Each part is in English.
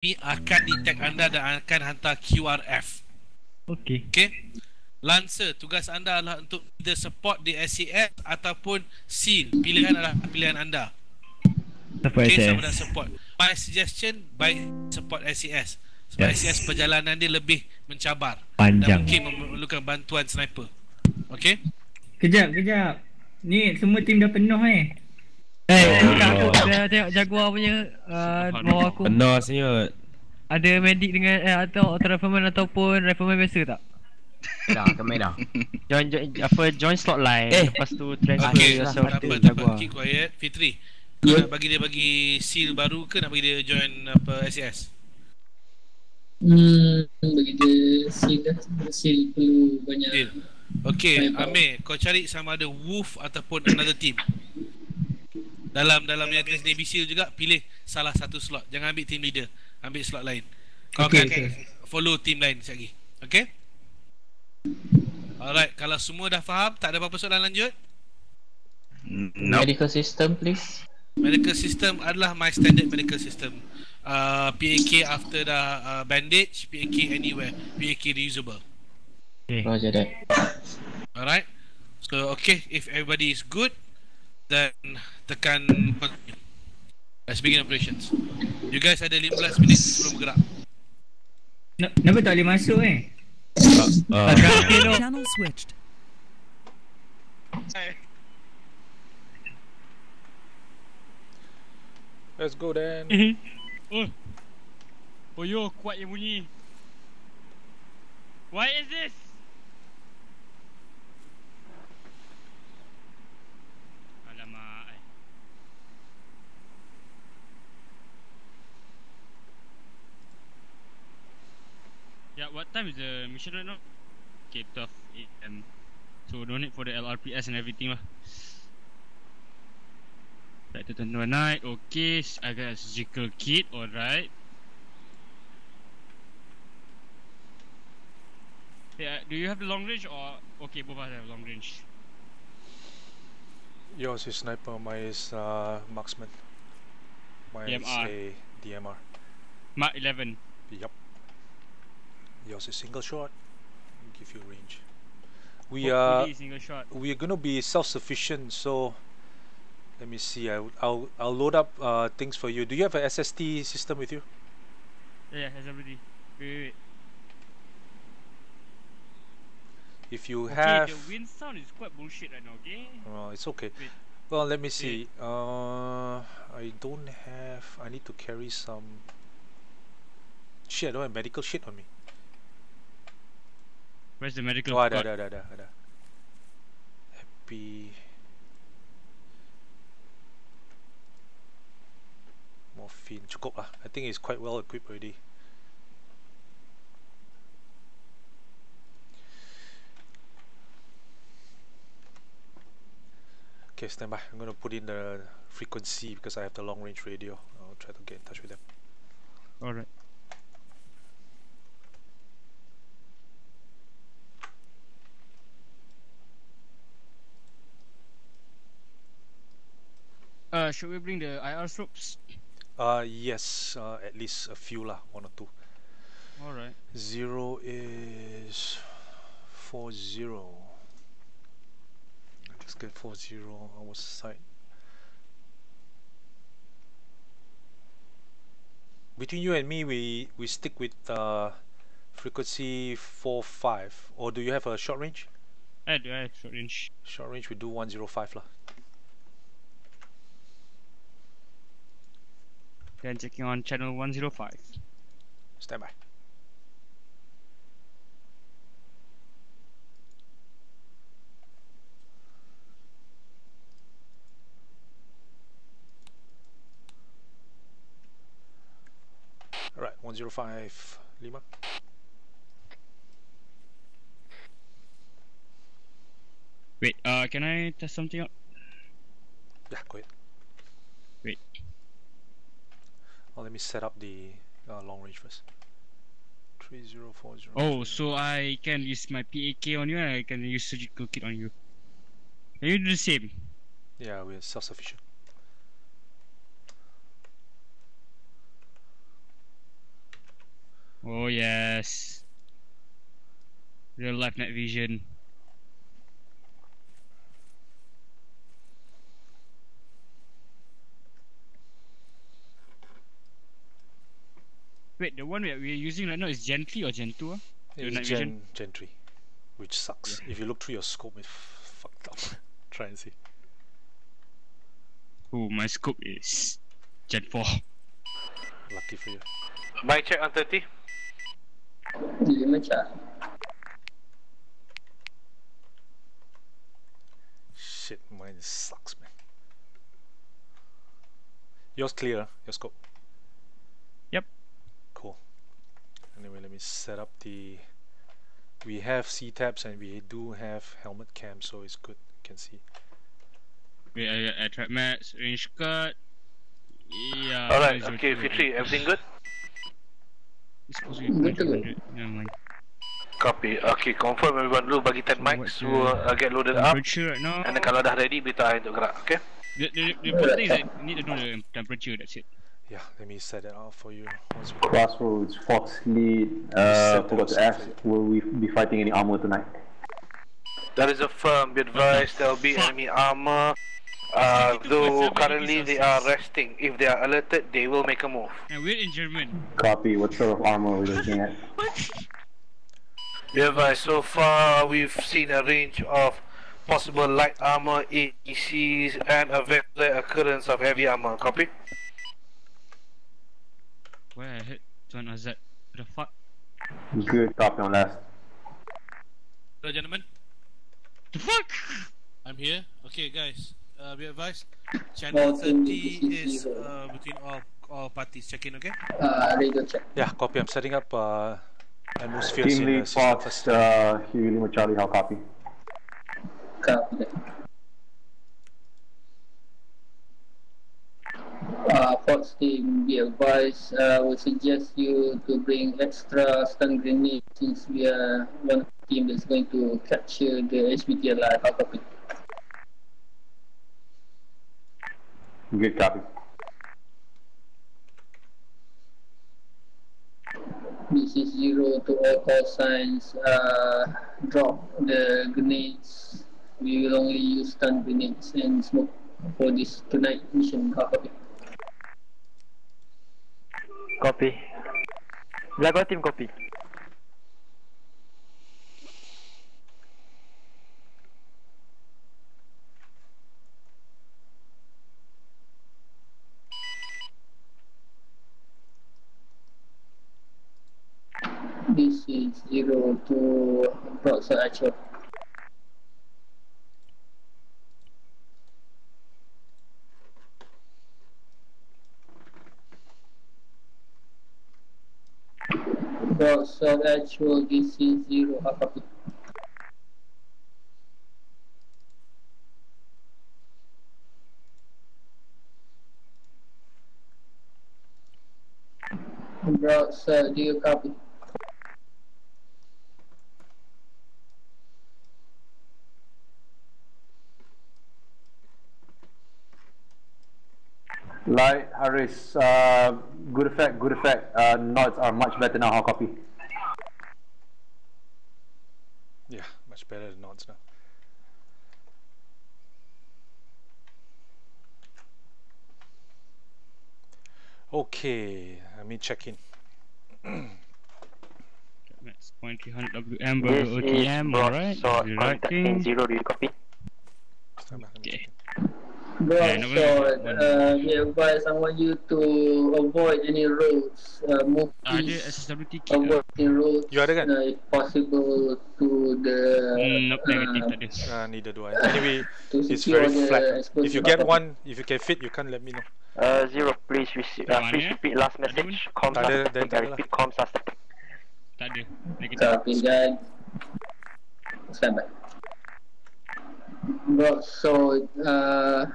ini akan detect anda dan akan hantar QRF. Okey. Okay? Lancer, tugas anda adalah untuk either support di SCS ataupun SEAL. Pilihan adalah pilihan anda. Support Okay, sama ada support. My suggestion, by support SCS. Sebab Yes. SCS perjalanan dia lebih mencabar. Panjang. Dan mungkin memerlukan bantuan sniper. Okay? Kejap, kejap. Ni semua tim dah penuh eh. Eh, Oh. tengok aku dah tengok Jaguar punya uh, bawah aku. Benar senyut. Ada medic dengan eh atau auto rifleman ataupun rifleman biasa tak? Dah, kami dah. Join, join apa join slot line Eh. lepas tu transfer Okay, yourself to apa, tak apa. Jaguar. Keep quiet. Fitri, kau nak bagi dia bagi seal baru ke nak bagi dia join apa SCS? Hmm, bagi dia seal dah. Seal perlu banyak. Deal. Okay, Amir, kau cari sama ada Wolf ataupun another team. Dalam dalam yang tulis Navy Seal juga pilih salah satu slot. Jangan ambil team leader, ambil slot lain. Kau Okay, akan okay. follow team lain sekejap lagi. Okay? Alright, kalau semua dah faham, tak ada apa-apa soalan lanjut. No. Medical system please. Medical system adalah my standard medical system. Uh, PAK after dah uh, bandage, PAK anywhere, PAK reusable. Roger that. Alright. So okay, if everybody is good, then tekan continue. Let's begin operations. You guys ada 15 minit sebelum bergerak. Na- Kenapa tak boleh masuk eh? Uh, no. Channel switched. Let's go then. oh. Oh yo, kuat yang bunyi. What is this? Yeah, what time is the mission right now? Okay, 12 AM. So no need for the LRPS and everything lah. Back to the night. Okay, I got a surgical kit. Alright. Yeah, do you have the long range or okay? Both of us have long range. Yours is sniper, mine is uh, marksman. Mine is DMR. a DMR. Mark 11. Yup. Yours is single shot. Give you range. We are single shot. we are gonna be self-sufficient, so let me see. I will- I'll I'll load up uh, things for you. Do you have a SST system with you? Yeah, has everybody. Wait, wait, wait. If you Okay, have, the wind sound is quite bullshit right now. Okay. uh, it's okay. Wait. Well, let me see. Uh, I don't have. I need to carry some. Shit, I don't have medical shit on me. Where's the medical? Oh, ada, ada, ada, ada, ada. Happy. Morphine, cukup lah. I think it's quite well equipped already. Okay, stand by. I'm gonna put in the frequency because I have the long range radio. I'll try to get in touch with them. Alright. Uh, should we bring the IR ropes? Uh, yes, uh, at least a few lah, one or two. Alright. Zero is four zero. Just get four zero our side. Between you and me, we we stick with uh, frequency four five. Or do you have a short range? I do I have short range. Short range, we do one zero five lah. Then checking on channel 105. Stand by. Alright, 105 Lima. Wait, uh, can I test something out? Yeah, go ahead. Wait. Oh, let me set up the uh, long range first. 3040. Oh, so I can use my PAK on you and I can use surgical kit on you. Can you do the same? Yeah, we're self sufficient. Oh yes. Real life night vision. Wait, the one that we're using right now is Gen 3 or Gen 2? ah? It's night Gen, vision? Gen 3, which sucks. If you look through your scope, it's fucked up. Try and see. Oh, my scope is Gen 4. Lucky for you. Mic check on 30. Dia macam Shit, mine sucks, man. Yours clear, ah? your scope? Yep. Cool. Anyway, let me set up the. We have C tabs and we do have helmet cam, so it's good. You can see. Wait, I got I tried max, range cut. Yeah. Alright, zero okay, two. Fitri, everything good? It's supposed to be Betul. 200. Never mind. Copy. Okay, confirm everyone dulu bagi 10 mics So who what's uh, get loaded up. Temperature right now. And then kalau dah ready, beritahu I untuk gerak, okay? The, the, the important thing is that you need to know the temperature, that's it. Yeah, let me set it up for you. Once Crossroads, Fox lead. Uh, forgot to ask, will we be fighting any armor tonight? That is a firm. Be advised, there will be enemy armor. Uh, though currently they are resting. If they are alerted, they will make a move. And we're in German. Copy, what sort of armor are we looking at? Be advised, so far we've seen a range of possible light armor, AECs, and a very rare occurrence of heavy armor. Copy? Where I heard Tuan Azad. What the fuck? Good, copy on last. Hello, gentlemen. The fuck? I'm here. Okay, guys. Uh, be advised. Channel team 30 is is uh, between all all parties. Check in, okay? uh, radio check. Yeah, copy. I'm setting up uh, atmosphere Team in lead, Fox, first. uh, Hugh Lima Charlie, how copy? Copy Uh, Fox team, be advised, uh, we suggest you to bring extra stun grenades since we are one team that's going to capture the HVT alive. How copy? Good copy. This is zero to all call signs. Uh, drop the grenades. We will only use stun grenades and smoke for this tonight mission. How copy? Copy. Blago team copy. This is zero to broadsword actual. Broadsword actual, this is zero. How copy? Broadsword, do you copy? Light, Harris, uh, good effect, good effect. Uh, nods are much better now, how copy? Yeah, much better than nods now. Okay, let me check in. Max point 300 WM, This Burger is OTM, alright. broadsword The right contacting thing. zero. Do you copy? Sabar, let me Okay. No, no, uh, be advised, I want you to avoid any roads, uh, move Ada east, kit avoid any roads, You ada kan? uh, if possible, to the, Hmm, nope, negative uh, tak ada. Uh, neither do I. Anyway, it's very flat. If you get one, if you can fit, you can let me know. Uh, zero. Please, rece- uh, please repeat last Ada message. Com Tak ada, suspect. then tak I ada lah. repeat, com suspect. Tak ada. Negative. Copy that. Stand by. Broadsword, uh,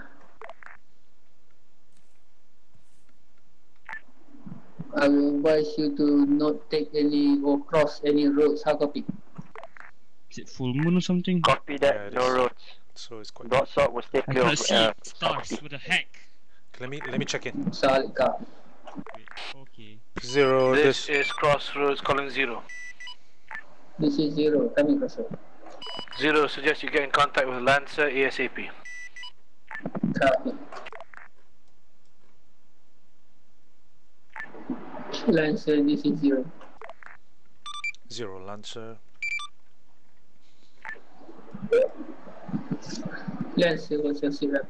I will advise you to not take any or cross any roads. How copy? Is it full moon or something? Copy Yeah, that. no roads. So it's quite. Broadsword will stay I clear can't see uh, stars. copy. What the heck? Let me let me check in. Solid copy. Wait, okay. Zero. This, This. is Crossroads calling zero. This is zero, coming crossroad. Zero suggests you get in contact with Lancer ASAP. Copy. Lancer, this is zero. Zero Lancer. Lancer, what's your sit rep?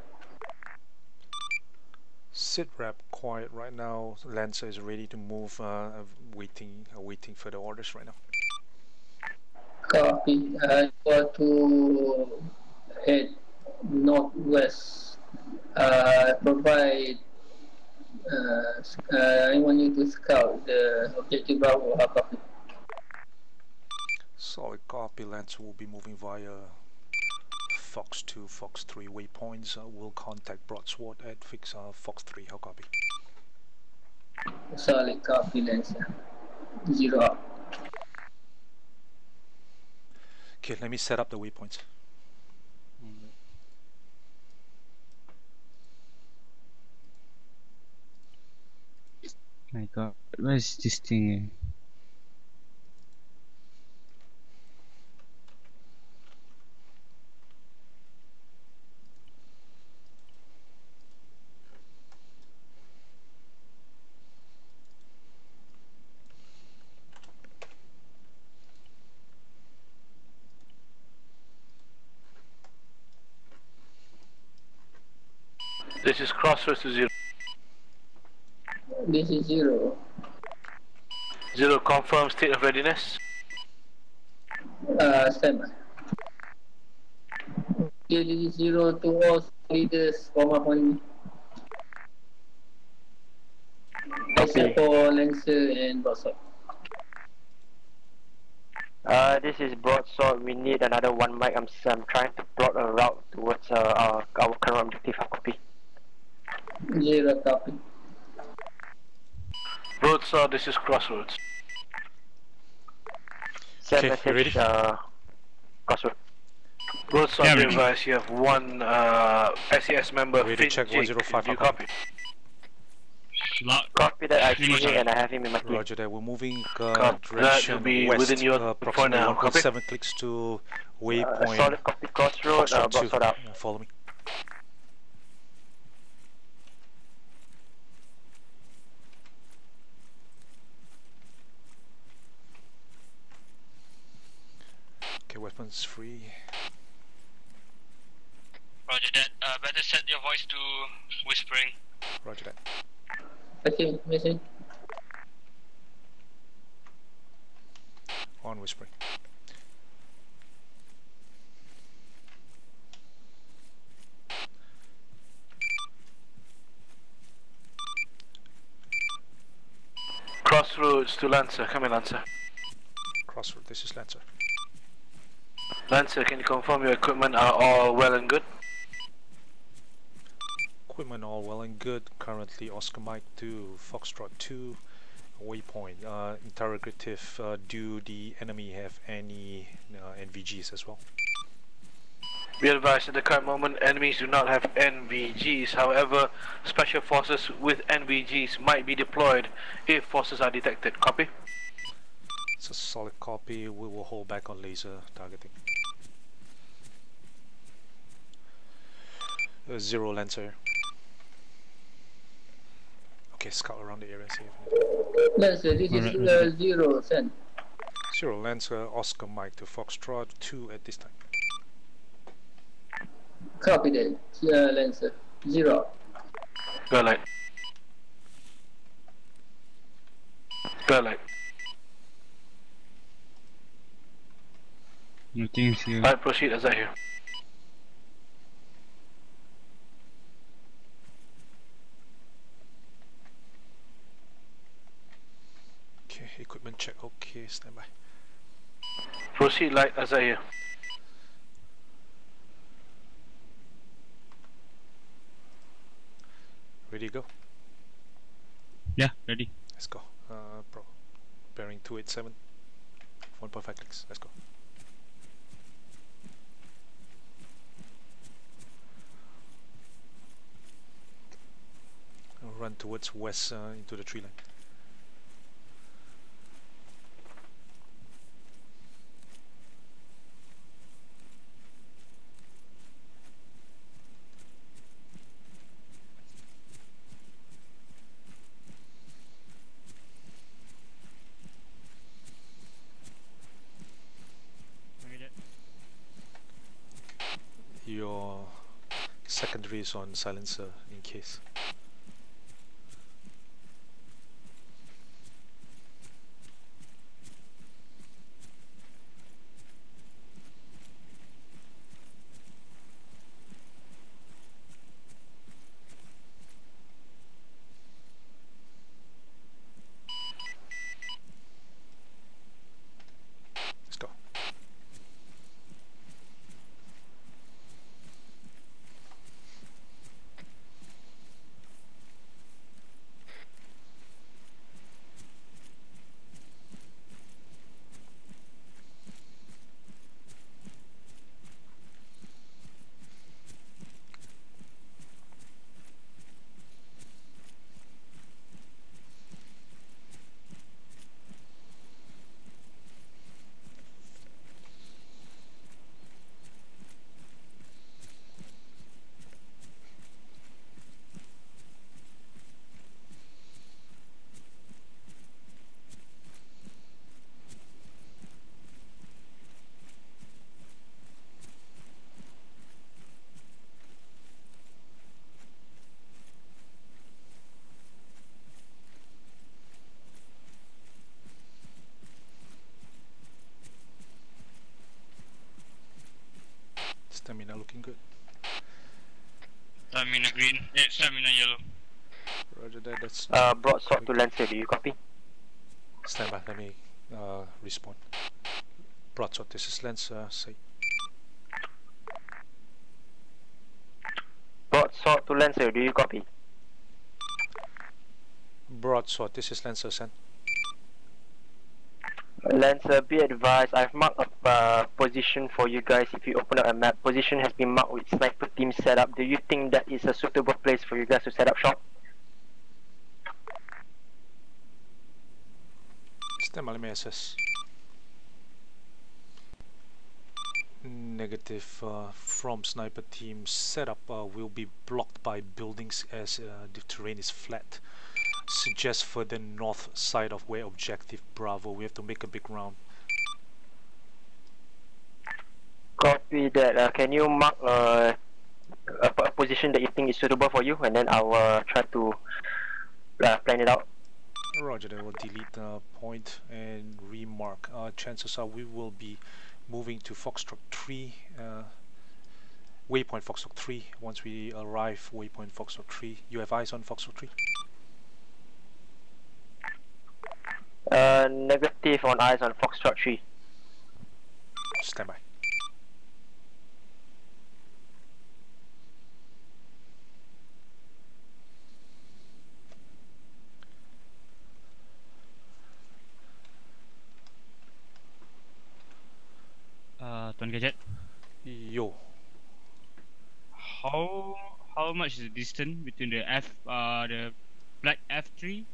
Sit rep quiet right now. Lancer is ready to move. Uh, waiting, uh, waiting for the orders right now. Copy. I got to head northwest. Uh, provide. Uh, uh, I want you to scout the objective Bravo. How copy? Solid copy. Lancer will be moving via Fox 2, Fox 3 waypoints. Uh, will contact Broadsword at fix uh, Fox 3. How copy? Solid copy, Lancer. Zero up. Okay, let me set up the waypoints. My god, where's this thing? This is Crossroads zero. This is zero. Zero confirm state of readiness. Uh, standby. Okay, this is zero to all leaders from up on. Except for Lancer and Broadsword. Uh, this is broadsword. We need another one mic. I'm, s- I'm trying to plot a route towards uh, our, our current objective. Copy. Zero copy. Broadsword, this is Crossroads. Send Okay, you message. ready? Uh, crossroad. Broadsword, Yeah, be ready. advised you have one uh, SES member, Ready, Finn check 105, Do you how copy? Loud. Copy that. I Pretty much see him and I have him in my team. Roger that. We're moving uh, Cop- direction be west. within your- uh, for approximately now, copy. 1.7 clicks to Uh, waypoint. solid copy. Crossroad. Uh, 2. out. Yeah, follow me. Okay, weapons free. Roger that. Uh, better set your voice to whispering. Roger that. Okay, message. On whispering. Crossroads to Lancer. Come in, Lancer. Crossroads, This is Lancer. Lancer, can you confirm your equipment are all well and good? Equipment all well and good. Currently Oscar Mike 2, Foxtrot 2, waypoint. Uh, interrogative, uh, do the enemy have any uh, NVGs as well? Be advised at the current moment enemies do not have NVGs. However, special forces with NVGs might be deployed if forces are detected. Copy? It's a solid copy. We will hold back on laser targeting. Uh, zero Lancer. Okay, scout around the area. See if Lancer, this is uh, zero. Send. zero Lancer, Oscar Mike to Foxtrot two at this time. Copy that. Uh, Lancer. Zero. Go Go Nothing's here. Alright, proceed as I hear. Okay, equipment check. Okay, standby. Proceed light as I hear. Ready to go? Yeah, ready. Let's go. Uh, bro. Bearing 287. 1.5 clicks. Let's go. run towards west uh, into the tree line. Your secondary is on silencer in case. Stamina looking good. Stamina green, eh, stamina yellow. Roger that, that's Uh, broadsword to Lancer, do you copy? stand by, let me uh, respawn. Broadsword, this is Lancer, say Broadsword to Lancer, do you copy? Broadsword, this is Lancer, send. Lancer, be advised, I've marked a uh, position for you guys if you open up a map. Position has been marked with sniper team setup. Do you think that is a suitable place for you guys to set up shop? Me assess. Negative uh, from sniper team setup uh, will be blocked by buildings as uh, the terrain is flat. Suggest further north side of where objective Bravo. We have to make a big round. Copy that. Uh, can you mark uh, a, a position that you think is suitable for you and then I'll uh, try to uh, plan it out. Roger, that will delete the point and remark. Uh, chances are we will be moving to Foxtrot 3, uh, waypoint Foxtrot 3. Once we arrive, waypoint Foxtrot 3. You have eyes on Foxtrot 3? Uh, negative on eyes on Foxtrot 3. Stand by. Uh, Tuan Gadget, Yo. how how much is the distance between the F uh the black F3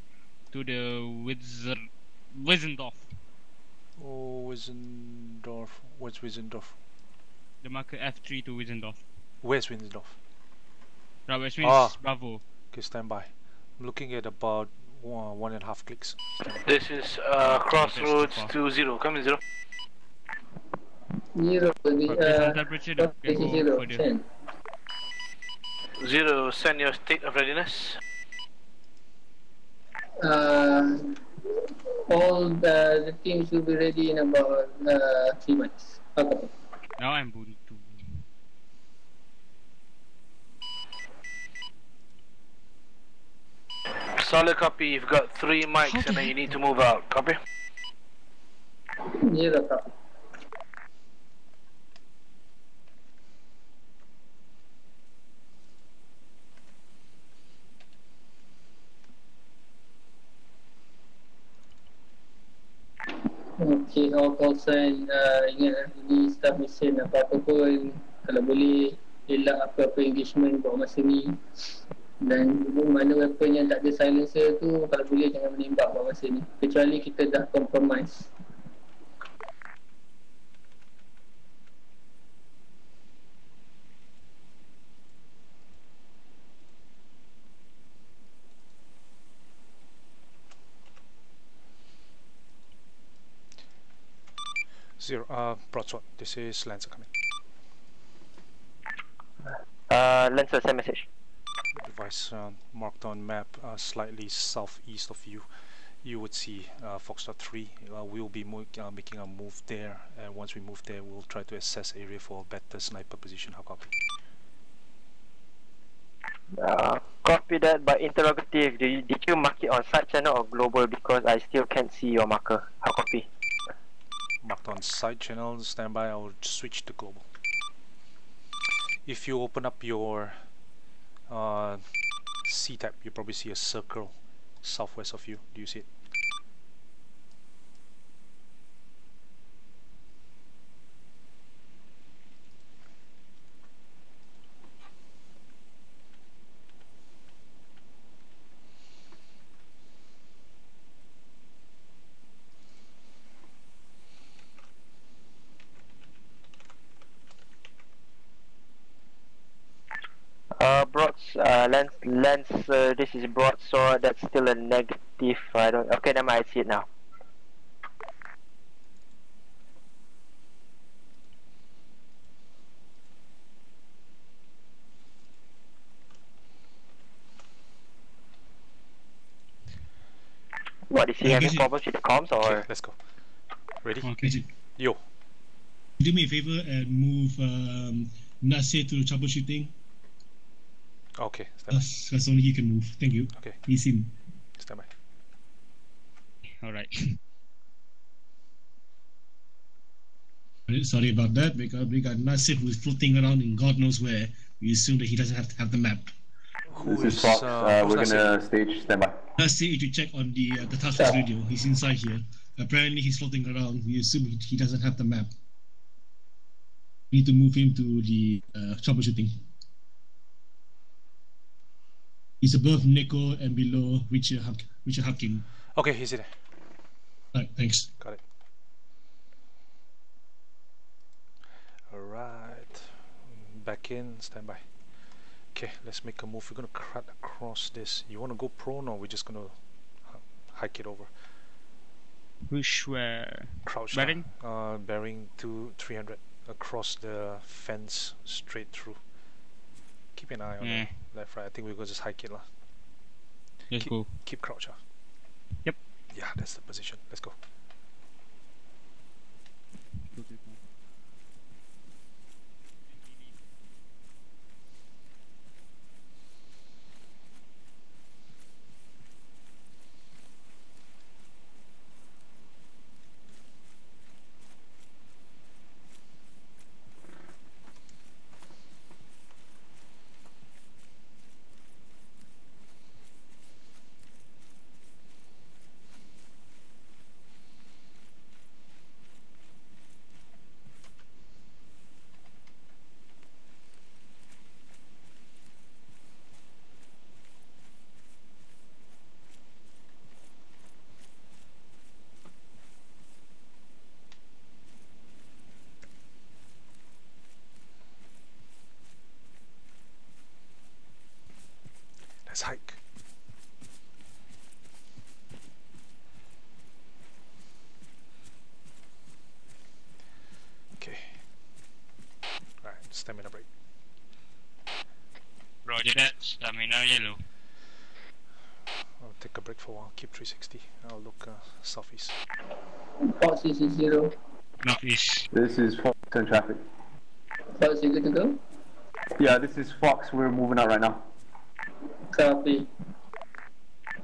to the Wizard Wietzendorf? Oh, Wietzendorf. What's Wietzendorf? The marker F3 to Wietzendorf. Where's Wietzendorf? Right, which means Ah. Bravo. Okay, stand by. I'm looking at about one, one and a half clicks. This is uh, Crossroads to zero. Come in zero. Zero, the, Based uh, temperature, the this is go zero, further. ten. Zero. Send your state of readiness. Uh, all the, the teams will be ready in about uh, three months. Okay. Now I'm Ubuntu. Solid copy. You've got three mics, and then you need to move out. Copy. Zero copy. Okay, all sign uh, ingat lah, ini staff mission apa-apa pun. Kalau boleh elak apa-apa engagement buat masa ni. Dan mana weapon yang tak ada silencer tu kalau boleh jangan menembak buat masa ni. Kecuali kita dah compromise Zero. Uh, broadsword. This is Lancer coming. Uh, Lancer, send message. Device uh, marked on map uh, slightly southeast of you. You would see uh, Foxtrot 3. Uh, we'll be mo uh, making a move there, and once we move there, we'll try to assess area for better sniper position. How copy? Uh, copy that, but interrogative. Do you, did you mark it on side channel or global? Because I still can't see your marker. How copy? Marked on side channel, standby. I'll switch to global. If you open up your uh, C tab, you probably see a circle southwest of you. Do you see it? Uh, broad, uh, lens, lens, uh, this is broadsword, that's still a negative, I don't, okay, never mind, I see it now. What, is he Yeah, having busy. problems with the comms or? Okay, let's go. Ready? Okay. Yo. Do me a favor and move um, Nasir to troubleshooting. Okay, stand by. That's, that's only he can move. Thank you. Okay. He's in. Stand by. Alright. Sorry about that. Because we got Nasir who's floating around in God knows where. We assume that he doesn't have to have the map. Who This is is, Fox. uh, Uh, we're Nasir? gonna stage standby. Nasir, if you check on the uh, the task force radio, he's inside here. Apparently, he's floating around. We assume he, he doesn't have the map. We need to move him to the uh, troubleshooting. He's above Neko and below Richard, Huck, Richard Hupkin. Okay, he's there. Right, thanks. Got it. Alright. Back in, stand by. Okay, let's make a move. We're gonna cut across this. You wanna go prone or we're just gonna h- hike it over? Which where? Crouch. Bearing? Uh, bearing to 300 across the fence straight through. Keep an eye on Yeah. the left, right. I think we're gonna just hike it lah. Let's keep, go. Keep crouch. ah. Yep. Yeah, that's the position. Let's go. Let's hike. Okay. Alright, stamina break. Roger that. Stamina yellow. I'll take a break for a while. Keep 360. I'll look uh, southeast. Fox is zero. Northeast. This is Fox in traffic. Fox, you good to go? Yeah, this is Fox. We're moving out right now. Copy.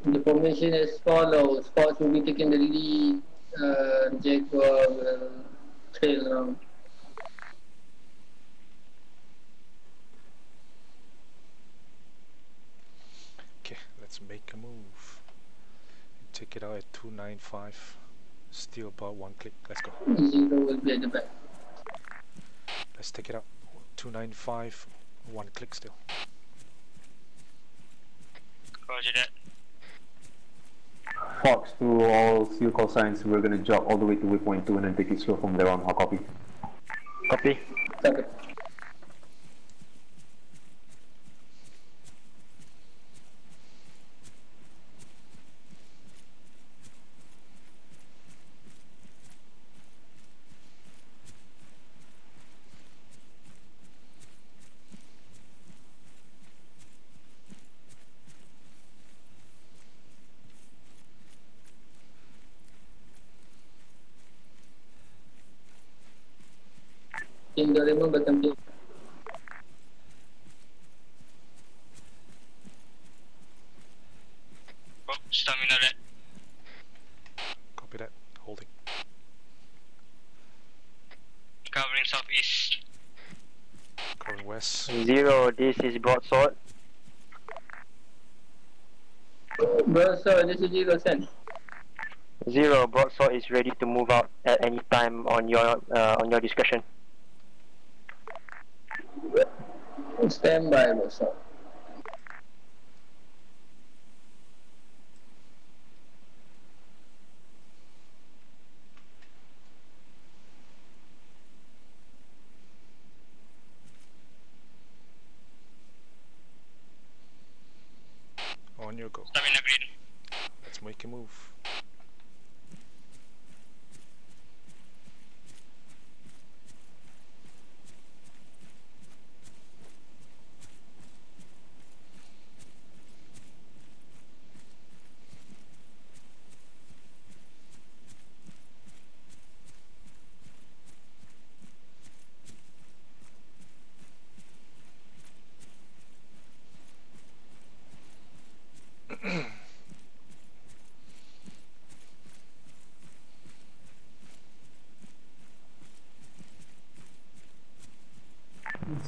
The formation as follows. Fox will be taking the lead. Uh, Jaguar will trail around. Okay, let's make a move. Take it out at 295. Still about one click. Let's go. Zero will be at the back. Let's take it out. 295. One click still. Roger that. Fox to all seal call signs. We're gonna jog all the way to waypoint 2 and then take it slow from there on. How copy? Copy. Copy. Team Doraemon belakang pin. Oh, stamina red. Copy that. Holding. Covering southeast. Covering west. Zero, this is broadsword. Bro, so this is zero sen. Zero, broadsword is ready to move out at any time on your uh, on your discretion. Stand by, bro, so. On your go. Stamina green. Let's make a move.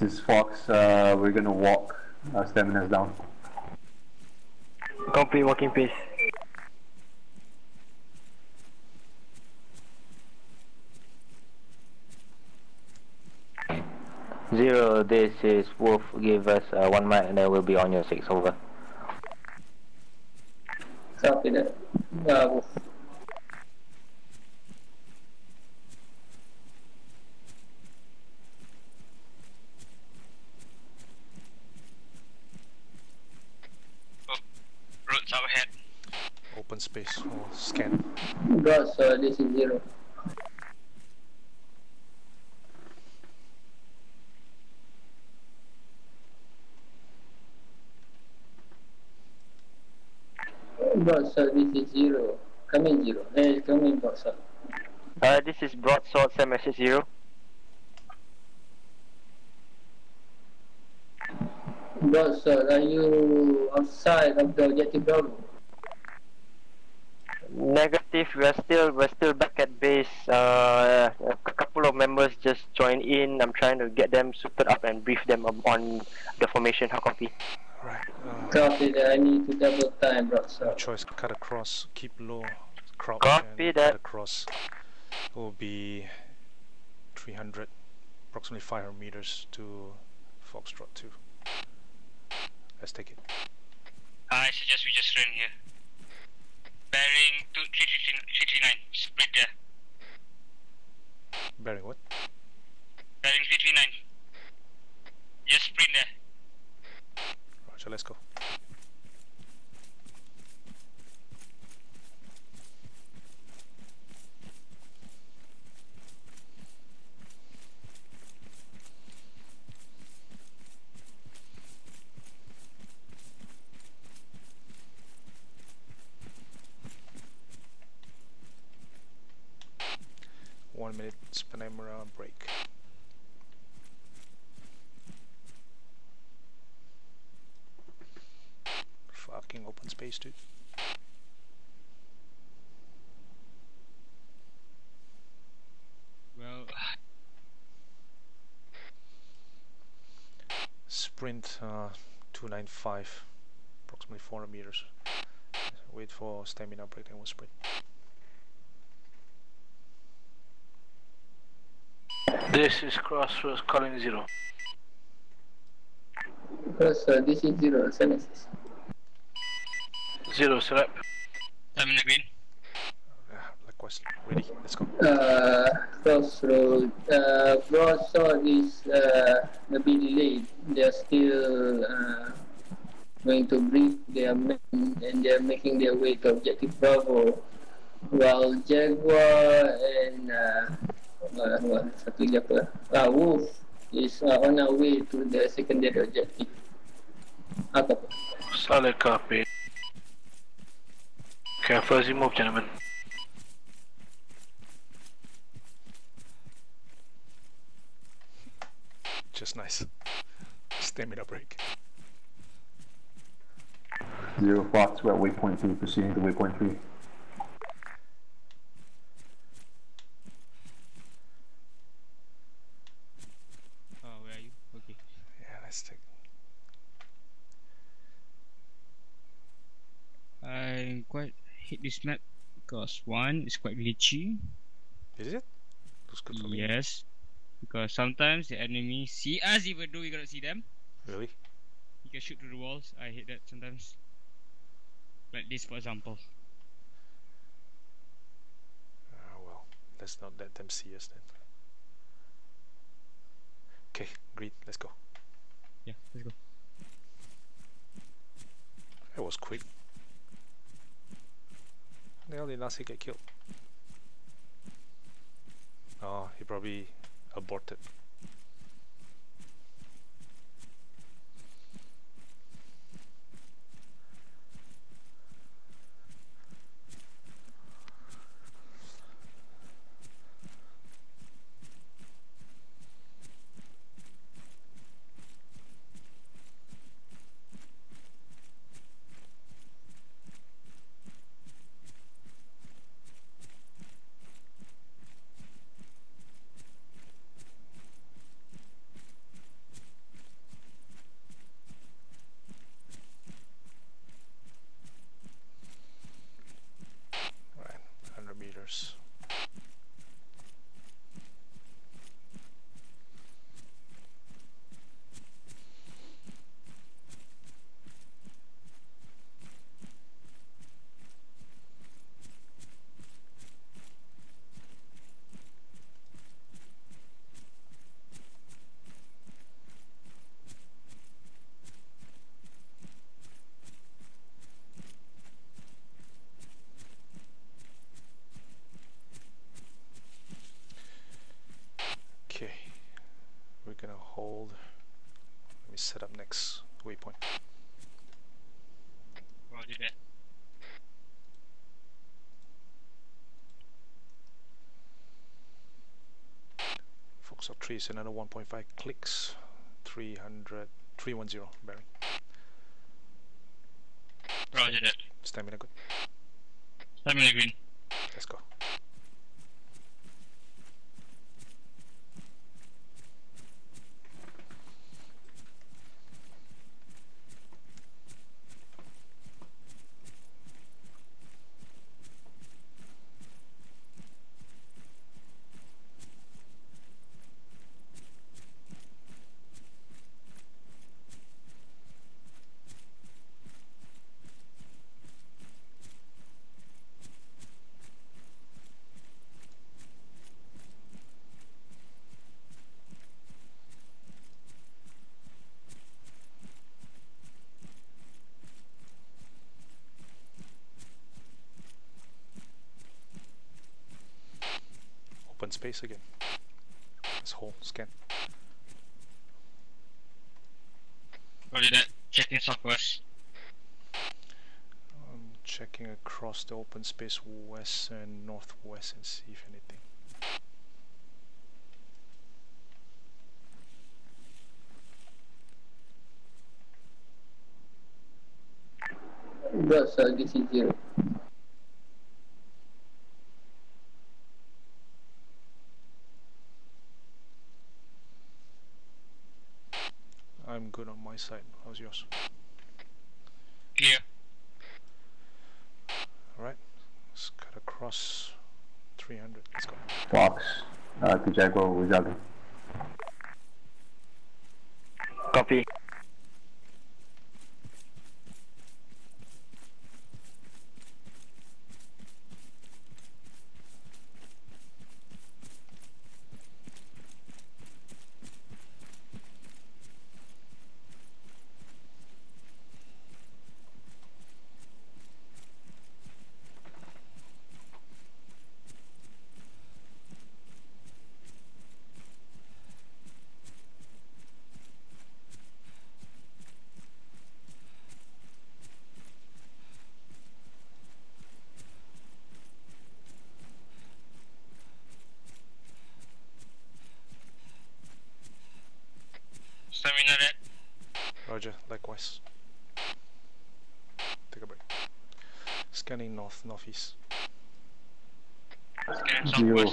This is Fox. Uh, we're gonna walk. Uh, stamina's down. Complete walking pace. Zero, this is Wolf. Give us uh, one mic and then we'll be on your six. Over. Copy that. Uh, Wolf. Roads out ahead. Open space or scan. Bro, so this is zero. Bro, so this is zero. Coming zero. Hey, coming, bro, so. Uh, this is broadsword. Send message zero. Bro, so are you outside of the objective Bravo? Negative. We are still we're still back at base. Uh, a couple of members just joined in. I'm trying to get them suited up and brief them on the formation. How copy? Right. Uh, Copy that. I need to double time, bro, so. no choice. Cut across. Keep low. Crouch Copy and that. cut across. Will be 300, approximately 500 meters to Foxtrot 2. Let's take it. I suggest we just run here. Bearing two, 339. Split there. Bearing what? Bearing 339. Just sprint there. Roger, let's go. One minute Spanamera break. Fucking open space, dude. Well, Sprint uh, 295, approximately 400 meters. Wait for stamina break, then we'll sprint. This is Crossroads calling zero. Bro, so this is zero. Send message. Zero, select. stamina green. Yeah, likewise. Ready? Let's go. Uh, crossroad. Uh, broadsword is uh, a bit delayed. They're still uh, going to brief their men and they're making their way to objective Bravo. While Jaguar and uh, uh, wah, satu lagi apa? Ah, Wolf is uh, on our way to the secondary objective. Apa? Solid copy. Careful as you move, gentlemen. Just nice. Stamina break. Zero Fox, we're at waypoint 2, proceeding to waypoint 3. Oh, where are you? Okay. Yeah, let's take. I hate this map because one, it's quite glitchy. Is it? Looks good for me. Yes. Because sometimes the enemy see us even though we cannot see them. Really? You can shoot through the walls. I hate that sometimes. Like this for example. Ah, well, let's not let them see us then. Okay, great, let's go. Yeah, let's go. That was quick. The hell did Nasi get killed? Oh, he probably aborted. Right, 100 meters. Okay, we're gonna hold. Let me set up next waypoint. Roger that. Foxtrot 3 is another 1.5 clicks. 300, 310 bearing. Roger that. Stamina good. Stamina green. Let's go. Open space again. This whole scan. Roger that. Checking southwest. I'm checking across the open space west and northwest and see if anything. That's uh, this is zero. I'm good on my side. How's yours? Clear. Alright, let's cut across 300. Let's go. Fox, uh, to Jaguar, we're jogging. Copy.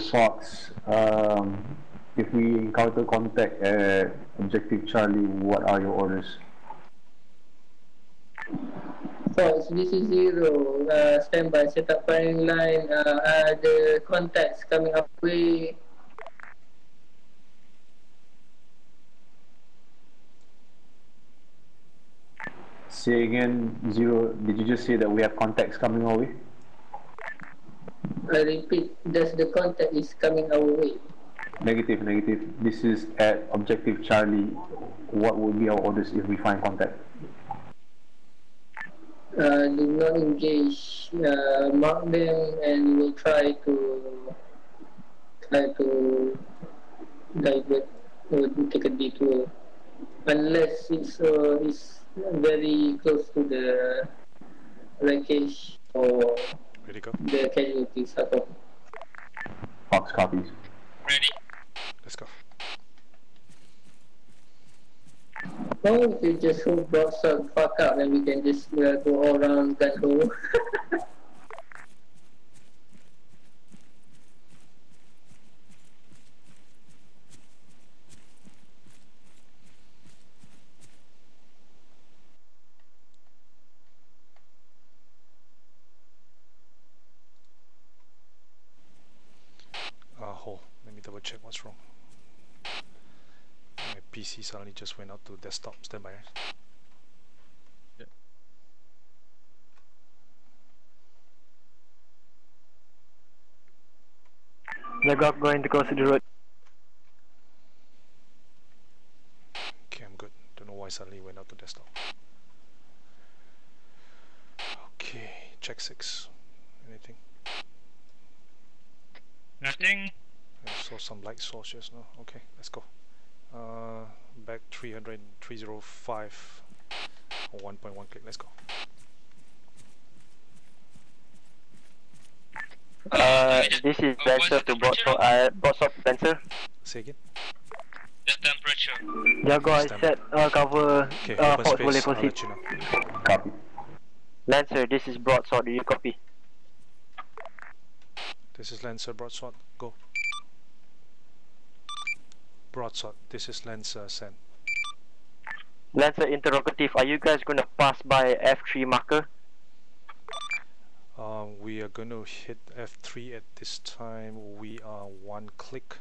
Fox. Um, if we encounter contact at Objective Charlie, what are your orders? Fox, this is Zero. Uh, stand by, set up firing line. Uh, the contacts coming our way? Say again, Zero. Did you just say that we have contacts coming our way? I repeat, does the contact is coming our way? Negative, negative. This is at Objective Charlie. What would be our orders if we find contact? Uh, do not engage. Uh, mark them and we'll try to try to divert or take a detour. Unless it's uh, it's very close to the wreckage or Ready go? the casualties. Apa. Fox copies. Ready. Let's go. Oh, if you just hold broadsword fuck up then we can just uh, go all around gun hole. Uh, hold. Let me double check what's wrong. My PC suddenly just went out to desktop. Stand by. Zagok going to cross the road. Okay, I'm good. Don't know why suddenly went out to desktop. Okay, check six. Anything? Nothing. I saw some light source just now. Okay, let's go. Uh, back 300, 305, 1.1 click. Let's go. Uh, this is Lancer to broadsword, uh, broadsword Lancer. Say again. The temperature. Jago, I set uh, cover. Okay, uh, open Fox space. I'll proceed. you know. Copy. Lancer, this is broadsword. Do you copy? This is Lancer broadsword. Go. Broadsword. This is Lancer. Send. Lancer interrogative. Are you guys gonna pass by F3 marker? Um, we are going to hit F3 at this time. We are one click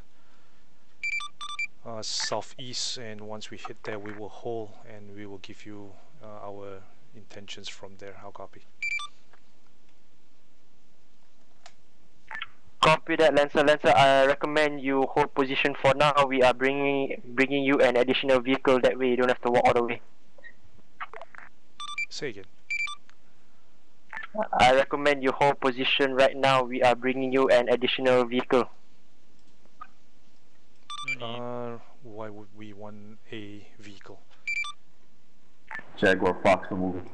uh, southeast, and once we hit there, we will hold and we will give you uh, our intentions from there. How copy? Copy that, Lancer. Lancer, I recommend you hold position for now. We are bringing bringing you an additional vehicle. That way, you don't have to walk all the way. Say again. I recommend you hold position right now. We are bringing you an additional vehicle. Uh, why would we want a vehicle? Jaguar Fox, we're moving.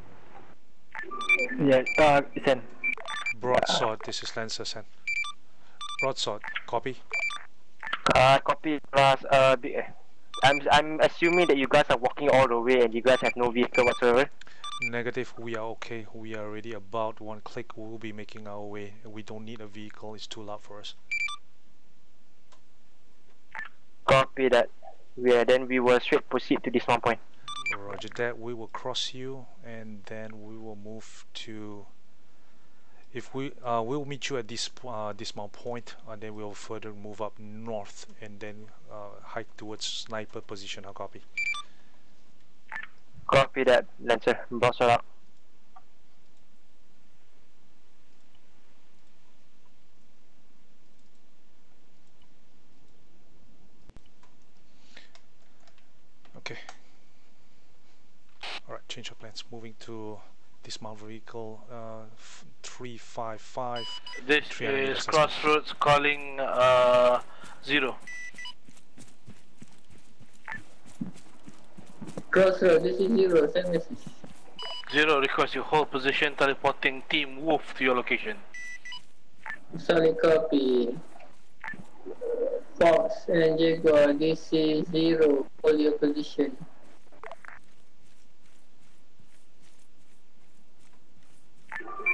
Yeah, uh, send. Broadsword. This is Lancer. Send. Broadsword. Copy. Uh, copy plus. Uh, I'm I'm assuming that you guys are walking all the way and you guys have no vehicle whatsoever. Negative, we are okay. We are already about one click. We will be making our way. We don't need a vehicle, it's too loud for us. Copy that. Yeah, then we will straight proceed to this one point. Roger that, we will cross you and then we will move to. If we uh, we'll meet you at this uh, dismount point and then we'll further move up north and then uh, hike towards sniper position. How copy? Copy that, Lancer. Boss her up. Okay. Alright, change of plans. Moving to dismount vehicle uh, 355. This is. Crossroads calling uh, zero. Crossroad, this is Zero. Send message. Zero request you hold position teleporting team Wolf to your location. Solid copy. Fox and Jaguar, this is Zero. Hold your position.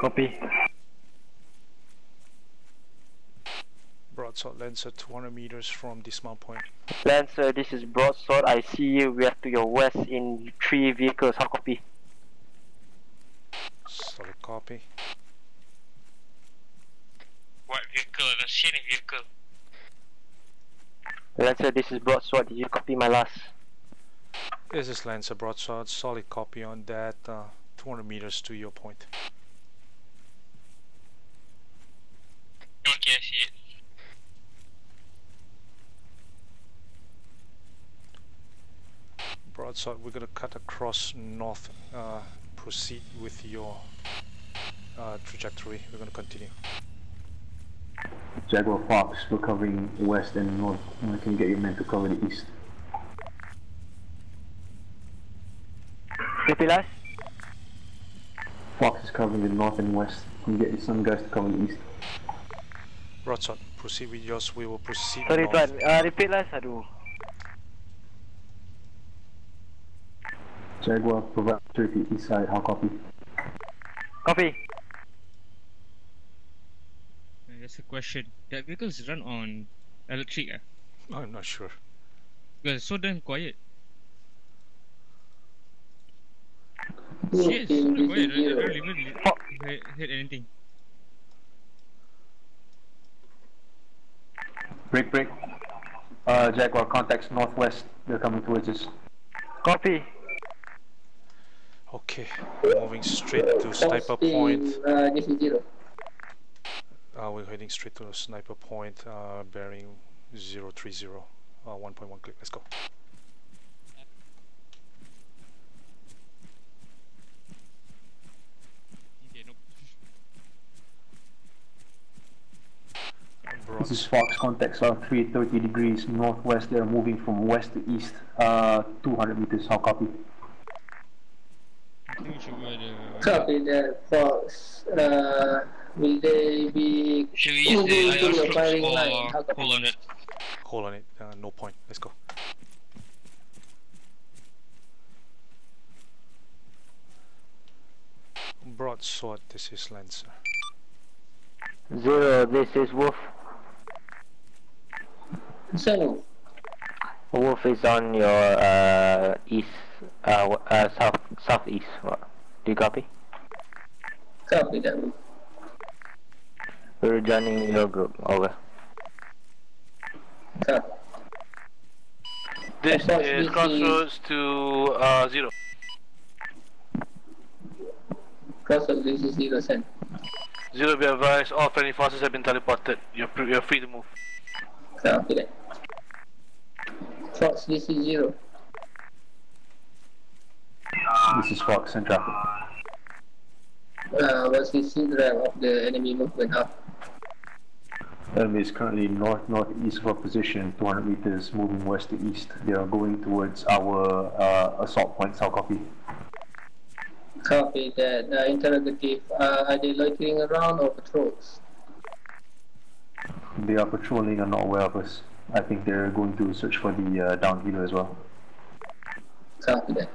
Copy. Broadsword Lancer 200 meters from dismount point. Lancer, this is Broadsword. I see you. We are to your west in three vehicles. How copy? Solid copy. What vehicle? The Shane vehicle. Lancer, this is Broadsword. Did you copy my last? This is Lancer Broadsword. Solid copy on that. Uh, 200 meters to your point. Okay, I see it. Broadsword, we're gonna cut across north. Uh, proceed with your uh, trajectory. We're gonna continue. Jaguar Fox, we're covering west and north. Uh, Can you get your men to cover the east? Repeat last. Fox is covering the north and west. Can you get some guys to cover the east? Broadsword, proceed with yours. We will proceed Sorry, north. Tuan. Uh, repeat last. Aduh. Jaguar, provide security east side. How copy? Copy. Uh, That's a question. That vehicles run on electric ah? I'm not sure. Because so damn quiet. Yes, so this quiet. is I I zero. don't even li- hear, hear anything. Break, break. Uh, Jaguar, contacts northwest. They're coming towards us. Copy. Okay, moving straight to sniper point. Uh, this is zero. Uh, we're heading straight to sniper point, uh, bearing 030, uh, 1.1 click. Let's go. Okay, nope. This is Fox, contacts are 330 degrees northwest. They're moving from west to east. Uh, 200 meters. How copy? I think we should go the... Copy that, Fox. Uh, will they be Should we use the moving to your IR firing troops line? How copy? hold on it? Hold on it, uh, no point. Let's go. Broadsword, this is Lancer. Zero. This is Wolf. So, Wolf is on your uh, east, uh, uh, south, southeast. What? Do you copy? copy that. We're joining your group. Over. Copy. This Fox, is this crossroads to uh, zero. Crossroads, this is zero, send. Zero be advised, all friendly forces have been teleported. You're, pre- you're free to move. Copy that. Fox, this is zero. This is Fox and traffic. Uh, what's the signal of the enemy movement up? Enemy is currently north northeast of our position, 200 meters, moving west to east. They are going towards our uh, assault point, How copy? Copy that. Uh, interrogative. Uh, are they loitering around or patrols? They are patrolling and not aware of us. I think they're going to search for the uh, down helo as well. Copy that.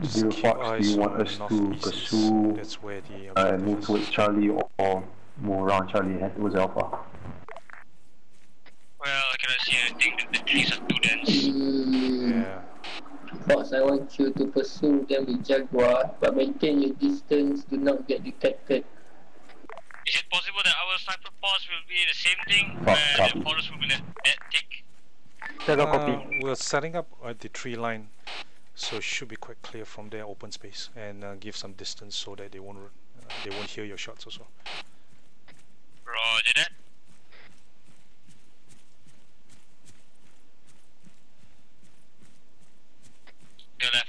Just Zero Fox, do you want us to pursue That's where the uh, objective move is. towards Charlie or, or move around Charlie head towards Alpha? Well, I cannot see anything. The, the trees are too dense. Yeah. Fox, I want you to pursue them with Jaguar, but maintain your distance. Do not get detected. Is it possible that our sniper pods will be the same thing? Fuck, where the forest will be that, that thick? Uh, we're setting up at the tree line, so it should be quite clear from there, open space, and uh, give some distance so that they won't uh, they won't hear your shots also. Roger that. Go left.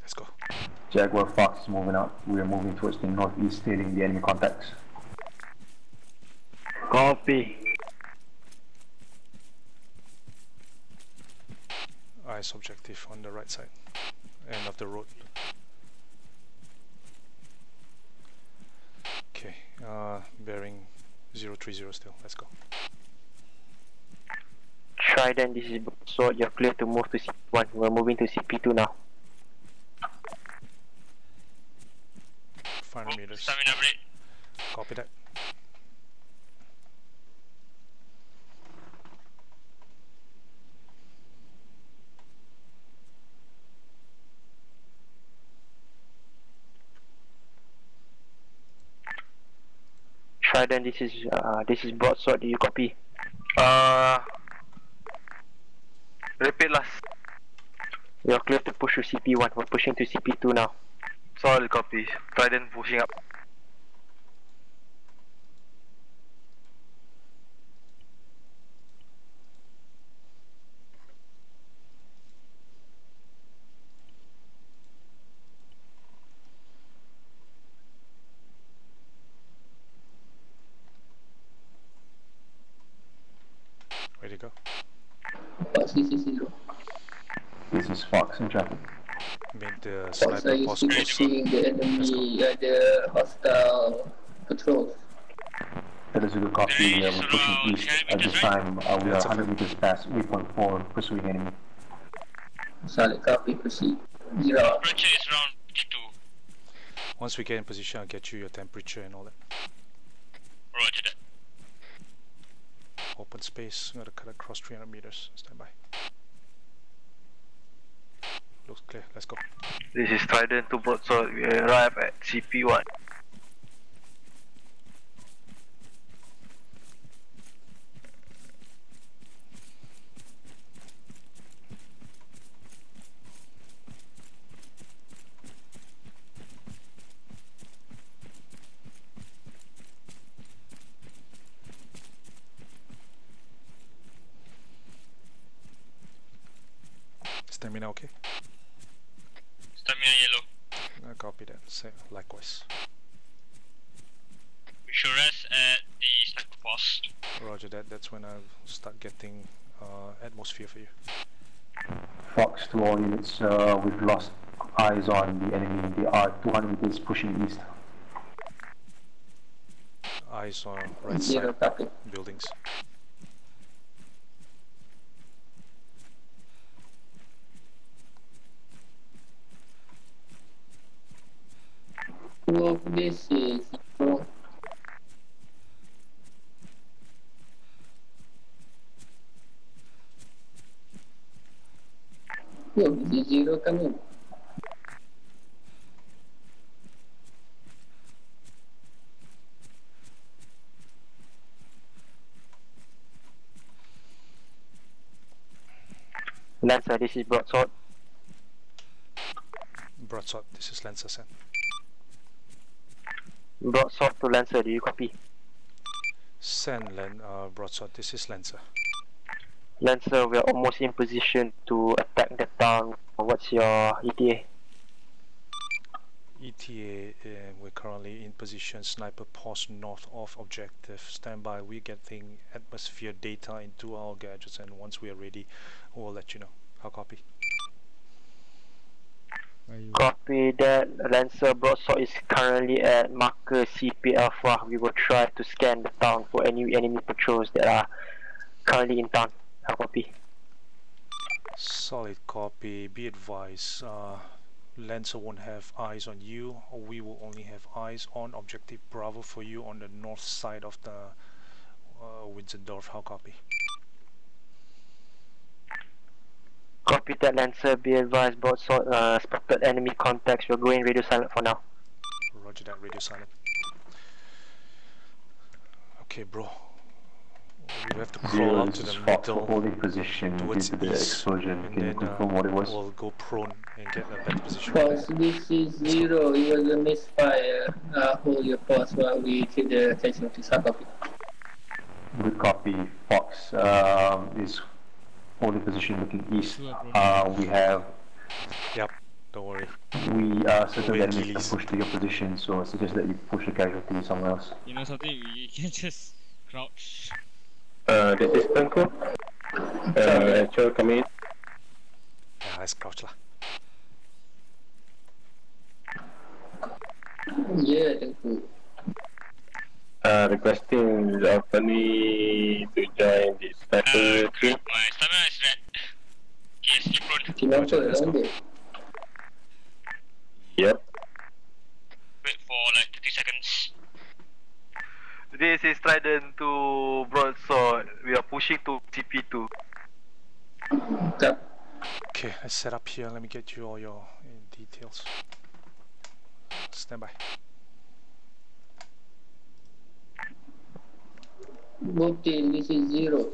Let's go. Jaguar Fox is moving up. We are moving towards the northeast, stating the enemy contacts. Copy. Eyes objective on the right side, end of the road. Okay. Uh, bearing 030 still. Let's go. Trident, this is Sword. You're clear to move to CP1. We're moving to CP2 now. 500 meters. Stamina break. Copy that. Trident, this is uh, this is Broadsword. Do you copy? Uh, repeat last. You're clear to push to CP1. We're pushing to CP2 now. Solid copy. Trident pushing up. Ready to go. Fox, this is zero. This is Fox in traffic. Made the Fox, sniper are you post still close. seeing the enemy, uh, the hostile patrols? That is a good copy. Uh, we're pushing east at this time. Uh, we are 100 meters past waypoint 4, pursuing enemy. Solid copy, proceed. Zero. Temperature is around 52. Once we get in position, I'll get you your temperature and all that. Roger that. Open space. Gotta cut across 300 meters. Stand by. Looks clear. Let's go. This is Trident 2 boat, so We arrive at CP1. Stamina okay? Stamina yellow. I copy that. Same. Likewise. We should rest at the sniper post. Roger that. That's when I'll start getting uh, atmosphere for you. Fox to all units, uh, we've lost eyes on the enemy. They are 200 meters pushing east. Eyes on right side copy. buildings. Two of this is zero. Two of this is zero coming. Lancer, this is Broadsword. Broadsword. This is Lancer Sen. Broadsword to Lancer. Do you copy? Sen Lan uh, Broadsword. This is Lancer. Lancer, we're almost in position to attack the town. What's your ETA? ETA, uh, we're currently in position, sniper post north of objective. Standby, we're getting atmosphere data into our gadgets and once we are ready, we'll let you know. How copy? Copy that. Lancer Broadsword is currently at marker CP Alpha. We will try to scan the town for any enemy patrols that are currently in town. How copy? Solid copy, be advised, uh, Lancer won't have eyes on you, we will only have eyes on objective Bravo for you on the north side of the uh, Wietzendorf. How copy? Copy that Lancer. Be advised, Broadsword. Uh, spotted enemy contacts. We're going radio silent for now. Roger that, radio silent. Okay, bro. We have to crawl Zero, up to is the Fox middle holding position due towards to the east, explosion. Can you then uh, confirm what it was? we'll go prone and get a better position. Fox, this is zero. It was a misfire. Uh, hold your post while we take the attention to South copy. Good copy. Fox um, is holding position looking east. Uh, we have Yep, don't worry. we are certain Wait, that enemies Gillies. can push to your position, so I suggest that you push the casualty somewhere else. You know something? you can just crouch. Uh, this is Franco. Uh, Cho, come in. Yeah, let's crouch lah. Yeah, thank you. Uh, requesting Alphany to join the sniper team. My stamina is red. Yes, keep prone. Team apa lawan dia? Yep. Wait for like 30 seconds. This is Trident to Broadsword. We are pushing to CP2. Yep. Okay, let's set up here. Let me get you all your uh, details. Stand by. Both team, this is zero.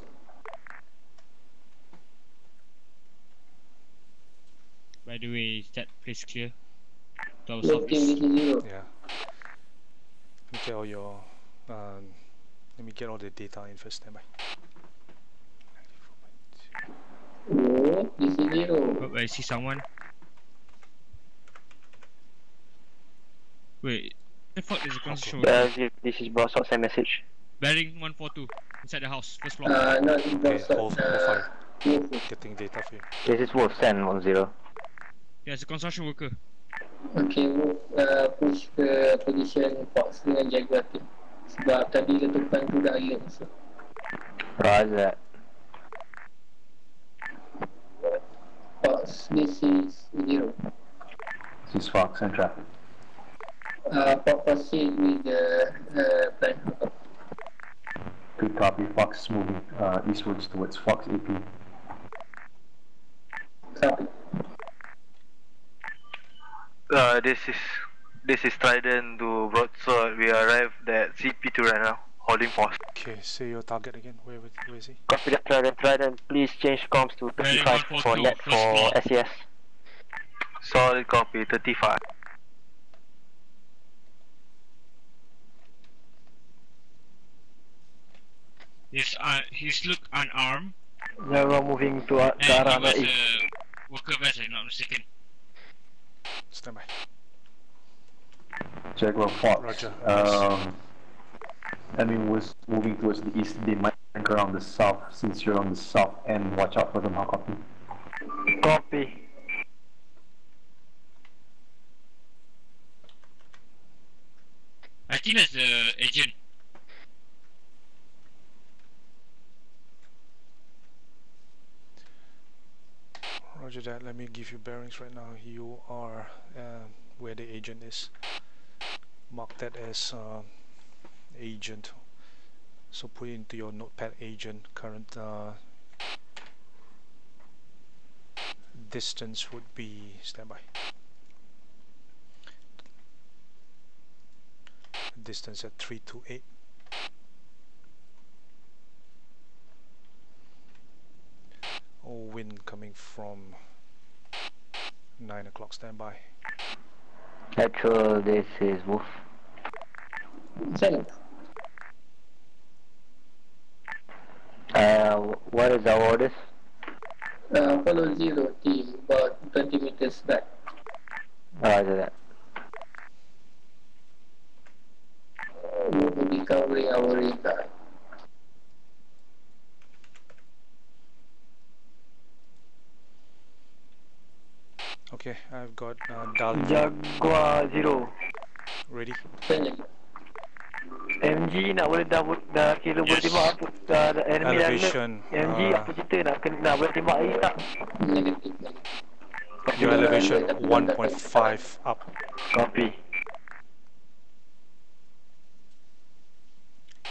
By the way, is that place clear? To our Both team, this is zero. Yeah. Let me get all your. Um, let me get all the data in first. Stand by. Oh, this is zero. Oh, I see someone. Wait, the fuck is the construction Uh, worker? this- this is Broadsword send message. Bearing 142 inside the house, first floor. Uh, not in Okay, hold Uh, fire. Wolf. Getting data for you. This is Wolf send one zero. Yeah, it's a construction worker. Okay, Wolf uh, push ke position Fox dengan Jaguar team. Sebab tadi letupan tu dah alert so. Roger. Fox, this is zero. This is Fox and traffic. Uh, Fox proceed with the uh, plan. Good copy. Fox is moving uh, eastwards towards Fox AP. Copy. Uh, this is this is Trident to Broadsword. We arrived at CP2 right now. Holding post. Okay, say your target again. Where, where, where is he? Copy that Trident. Trident, please change comms to 35 for net for SES. Solid copy. 35. He's uh, he's look unarmed. Jaguar moving to, uh, And to he arah the east. a worker vest, if not mistaken. Stand by. Jaguar Fox. Roger. Um, enemy was moving towards the east. They might anchor on the south. Since you're on the south end, watch out for them. How copy? Copy. I think that's the agent. Roger that. Let me give you bearings right now. You are uh, where the agent is. Mark that as uh, agent. So put it into your notepad agent. Current uh, distance would be standby. Distance at 328. Oh, wind coming from 9 o'clock standby. Actual, this is Wolf. Seven. Uh, what is our orders? Uh, follow zero team about 20 meters back. Roger that. We will be covering our radar. Okay, I've got uh, Dal. Jaguar zero. Ready? MG nak boleh dah dah kira boleh tembak apa dah, dah enemy dah Elevation, alert. MG uh, apa cerita nak kena nak boleh tembak lagi tak? Your elevation 1.5 up. Copy.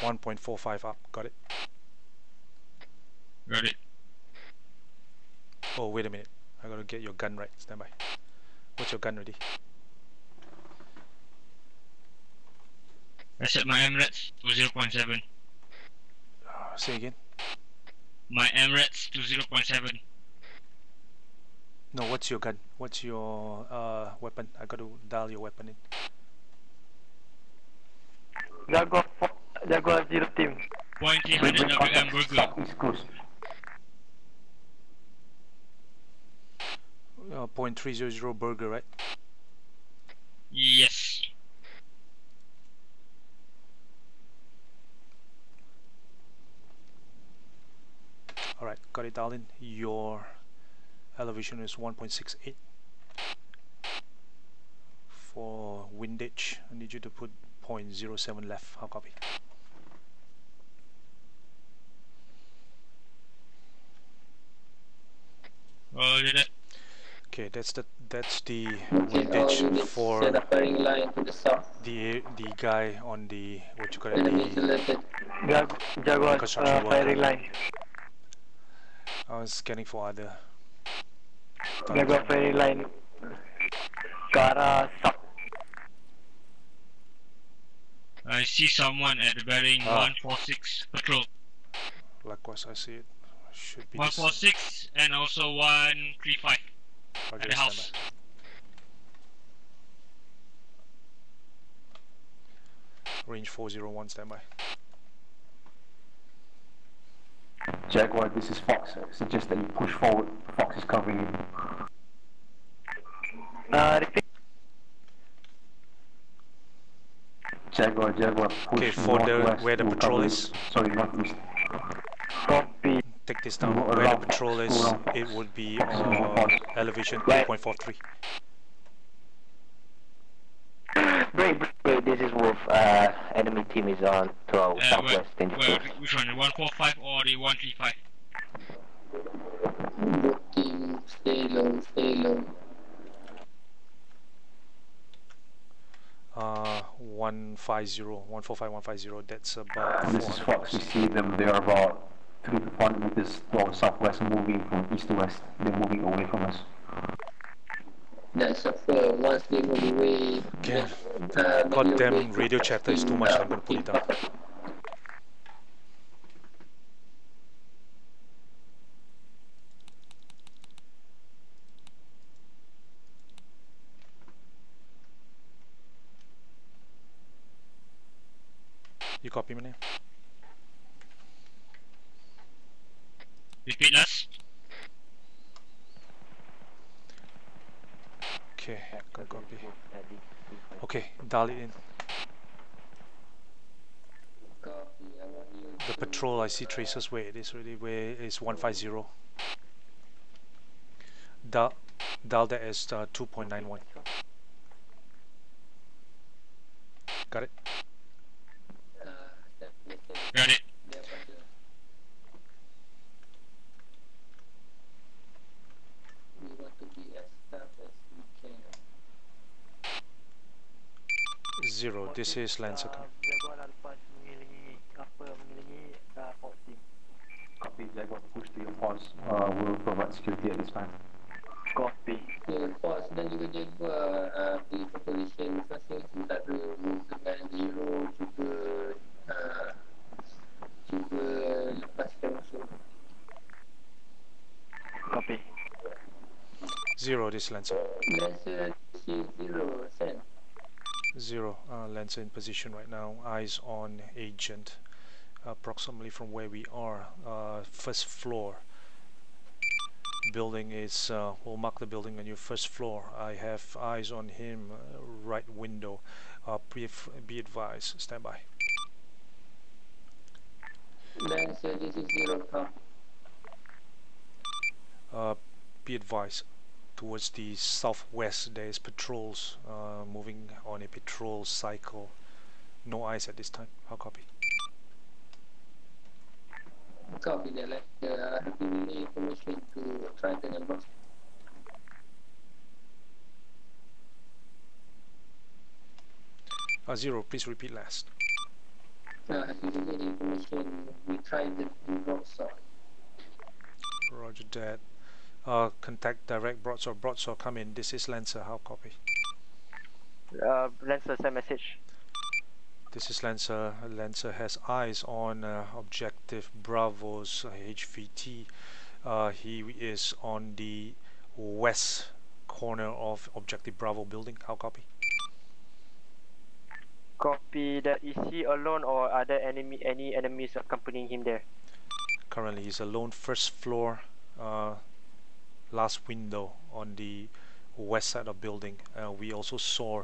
1.45 up. Got it? Got it. Oh, wait a minute. I gotta get your gun right. Stand by. What's your gun ready? I set my MRETs to 0.7. Uh, say again. My MRETs to 0.7. No, what's your gun? What's your uh, weapon? I gotta dial your weapon in. Jaguar Jaguar zero team. Point 300 WM burger. East Coast. Uh, point three zero zero burger, right? Yes. All right, got it dialed in. Your elevation is 1.68. For windage, I need you to put 0.07 left. How copy? Roger that. Okay, that's the that's the Okay, all windage for set a firing line to the south. the the guy on the what you call it Enemy the selected. Jag- Jaguar, uh, firing line. I was scanning for other. Jaguar firing line. Ke arah south. I see someone at the bearing Ah. 146 patrol. Likewise, I see it. Should be. 146 and also 135 Roger, at the house. Range 401 standby. Jaguar, this is Fox. I suggest that you push forward. Fox is covering you. Uh, repeat. Jaguar, Jaguar, push Okay, for the where the to patrol is. Sorry, northeast. Copy. Take this down. Where the patrol is, it would be on pause. elevation Right. 2.43. Break, break, break. This is Wolf. Uh, enemy team is on to our Uh, where, southwest. where, 24. which one? The 145 or the 135? Both stay low, stay low. Uh, 150, 145, 150. That's about This is Fox. We see them. They are about three to four hundred meters to our southwest, moving from east to west. They're moving away from us. That's a four. Once they move away, Okay. uh, Goddamn away radio chatter is too much. I'm gonna put it down. You copy me? now? Repeat last. Okay, got copy. Okay, dial it in. The patrol, I see traces where it is really, where it is 150. Dial, dial that as uh, 2.91. Got it? Got it. Zero, this is Lancer. Jaguar uh, team. Copy, Jaguar. Push to your pause. Uh, we'll provide security at this time. Copy. Ya, Force dan juga Jaguar uh, pilih position masing sementara move dengan Zero cuba uh, cuba lepaskan musuh. Copy. Zero, this is Lancer. Lancer Zero, send. Zero, uh, Lancer in position right now. Eyes on agent. Approximately from where we are, uh, first floor. Building is, uh, we'll mark the building on your first floor. I have eyes on him, uh, right window. Uh, be, be advised, stand by. Lancer, this is Zero. Uh, be advised, towards the southwest there is patrols uh, moving on a patrol cycle. No eyes at this time. How copy? Copy that, Lancer. Uh, you relay information to Trident and Box? Uh, zero, please repeat last. Uh, have you relay information we Trident and Broadsword? Roger that. Uh, contact direct broadsword. Broadsword, come in. This is Lancer. How copy? Uh, Lancer, send message. This is Lancer. Lancer has eyes on uh, objective Bravo's HVT. Uh, he is on the west corner of objective Bravo building. How copy? Copy that. Is he alone or are there enemy any enemies accompanying him there? Currently, he's alone. First floor, uh, last window on the west side of building. Uh, we also saw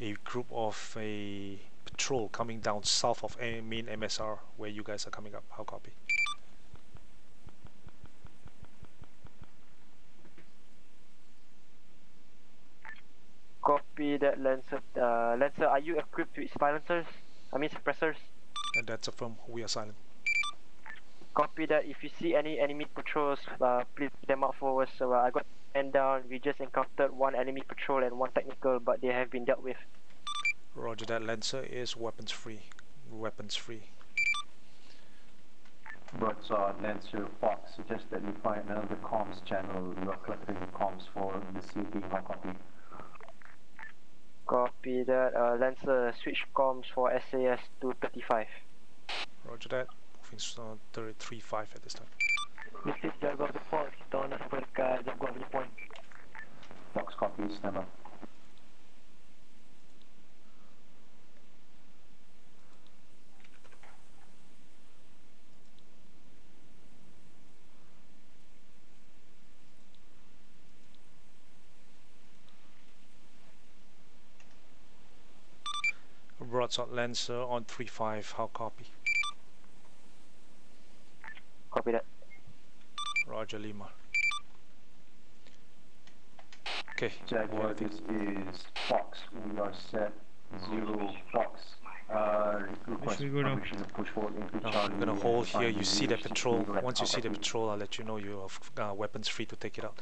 a group of a patrol coming down south of a main MSR where you guys are coming up. How copy? Copy that, Lancer. Uh, Lancer, are you equipped with silencers? I mean suppressors? And that's a firm. We are silent. Copy that. If you see any enemy patrols, uh, please put them out forward. So uh, I got and down. We just encountered one enemy patrol and one technical, but they have been dealt with. Roger that. Lancer is weapons free. Weapons free. Broadsword, Lancer, Fox, suggest that you find another comms channel. You are collecting comms for the CP. How copy? Copy that. Uh, Lancer, switch comms for SAS 235. Roger that. Moving uh, 33.5 at this time. This is Jaguar of the Fox. Don't support Jaguar of the Point. Fox copy, stand up. Broadsword Lancer on 3.5. How copy? Copy that. Roger Lima. Okay. Jaguar, this is Fox. We are set zero Fox. Uh, request we go now? permission to push forward into Now, Charlie. I'm gonna hold here. You see the patrol. Once you see the patrol, I'll let you know you have uh, weapons free to take it out.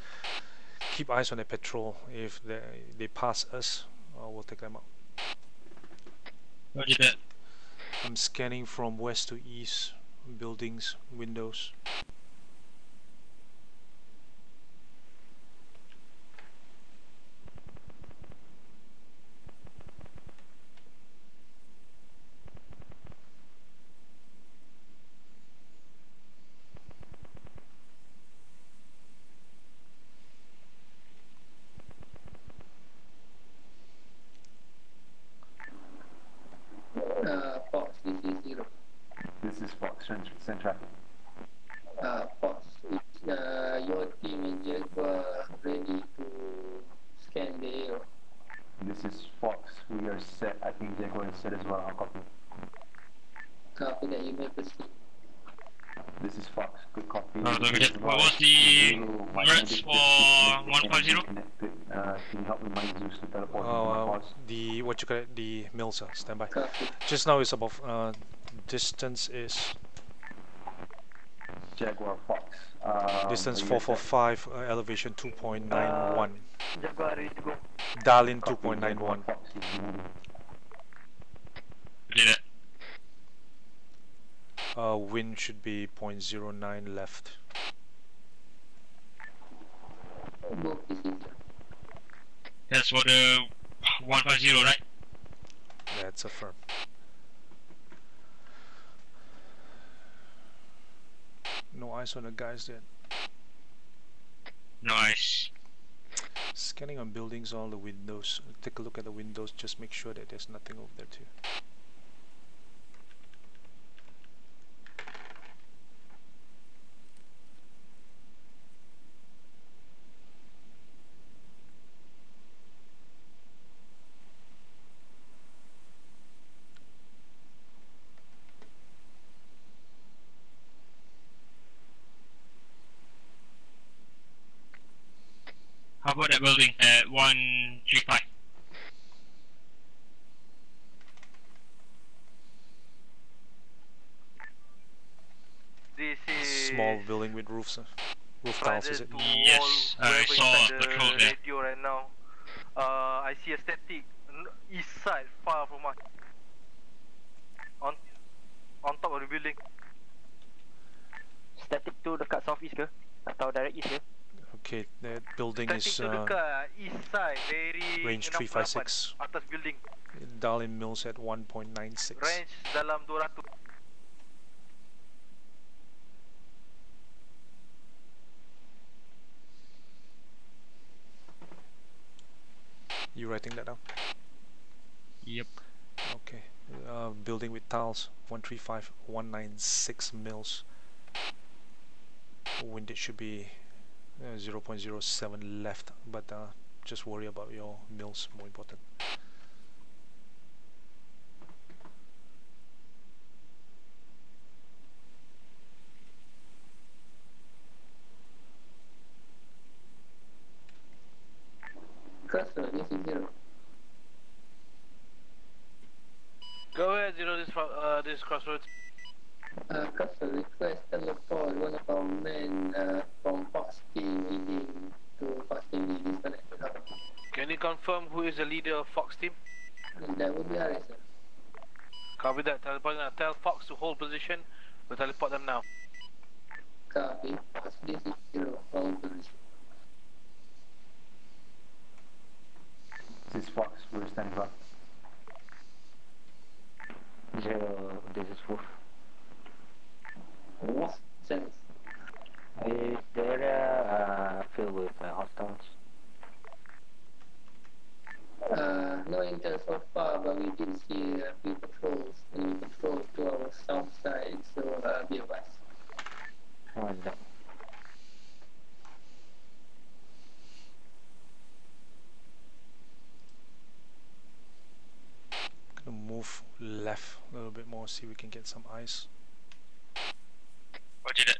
Keep eyes on the patrol. If they they pass us, uh, we'll take them out. Roger that. I'm scanning from west to east. Buildings, windows. Uh, Fox, this is zero. This is Fox. Send, send traffic. Uh, Fox, it's, uh, your team and Jaguar ready to scan the area. This is Fox. We are set. I think Jaguar is set as well. How copy? Copy that you may proceed. This is Fox. Good copy. Uh, This okay. is What was Fox. the Zero, my threats medic for is 150? connected. Uh, can you help me mind Zeus to teleport into my Oh, uh, pods? the what you call it? The mils. Uh, stand by. Copy. Just now it's about uh, distance is Jaguar Fox. Um, distance are you four set? four five. Uh, elevation two point nine one. Jaguar ready to go. Darlin two Copy, point nine Jaguar one. Fox is moving. Roger that. Uh, wind should be 0.09 left. Both this is That's for the 150, right? That's a firm. No eyes on the guys there. Nice. Scanning on buildings, all the windows. Take a look at the windows. Just make sure that there's nothing over there too. How about that building at 135? This is Small building with roofs. Uh, roof tiles, is it? Yes, all I saw inside a the patrol there. radio right now. Uh, I see a static east side, far from us. On, on top of the building. Static to tu dekat southeast ke? Atau direct east ke? Okay, that building is uh, dekat east side, very range 356. 688, atas building. Darlin mils at 1.96. Range dalam 200. You writing that down? Yep. Okay. Uh, building with tiles 135 196 mils. it should be uh, 0.07 left, but uh, just worry about your mils more important. Customer, this is zero. Go ahead, zero this fro- uh this crossroads. Confirm who is the leader of Fox team? That would be Aris, sir. Copy that. Teleport now. Tell Fox to hold position. We'll teleport them now. Copy. This is zero. All position. This is Fox, we're standing by. Zero, this is Wolf. What? Sense. Is the area uh, filled with uh, hostiles? Uh, no intel so far, but we did see a few patrols, enemy patrols to our south side, so uh, be advised. What is that? Gonna move left a little bit more, see if we can get some eyes. Roger that.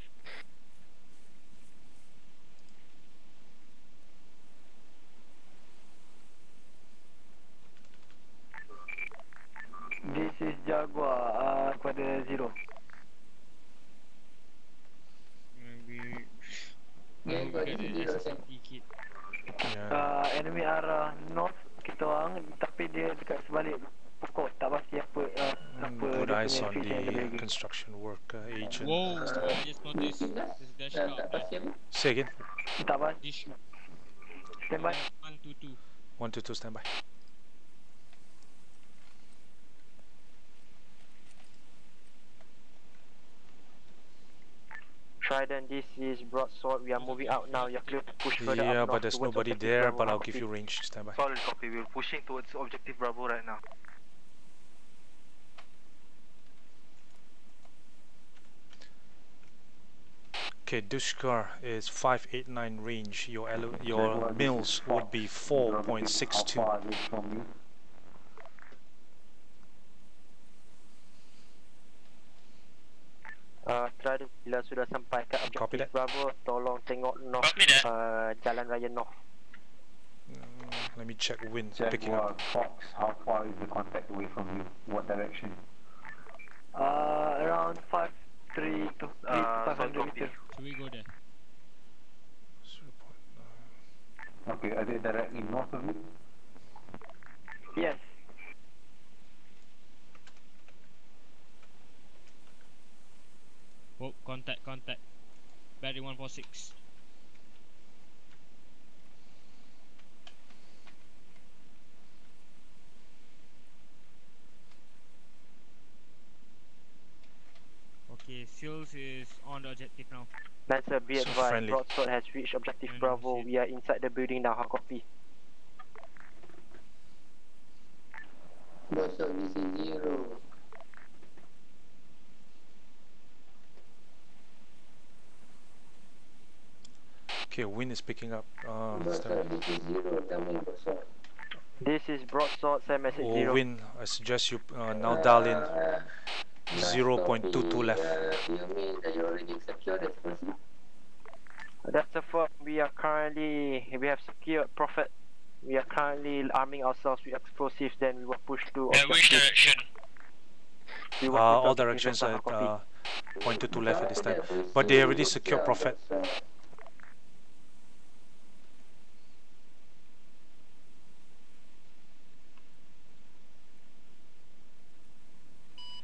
This is Jaguar uh, pada zero. Maybe. Yeah, I'll but get this the is zero SSP kit. Uh, enemy arah north kita orang tapi dia dekat sebalik pokok tak pasti apa uh, apa Good dia eyes punya on future the lagi. construction work uh, agent. Whoa, I just noticed this dash Dah card. tak pasti apa? Say again. This Stand by. one two two. One two two standby. Trident, this is broadsword. We are moving out now. You're clear to push further Yeah, but there's nobody there. Bravo. But I'll give you range. Standby. Solid copy. We're pushing towards objective Bravo right now. Okay, Dishka is 589 range. Your elo- your this mills would be 4.62. How far away you? Uh, Trident, bila sudah sampai ke objektif. Bravo, tolong tengok north. Copy. Uh, jalan raya north. Mm, Let me check wind picking up. Fox, how far is the contact away from you? What direction? Uh, around 5, 3 to 3 Uh, 500 meters. Should we go there? Okay, are they directly north of you? Yes. Oh, contact, contact. Battery 146. Okay, Seals is on the objective now. Lancer, be So advised, friendly. broadsword has reached objective Mm, Bravo. We are inside the building now. Hard copy. Boss, so this is zero. Okay, wind is picking up. Uh, Boss, so this is zero. Tell me, boss. so. This is broadsword. Send message Oh, zero. wind. I suggest you uh, now dial in Uh, nice 0.22 left. Uh, you mean that you already secured explosive? That's the firm. We are currently we have secured Prophet. We are currently arming ourselves with explosives. Then we will push to Yeah, which direction? We uh, will to all directions Delta, at hard uh, copy. point two two left at this time. But they please. already secured Yeah, Prophet. boss, uh,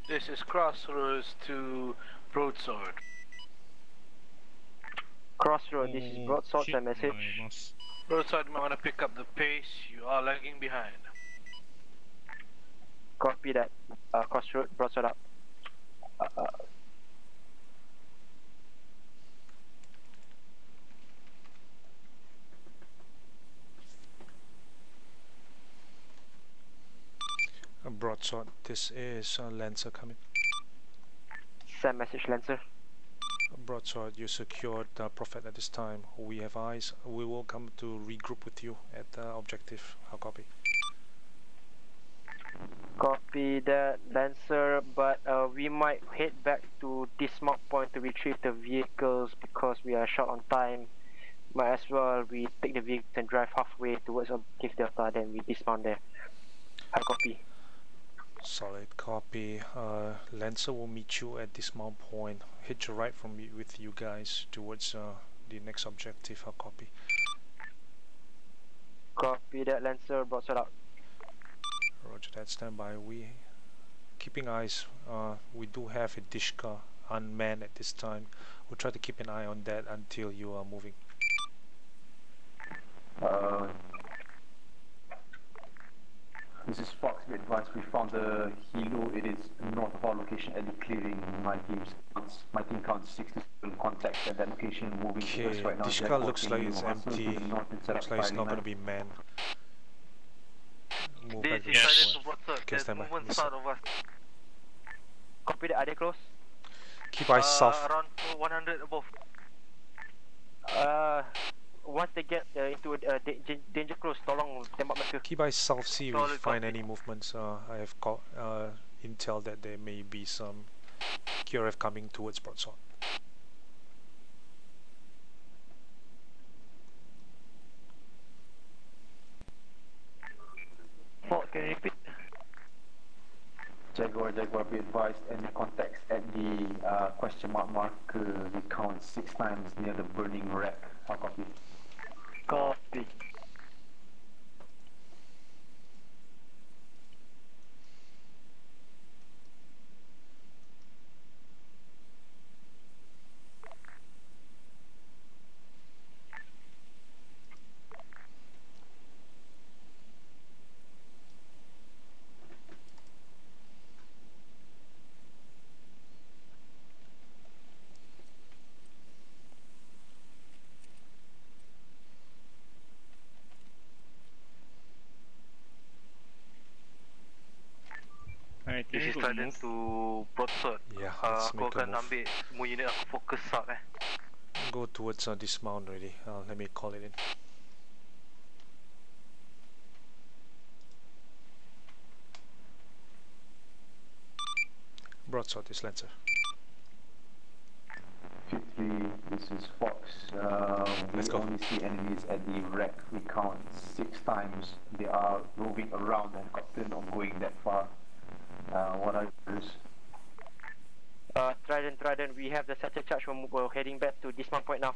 This is Crossroads to Broadsword. Crossroad. This is Oh, broadsword. shit, Send message. Broadsword, you might want to pick up the pace. You are lagging behind. Copy that. Uh, crossroad. Broadsword up. Uh, uh, A broadsword. This is uh, Lancer coming. send message, Lancer. Broadsword, you secured the Prophet at this time. We have eyes. We will come to regroup with you at the objective. How copy? Copy that, Lancer. But uh, we might head back to dismount point to retrieve the vehicles because we are short on time. Might as well we take the vehicle and drive halfway towards objective Delta, then we dismount there. I copy. Solid copy. Uh, Lancer will meet you at dismount point. Hitch a right from you, with you guys towards uh, the next objective. How copy? Copy that, Lancer, broadsword out. Roger that, standby. We keeping eyes. Uh, we do have a Dishka unmanned at this time. We'll try to keep an eye on that until you are moving. Uh, this is Fox. Be advised, we found the helo. It is north of our location at the clearing. My team's counts, my team counts 67 contacts at that location. Moving to Okay, us right now. Dishka They're looks like it's empty. the north and set Looks like it's not going to be manned. Move This back to is the silent point. to broadsword. Okay, There's stand by. movement Yes, south of us. Copy that, are they close? Keep eyes uh, south. Around 100 above. Uh, once they get uh, into uh, da da- danger close, tolong tembak mereka. Keep eyes south. See if we Solid find any movements. Uh, I have caught uh, intel that there may be some QRF coming towards broadsword. Fox, can you repeat? Jaguar, Jaguar, be advised, any contacts at the uh, question mark marker, we count six times near the burning wreck. How copy? Copy. Alright, This is silent to broadsword. Yeah, Uh, let's aku make a akan move. ambil semua unit aku fokus south eh. Go towards uh, dismount already. Uh, let me call it in. Broadsword is Lancer. 53, this is Fox. Uh, we Let's go. only see enemies at the wreck. We count six times. They are roving around the helicopter, on going that far. Uh, what are yours? Uh, Trident, Trident, we have the sector charge. We're, we're heading back to dismount point now.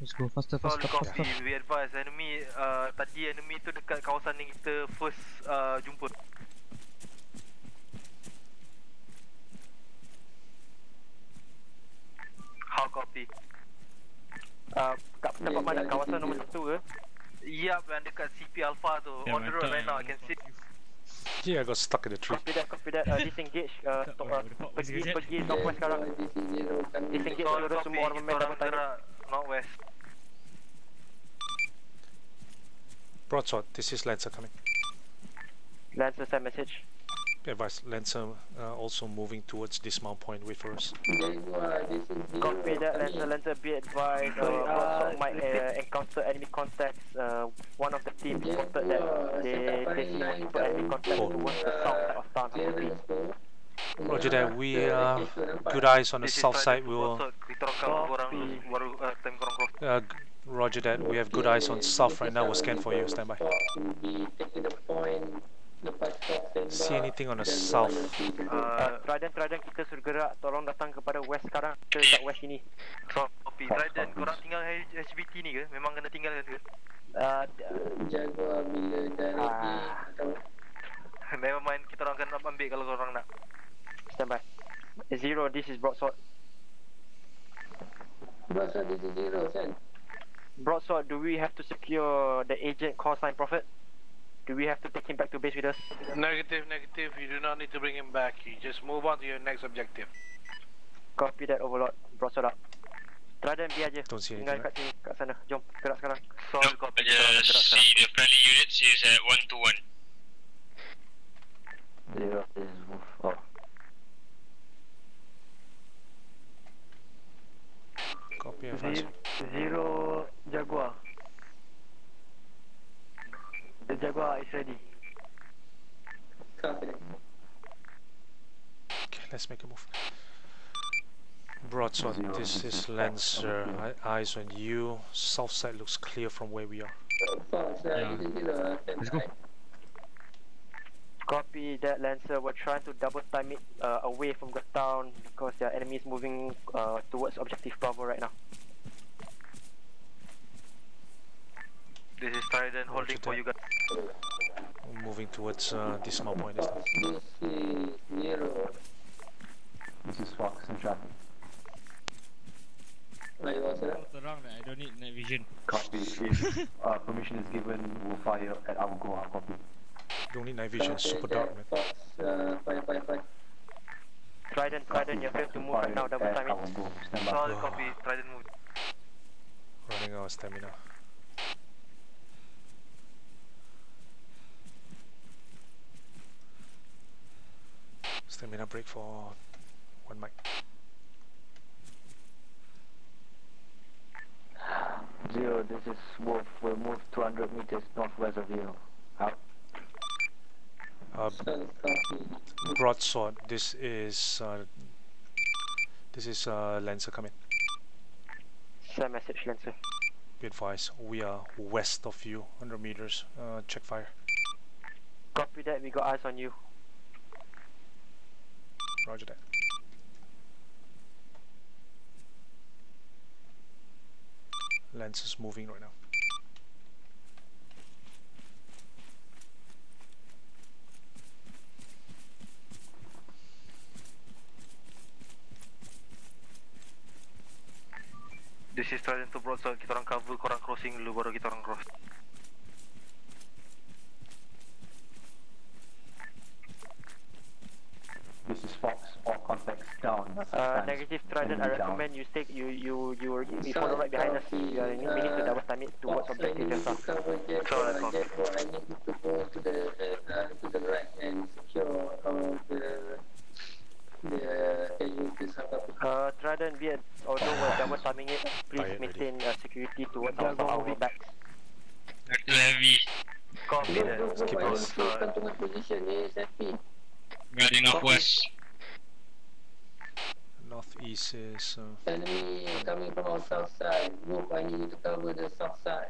Let's go faster, So faster, copy, faster. we advise enemy uh, tadi enemy tu dekat kawasan yang kita first uh, jumpa. How copy? Uh, kat tempat mana? Kawasan nombor satu ke? Yap, yang dekat CP Alpha tu. Yeah, On the road right now, I can see. Yeah, I got stuck in the tree. Copy that, copy that. Uh, disengage. Uh, stop, uh, pergi, pergi northwest sekarang. Disengage Solid seluruh copy, semua orang kita main orang double time. gerak northwest. Broadsword, this is Lancer coming. Lancer send message. Be advised, Lancer uh, also moving towards dismount point. with us. Copy that, Lancer, Lancer, be advised. Uh, Broadsword might uh, encounter enemy contacts. Uh, one of the teams spotted that they, they see multiple enemy contacts Oh. towards the south side of town. Copy. Roger that. We uh, good eyes on the This south side. We will. broadsword. Kita orang cover korang baru uh, time korang cross. Uh, g- Roger that. We have good eyes on south right now. We'll scan for you. Stand by. See anything on the south? Uh, Trident, Trident, kita sudah gerak. Tolong datang kepada west sekarang. Kita dekat west ini. Copy. Trident, korang tinggal HBT ni ke? Memang kena tinggal ke? Uh, Jaguar bila dah Ah. Never mind, kita orang akan ambil kalau korang nak. Stand by. Zero, this is broadsword. Broadsword this is zero, send. Broadsword, do we have to secure the agent call sign Prophet? Do we have to take him back to base with us? Negative, negative. You do not need to bring him back. You just move on to your next objective. Copy that, Overlord. Broadsword up. Trident, biar je. Don't see Tinggal anything, kat sini, kat sana. Jom, gerak sekarang. Solid copy. I gerak just sekarang. see the friendly units is at 1 to 1. Zero, this is Wolf. Oh. Copy advise. Zero, Jaguar. The Jaguar is ready. Copy. Okay, let's make a move. Broadsword, this this is is Lancer. I- Eyes on you. South side looks clear from where we are. Fox, uh, Yeah. this is zero, send. Let's go. Copy that, Lancer. We're trying to double time it uh, away from the town because there are enemies moving uh, towards objective Bravo right now. This is Trident holding for you guys. Moving towards uh, this small point this time. This is zero. This is Fox in traffic. Like what's that? What's wrong that I don't need night vision? Copy. If uh, permission is given, we'll fire at our goal. Copy. Don't need night vision, super dark man. Fox, uh, fire, fire, fire. Trident, Trident, you're clear to move right now, double time it. Our goal. Stand by. Solid copy. Trident move. Running out of stamina. Stamina break for one mic. Zero, this is Wolf. We'll move 200 meters northwest of you. Out. Uh, broadsword. This is uh, this is uh, Lancer coming. Send message, Lancer. Be advised, we are west of you, 100 meters. Uh, check fire. Copy that, we got eyes on you. Roger that. Lens is moving right now. This is Trident to broadsword. Kita orang cover, korang crossing dulu baru kita orang cross. This is Fox. All contacts down. Uh, negative Trident, I enemy down. recommend you stay, you, you, you, you follow right behind us. You are, we need to double time it towards objective and Jeffro, I need to go to the, uh, to the right and secure uh, the, the. Copy. Uh, Trident, we although we're double timing it, please maintain uh, security towards our, back. Heavy. Copy Go, that. go, go, keep us. to come to my position ASAP. Northwest. Northeast is uh, Enemy coming from our south side. Wolf, I need you to cover the south side.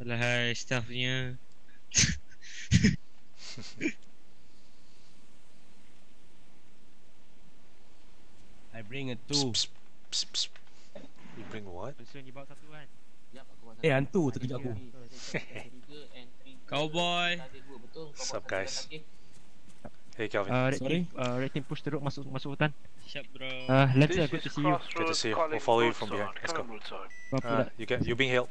Alahai staffnya. I bring a two. psst, psst, psst. You bring what? Person ni bawa satu kan? Eh, hantu terkejut aku. Cowboy. What's up guys? Hey Calvin. Uh, red Sorry? team, uh, red team push teruk masuk masuk hutan. Siap bro. Uh, let's This good to see you. Good to see you. We'll follow you from behind. Let's go. Berapa Uh, you get you being hailed.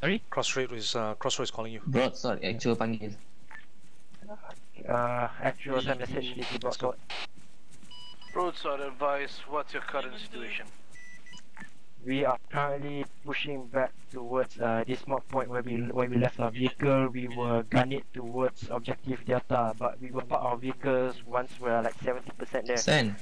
Sorry? Crossroad is uh, Crossroad is calling you. Broadsword, actual panggil. Uh, actual send message, this is broadsword. Broadside advice, what's your current situation? We are currently pushing back towards uh, this mark point where we where we left our vehicle. We were gun it towards objective delta, but we were part our vehicles once we're like 70% there. Send.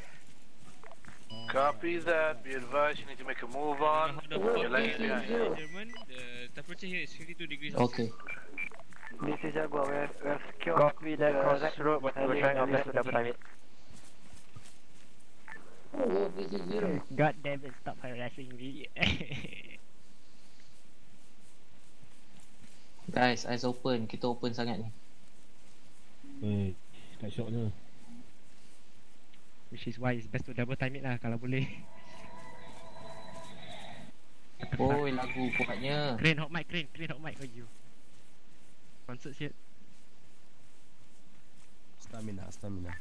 Copy that. Be advised, you need to make a move on. You're fuck lagging is behind. German? The temperature here is 52 degrees. Okay. This is Jaguar, we have, we have secured Copy that crossroad, but we're trying our best to double time it. God damn it, stop harassing me. Guys, eyes open. Kita open sangat ni. Eh, tak syoknya. Which is why it's best to double time it lah kalau boleh. Oi, lagu kuatnya. Crane hot mic, crane, crane hot mic for you. Concert shit. Stamina, stamina.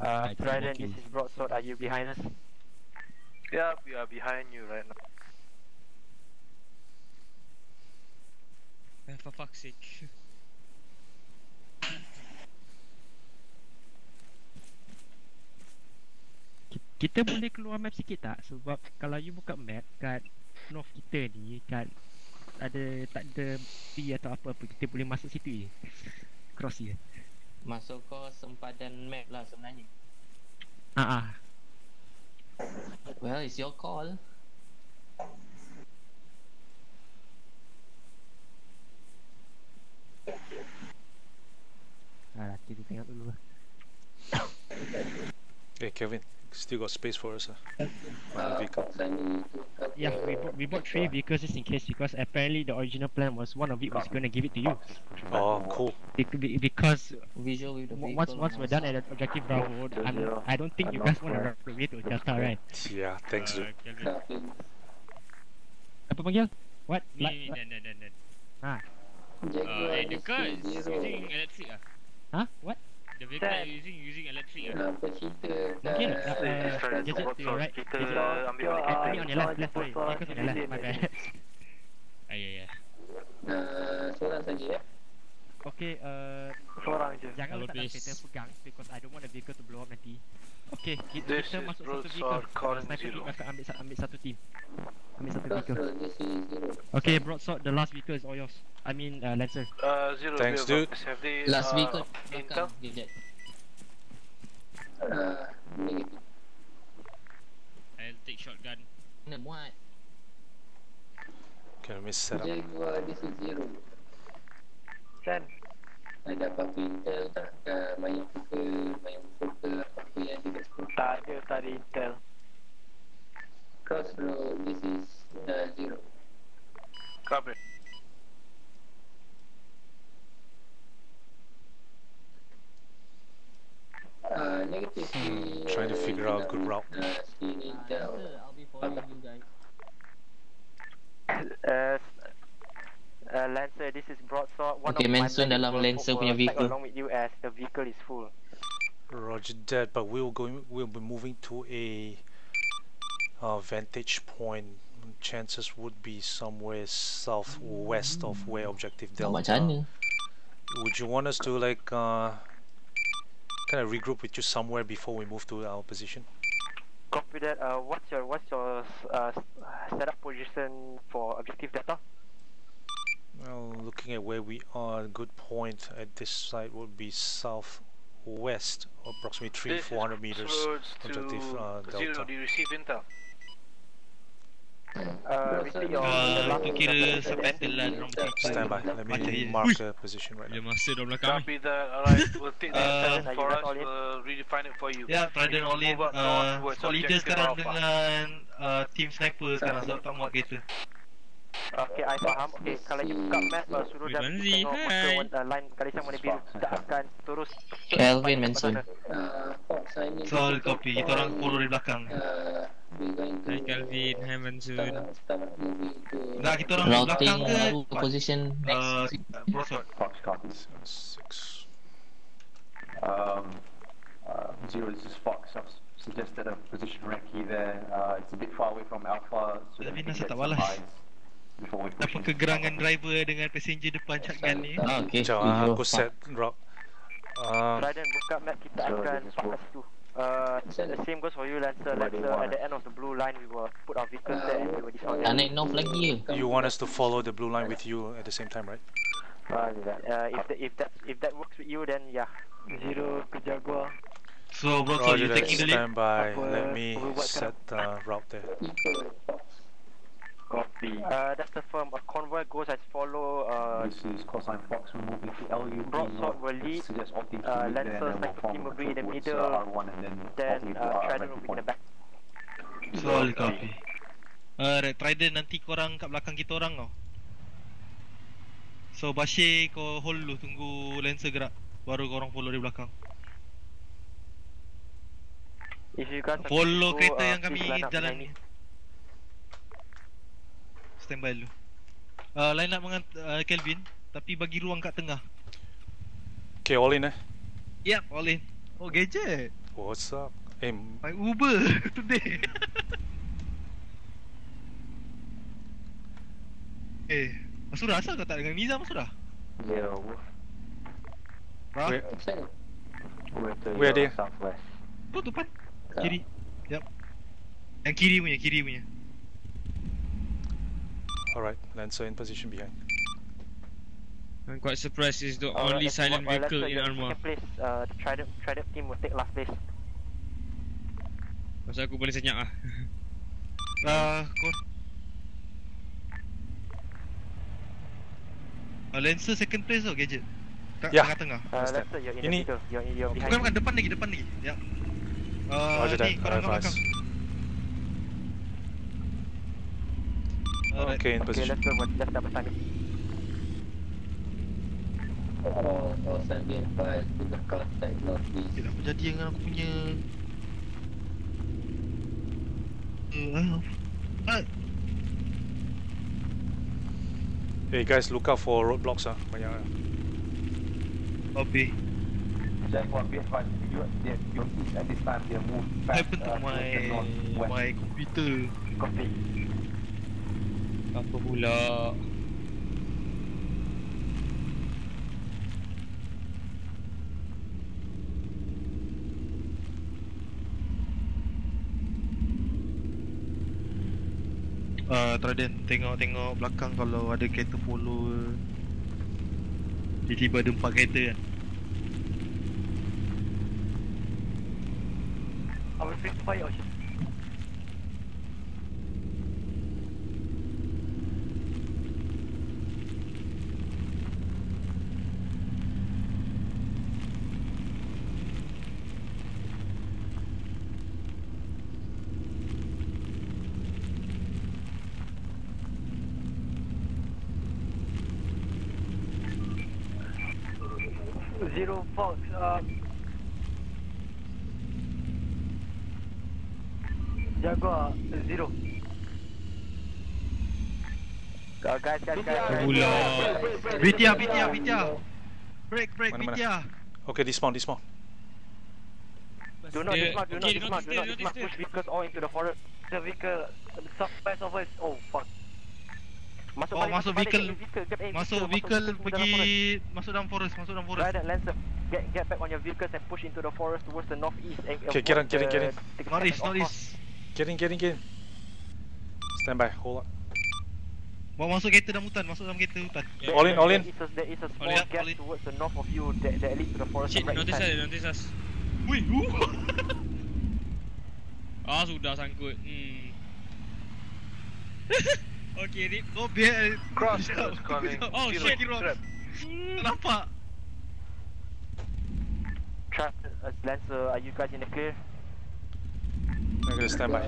Uh, Trident, this is broadsword, are you behind us? Yeah, we are behind you right now. Uh, for fuck's sake. Kita boleh keluar map sikit tak? Sebab kalau you buka map kat north kita ni kat ada tak ada P atau apa-apa kita boleh masuk situ je. Cross je. Masuk kau sempadan map lah sebenarnya. Ah ah. Well, it's your call. Ah, kita tengok dulu lah. Hey Kevin, Still got space for us. Uh. Uh, vehicle. Yeah, we bought, we bought three vehicles just in case because apparently the original plan was one of it was gonna give it to you. Oh, cool. Bec- be- because Visual with the once once we're done at the objective Bravo, I'm, I don't think you guys want to run away to Delta, right? Yeah, thanks, dude. Apa panggil? What? Ni, Like- ni, dan, dan, dan, dan. Ah. Uh, the car is using electric ah. Huh? What? The vehicle that you're using using electric ah. Mungkin uh, uh, gadget to your right. Gadget. Actually on your left, left, sorry. Vehicles on your left, my bad. Ah, ya, ya. Uh, seorang saja ya. Okay, uh, Seorang je. Jangan base. kereta pegang because I don't want the vehicle to blow up nanti. Okay, kita, This kita masuk satu vehicle. Sniper zero. team akan ambil ambil satu team. Ambil satu vehicle. Okay, broadsword, the last vehicle is all yours. I mean, uh, Lancer. Uh, zero. Thanks, dude. Have they, Last uh, vehicle Intel? belakang gadget. Uh. I'll take shotgun. Kena muat. Okay, let me set up. Jaguar, this is zero. Kan? Ada apa-apa intel tak? Uh, main ke, main ke apa-apa yang tidak sepuluh. Tak ada, tak ada intel. Crossroad, this is uh, zero. Copy. Uh, negative. Hmm, trying to figure out good route. Uh, intel. I'll be following you guys. Uh, uh, Lancer, this is broadsword. One Okay, of my mention men dalam will- Lancer punya vehicle. along with you as the vehicle is full. Roger that, but we'll going we'll be moving to a uh, vantage point. Chances would be somewhere southwest of where objective Delta. macam mana? Would you want us to like uh, kind of regroup with you somewhere before we move to our position? Copy that. Uh, what's your what's your uh, setup position for objective Delta? Well, looking at where we are, a good point at this site would be southwest, approximately three This four hundred meters. Objective to uh, Zero, Delta. do you receive Intel? Uh, repeat your Uh, the last tu kira subtitle lah dorang Stand by. Let me Baca mark the position right now. masa dalam belakang ni. Copy that. Alright, we'll take that Uh, for us. We'll redefine it for you. Ya, Trident all in. Uh, north towards so leader objective sekarang Alpha. dengan uh, team sniper sekarang sebab tak muat kereta. Okay, I faham. Okay, kalau you buka map, uh, suruh dah Manzi, tengok muka uh, line garisan warna biru. Kita akan terus Kelvin mention. Uh, Fox, I need So, to- copy. Kita orang follow di belakang. Uh, Hai Calvin, hai to Nak kita orang di Routing belakang ke? baru position Uh, next. Broadsword. Fox copies. Six. Um, uh, zero, this is Fox. I've suggested a position recce there. Uh, it's a bit far away from Alpha, so that we Tapi can get tak some eyes into kegerangan driver dengan passenger depan shotgun ni? Ah, okay. Sekejap, ah, aku set route. Um, Trident buka map kita akan kat situ. Uh, the same goes for you Lancer. Lancer at the end of the blue line we will put our vehicles there and we will dismount Tak them. naik north lagi ke? you want us to follow the blue line with you at the same time, right? That. Uh, if the, if that if that works with you then yeah. Zero ke Jaguar. So, Roger you that. taking the lead? Stand by. Apa- Let me set uh, route there. Copy. Uh, that's the firm. A convoy goes as follow. Uh, This is cosine Fox. We're moving to LUP. Broadsword will lead, Suggest all uh, Lancer sniper form team will be in the middle, uh, R1 and then then all uh, uh, Trident ready will be in the back. Solid copy. Uh, Red Trident nanti korang kat belakang kita orang tau. So Bashir kau hold dulu tunggu Lancer gerak baru korang follow di belakang. If you guys Follow go, kereta uh, yang kami jalan ni. Me. Stand by dulu. Uh, line up dengan uh, Kelvin tapi bagi ruang kat tengah. Okay, all in eh? Yep, all in. Oh, gadget. What's up? Eh, My Uber today. eh, Masura asal kau tak dengan Niza Masura? Zero, Wolf. Ha? where, We're to Where your dia? southwest. Tu depan. Kiri. Yep. Yang kiri punya, kiri punya. Alright, Lancer in position behind. I'm quite surprised it's the Uh, only that's silent uh, vehicle Lancer, in Armour. Second place. Uh, the Trident Trident team will take last place. Pasal aku boleh senyap ah. Uh, kau Uh, Lancer second place tau gadget Kat Ya. tengah-tengah Uh, Lancer, you're in the Ini- middle. You're, you're behind. Bukan bukan depan lagi depan lagi Ya Uh, Roger that, ni, korang kat advise. belakang. Okay, in Okay, position. let's go. Let's double time it. Oh, kawasan dia advise to the contact northeast. Apa jadi dengan aku punya Uh, ah, Hey guys, look out for roadblocks ah. Banyak ah. Copy. Jaguar BF1, you, they, your east at this time, they move What back happened to uh, my towards the northwest. my computer? Copy. Apa pula? Uh, Traden tengok-tengok belakang kalau ada kereta follow Tiba-tiba ada empat kereta kan Our free fire Zero. Kau guys kan kan Pula. Vitya Vitya Vitya Break. Break Vitya Okay dismount dismount Do not dismount do not dismount do not dismount. Push vehicles all into the forest. The vehicle Surprise over oh fuck. Masuk oh, masuk vehicle, vehicle. Masuk vehicle pergi Masuk dalam forest Masuk dalam forest. Right, Lancer Get get back on your vehicles and push into the forest towards the northeast. Okay, kiran, kiran, kiran. in, get. Northeast, northeast. Get in, get in, get in. Stand by, hold on. Bawa masuk kereta dalam hutan, masuk dalam kereta hutan There- All in, all there in. is a- There is a small All in, gap all in. towards the north of you that, that leads to the forest Shit, right notice inside. us, notice us. Wih, uh. Ah, sudah sangkut. Hmm. okay, Rip. Kau biar Cross calling. sekejap. Oh shit. Tak nampak Trap, uh, Lancer, are you guys in the clear? I'm gonna stand by.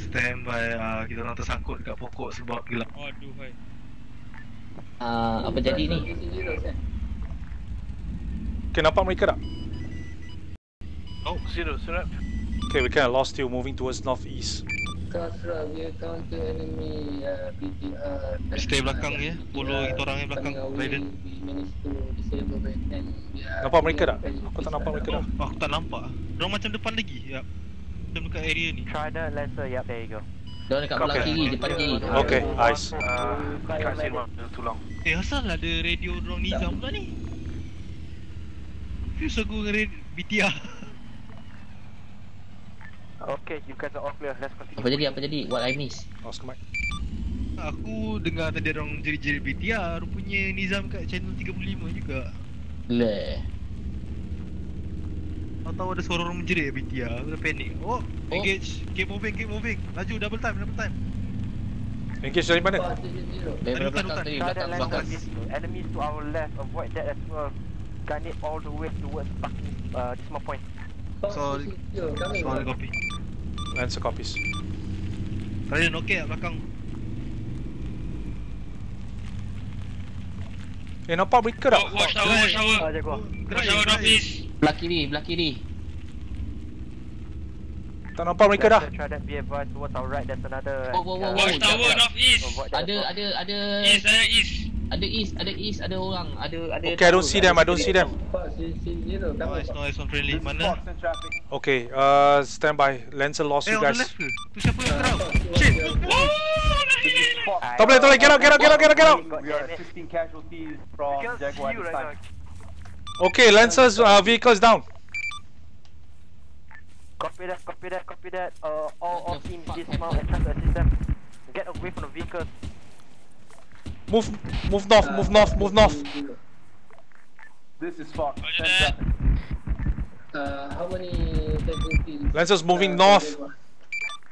Stand by, uh, kita orang tersangkut dekat pokok sebab gelap Aduh, hai. Ah, apa jadi ni? Okay, nampak mereka tak? Oh, zero, zero. Okay, we kinda lost you moving towards northeast. Kasra, we counter enemy uh, BTR. Stay belakang ya, follow kita orang yang belakang Raiden are Nampak mereka tak? Aku tak nampak mereka. Oh, aku tak nampak Diorang macam depan lagi, ya Macam dekat area ni Trident, Lancer, yep, there you go. Dia dekat belah Okay. kiri, depan kiri. Okay, eyes. Uh, can't see one, too long. Eh, asal ada radio diorang Nizam pula ni Fuse aku dengan radio BTR Okay, you guys are all clear. Let's continue. Apa jadi, apa jadi? What I miss? Lost mic. Aku dengar tadi orang jerit-jerit BTR Rupanya Nizam kat channel 35 juga Leh. Tahu-tahu ada suara orang menjerit BTR Aku dah panik Oh, engage Keep moving, keep moving Laju, double time, double time Engage dari mana? Dari belakang tadi, belakang, belakang. enemies to our left. Avoid that as well. Gun it all the way towards parking, uh, this small point. Sorry, sorry copy Lancer copies. Kalian okey tak belakang? Eh, nampak mereka tak? Oh, watch tower, watch tower. Uh, Jaguar. Watch tower northeast. Belah kiri, belah kiri. Tak nampak mereka dah. Lancer, Trident, be advised towards our right. Oh. Watch tower that as Ada, ada, ada. East, ada east. Ada east, ada east, ada orang. Ada, ada. Okay, I don't see them, I don't see them. Nice, nice, on friendly Mana? Okay, uh, stand by. Lancer lost you guys. left? Tu siapa yang terau? Shit! Tak boleh, tak boleh. Get out, get out, get out, get out, get out. We are 16 casualties from We can't Jaguar Okay, Lancer's uh, vehicle is down. Copy that, copy that, copy that. Uh, all What all teams dismount and try to assist them. Get away from the vehicles. Move, move north, move north, move north. This is Fox. Roger Send that. traffic. Uh, how many casualties? Lancer's moving uh, north. Jaguar?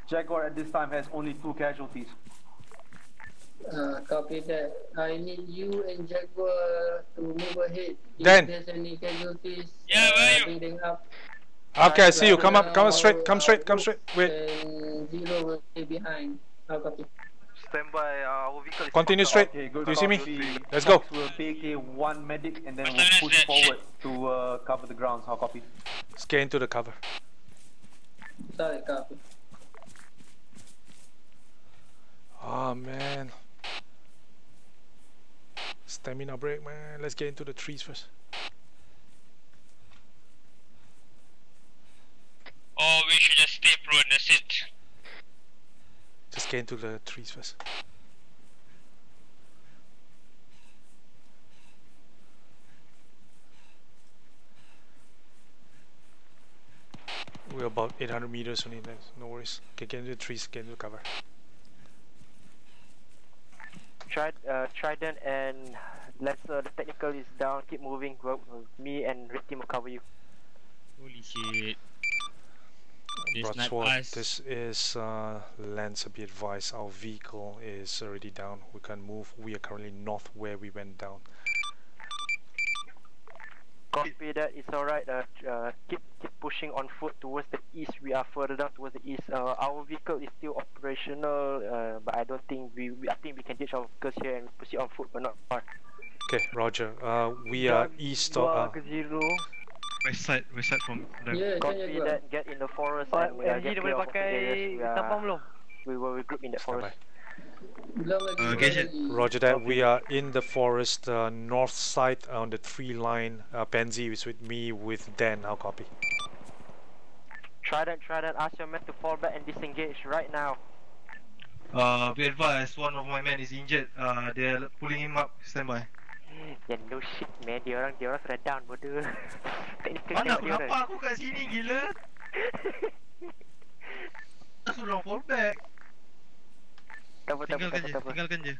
Jaguar at this time has only two casualties. Uh, copy that. I need you and Jaguar to move ahead. If Dan. there's any casualties, Yeah, where uh, are you? up. Okay, I see you. Come up, come up straight, come straight, come straight. Wait. And zero will stay behind. How copy? Stand by, uh, our vehicle is Continue fucked up. straight. Do you see me? Let's go. We'll take a one medic and then we'll push forward to uh, cover the grounds. How copy? Let's get into the cover. Solid copy. Oh man. Stamina break, man. Let's get into the trees first. Or we should just stay prone, that's it. Just get into the trees first. We're about 800 meters only, no worries. Okay, get into the trees, get into the cover. Trid uh, Trident and let's uh, the technical is down. Keep moving. Well, me and red team will cover you. Holy shit. They Broadsword, this is uh, Lancer, be advised, our vehicle is already down. We can't move. We are currently north where we went down. Copy that. It's alright. Uh, uh, keep keep pushing on foot towards the east. We are further down towards the east. Uh, our vehicle is still operational, uh, but I don't think we, we. I think we can ditch our vehicles here and proceed on foot, but not far. Okay, Roger. Uh, we are east of. Uh, zero. West side, west side from the Yeah, Copy yeah, yeah. that. Get in the forest Oh, and we are MG get dah clear boleh of the pakai areas. We are. belum? We will regroup in that forest. Lagi. Uh, gadget. Roger that. We are in the forest, uh, north side on the tree line. Uh, Pansy is with me with Dan. How copy? Trident, Trident. Ask your men to fall back and disengage right now. Uh, be advised, one of my men is injured. Uh, they're pulling him up. Stand by. Ya no shit man. Dia orang dia orang sudah down bodoh. Technical Mana check dia kenapa orang. aku kat sini gila? Aku suruh fall back. Tak apa, tak apa, Tinggalkan tak je, apa, tak apa. tinggalkan je.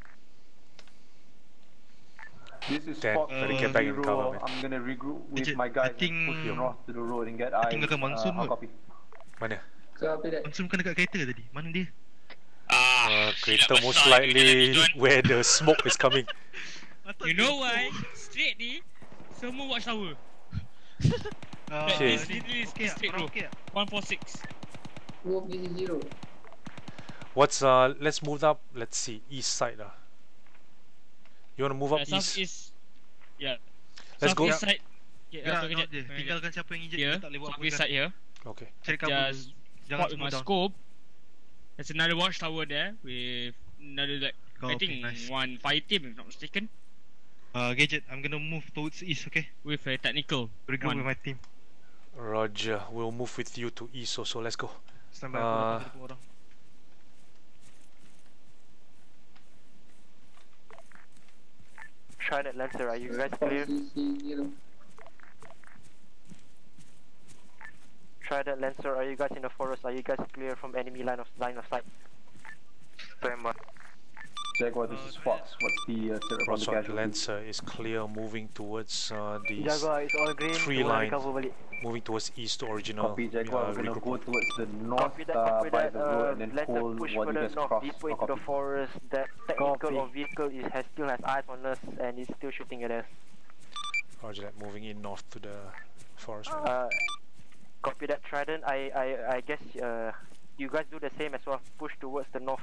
This is Dan, Fox uh, get back in Zero. cover, man. I'm gonna regroup with my guys I think- and push north to the road and get I eyes. think akan Uh, monsoon kot. copy? Mana? That. Monsoon bukan dekat kereta tadi. Mana dia? Uh, kereta most likely where the smoke is coming. You know why? Straight ni, semua watchtower. Uh, Okay. Straight road. tak? 146. Wolf this is zero. What's uh? Let's move up. Let's see east side. Uh. You wanna move up Uh, east? southeast. Yeah. Let's go. Southeast side. Yeah, kejap. dia. Uh, Tinggalkan siapa yang. Here, kita tak boleh buat apa southeast kan. side here. Okay. Cari. Just Jangan spot with my down. scope. There's another watchtower there with another like I Oh, okay, think nice. one fire team if not mistaken Uh, gadget, I'm gonna move towards east, okay? with a technical Regroup one. with my team. Roger. We'll move with you to east also. Let's go. Stand by. Uh, Trident, Lancer. Are you guys clear? CC zero. Trident, Lancer. Are you guys in the forest? Are you guys clear from enemy line of line of sight? Stand by. Jaguar, this is Fox. What's the uh, setup on the casualty? Lancer is clear, moving towards uh, the Jaguar, it's all green. tree Don't line, cover balik. Moving towards east to original. Copy, We Jaguar. are We're gonna go towards the north Copy that, uh, by that. the Uh, road and then let's pull push while you further guys north, cross. deeper How into the forest. That technical Copy. or vehicle is has still has eyes on us and is still shooting at us. Roger that. Moving in north to the forest. right? Uh, copy that, Trident. I I I guess uh, you guys do the same as well. Push towards the north.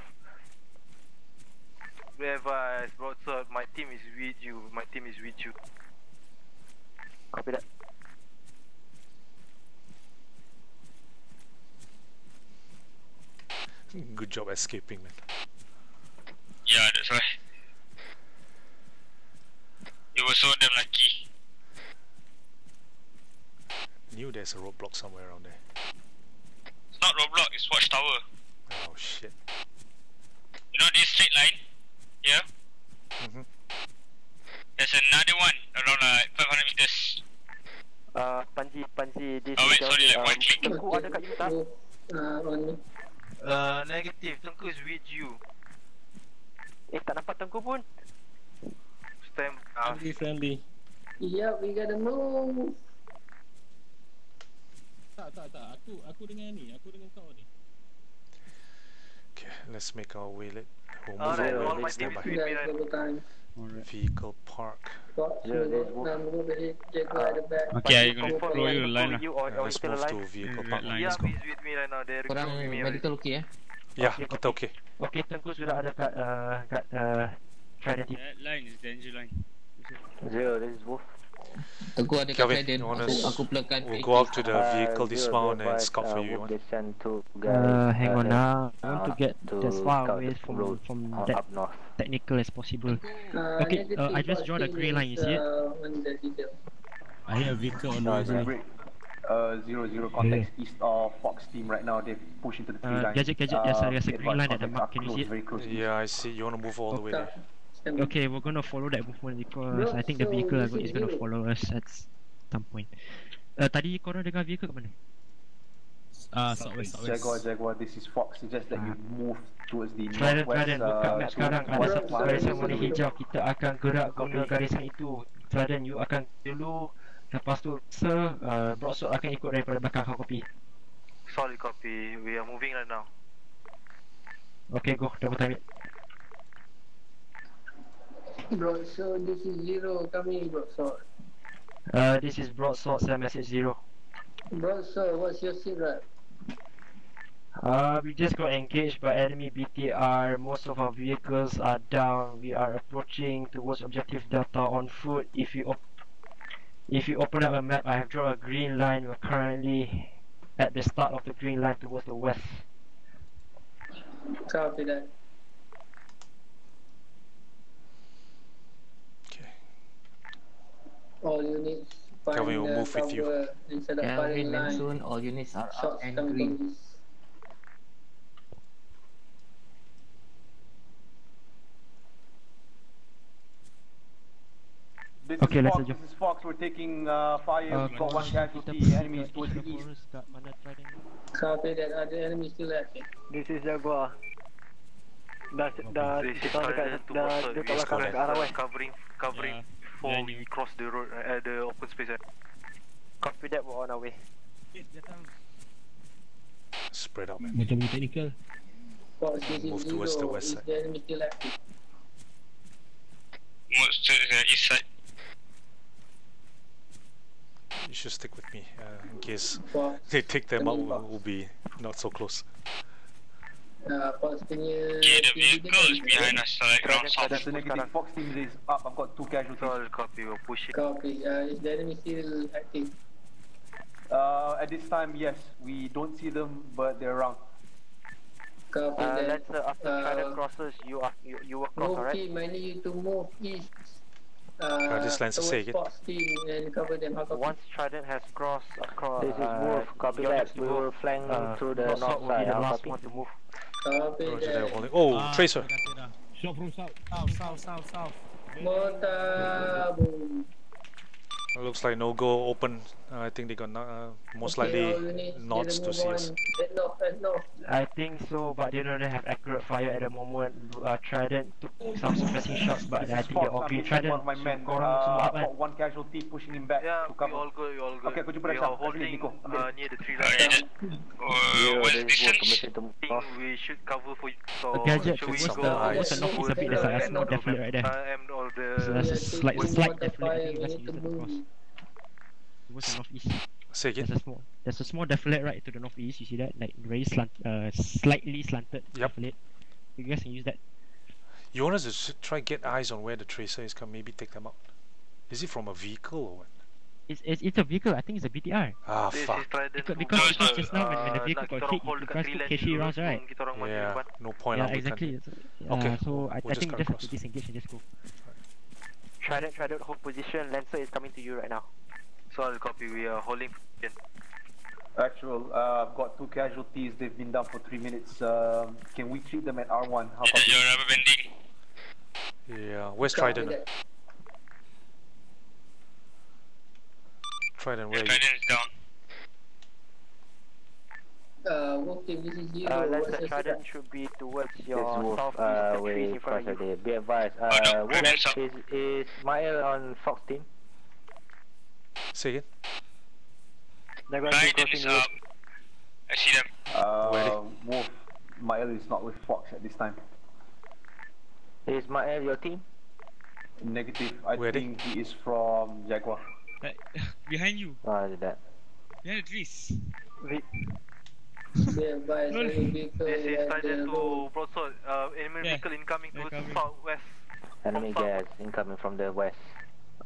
Be advised, broadsword, my team is with you. My team is with you. Copy that. Good job escaping, man. Yeah, that's why. You were so damn lucky. Knew there's a roadblock somewhere around there. It's not roadblock, it's watchtower. Oh shit. You know this straight line? Here? Mhm. There's another one around like 500 meters. Uh, Panji, Panji, this Oh, is wait, sorry, like um, one click. Tengku ada kat uh, on me. Uh, negative. Tengku is with you. Eh, tak nampak Tengku pun. Stand uh, Friendly, friendly. Yeah, we gotta move. Tak, tak, tak. Aku aku dengan ni. Aku dengan kau ni. Okay, let's make our way. Let we'll move Alright, all my team is with me right double time. Vehicle park. Zero, there's Wolf. Okay, I'm gonna throw you a line lah. Yeah, let's move to vehicle park. Red line. Yeah, Let's go. he's with me right now. They're Korang recruiting me already. medical okay eh? Yeah, kita okay. Okay, Tengku sudah ada kat uh, kat uh, Trident team. That line is danger line. Zero, this is Wolf. Teguh ada kat wanna Aku, aku plugkan We'll go up to the vehicle Uh, Zero, dismount be and scout for uh, you. They guys. Uh, hang on now. I want to uh, get to as far away the from from uh, that technical as possible. Uh, Okay, uh, I just draw the green line. You see it? Uh. I hear a vehicle on the Uh, way. zero, uh, zero, zero context east of Fox team right now. They've pushed into the tree Uh, line. gadget, gadget, there's a- there's a be green line at the mark. Can you see it? Very close. Yeah, I see. You wanna move all the way there? Okay, we're gonna follow that movement because Bro, I think the so vehicle this is gonna zero. follow us at some point. Uh, tadi korang dengar vehicle kat mana? Ah, southwest, southwest. Jaguar, Jaguar, this is Fox. It's just that you move towards the Trident, northwest. Trident, buka uh, map sekarang Ada satu garisan warna hijau Kita akan gerak guna garisan itu Trident, you akan dulu Lepas tu, Sir, uh, Broadsword akan ikut daripada belakang kau kopi Solid copy. We are moving right now. Okay, go, double time it Bro, so this is zero Come coming, bro. So, uh, This is Broadsword, send message zero bro, so what's your sitrep? Uh, we just got engaged by enemy BTR. Most of our vehicles are down. We are approaching towards objective delta on foot. If you op- if you open up a map, I have drawn a green line. We're currently at the start of the green line towards the west. Copy that. All units find Kelvin will the move with you. cover and set Kelvin firing line. Manson, all units are up and green. This Okay, let's Fox. adjust. This is Fox. We're taking uh, fire. Uh, We've got one casualty. Enemies towards the east. Copy that. Are the enemies still active? This is Jaguar. Dah, dah, This is kita orang dekat, Trident to dah, Boston. dia kat We belakang, are kat arah west. covering, covering before we cross the road, uh, the open space. Uh. Copy that, we're on our way. Spread out, man. Macam technical. Fox, this is Move towards the west side. the enemy still active? Move to the east side. You should stick with me uh, in case they take them out. We'll, we'll be not so close. Uh, Fox punya Okay, the team is kan? behind us, like around south. The negative. Fox team is up. I've got two casualties. Solid copy. We're pushing. Copy. Uh, is the enemy still active? Uh, at this time, yes. We don't see them, but they're around. Copy Uh, that. Lancer, after Uh, Trident crosses, you are, you, you will cross, Move alright? team, I need you to move east. Uh, Uh, this Lancer, say towards again. Fox team and cover them. Once Trident has crossed across, This is uh, Wolf. Copy that. We will flank Uh, through the north will be side. the last copy. one to move. Copy Roger that, that. holding. Oh, Ah, Tracer. dah. Shot from south. South, south, south, south. Motabu. Looks like no go open. Uh, I think they got no- uh, most Okay, likely units, nods to move CS. on. Head north, head north. I think so, but they don't have accurate fire at the moment. Uh, Trident took some suppressing shots, but I think they're Fox. all I'm green. Trident, one my men. korang semua Uh, up I've kan? got one casualty pushing him back Yeah, to we cover. all good. We all good. Okay, aku jumpa we dah are Syam. holding Nico. Uh, near the tree line. that- Uh, what's distance? Permission to move think we should cover for you. So A gadget should we towards go the- uh, towards the north is a bit- there's a end small of the right there. Uh, end of the So there's a slight, take slight water defilade. I fire, think we that's need to used across. Move. Towards the northeast. Say again. There's a small, there's a small defilade right to the northeast. You see that, like very slant, uh, slightly slanted Yep. defilade. You guys can use that. You want us to s- try get eyes on where the tracer is? Come, maybe take them out. Is it from a vehicle or what? It's, it's, it's a vehicle. I think it's a BTR. Ah, This fuck. is Because, to because, Boston. just now when, when the Uh, vehicle nak got kita hit, orang hold you dekat guys took KC rounds, right? kita orang maju Yeah, no point. yeah, lah, exactly. Yeah, Okay, So I, we'll I think cut just have across. to disengage and just go. Trident, Trident, hold position. Lancer is coming to you right now. Solid copy. We are holding. again. Actual, uh, I've got two casualties. They've been down for three minutes. Um, can we treat them at R1? How about Your rubber banding. Yeah, where's Copy Trident? that. Trident, where Your are you? trident is down. Uh, Wolf team, this is zero. Uh, What's Lancer, your Trident should be towards This your Wolf. southeast. Uh, the trees in front of you. Be advised. Oh, Uh, no, Wolf is is Mael on Fox team. Say again. They're going to be crossing is the road. up. I see them. Uh, Wolf, Mael is not with Fox at this time. Is my Mael your team? Negative. I Where think he is from Jaguar. Like, behind you. Roger that. Behind the trees. Be advised, Lol. any vehicle This is at the Sergeant to Broadsword. Uh, enemy Yeah, vehicle incoming they're coming. southwest. Enemy From gas incoming from the west.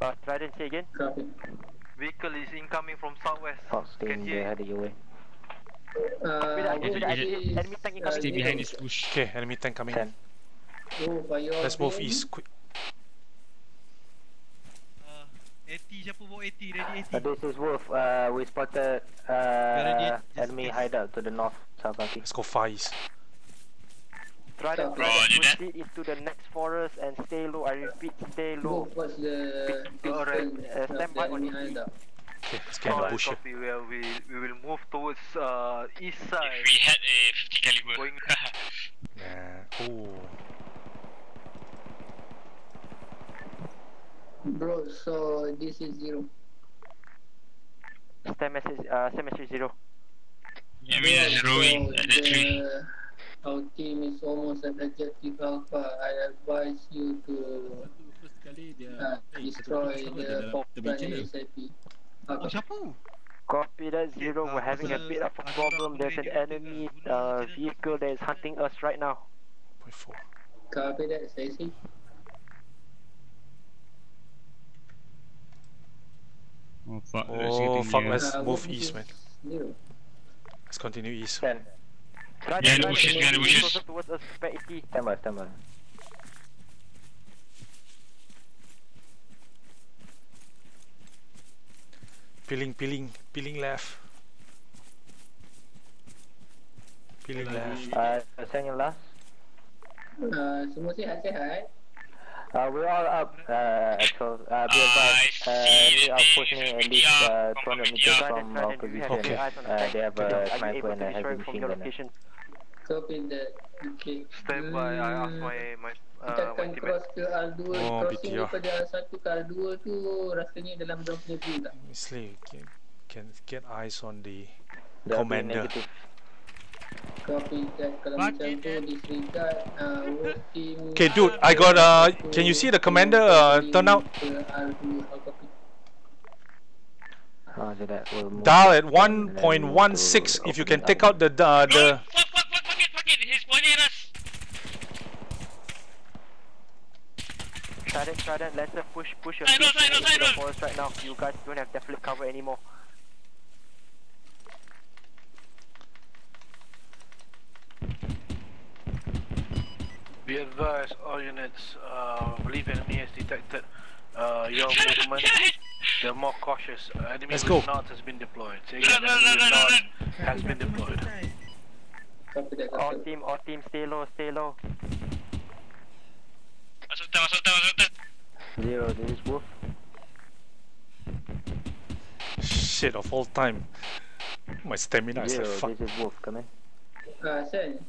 Uh, Trident, say again. Copy. Vehicle is incoming from southwest. Fox Can staying hear. there, your way. Uh, enemy tank incoming. uh, Stay behind this bush. Okay, enemy tank coming. Ten. You Let's move east quick. Uh, 80 siapa bawa 80 ready Uh, 80 this is Wolf. Uh, we spotted uh, enemy in hideout to the north, south. Let's go far east. Trident, Copy. Trident, proceed into the next forest and stay low. I repeat, stay low. Wolf, what's the Alright, uh, stand by on the? Okay, let's get the bush copy. We, are, we, we will move towards uh, east side. If we had a 50 caliber. Going Yeah. Oh. Bro, so this is zero. Stand message, uh, stand message zero. Yeah, we are zeroing at the tree. The, our team is almost at objective alpha. I advise you to First kali dia uh, destroy the pop the plant Oh Okay. siapa? Copy that zero. We're having a bit of a problem. There's an enemy uh, vehicle that is hunting us right now. Point four. Copy that, Stacy. Oh fuck. Oh, fuck, let's Uh, move Wolf east, man. Let's continue east. Ten. Trident, Behind the Trident, bushes, behind the bushes. Closer towards us, spec 80. Stand by, stand by. Peeling, peeling, peeling left. Peeling left. Uh, second last. Uh, semua sihat-sihat. Uh, we're all up, uh, actual. Uh, be advised, uh, we are pushing at least uh, 200 meters from our Trident, we have position. your eyes on the Uh, they have Are a you sniper able and a heavy machine gunner. location? Copy that. Okay. Stand by. I asked my my uh, my akan teammate. cross ke R2 Oh, Crossing BTR. daripada R1 ke R2 tu Rasanya dalam dorang punya view tak? Obviously, can, can get eyes on the They'll commander. Copy that Kalau macam tu Disregard uh, team Okay, dude, I got, uh, can you see the commander, uh, turn out? Ke R2 I'll copy Roger that. We'll move Dial at and then move 1.16 if you can take out the, uh, the... It. He's pointing at us. Trident, Trident, let's uh, push, push your Side feet road, side road, into side the road. forest right now. You guys don't have definite cover anymore. Be advised, all units, uh, believe enemy has detected uh, your movement. They're more cautious. Uh, enemy Let's go. Nod has been deployed. Say Run, again, run, enemy run, with run, Nod run, has been deployed. Copy All team, all team, stay low, stay low. Masuk hutan, masuk hutan, masuk hutan. Zero, this is Wolf. Shit of all time. My stamina is Zero, like fuck. this is Wolf. Come in. Uh, Sen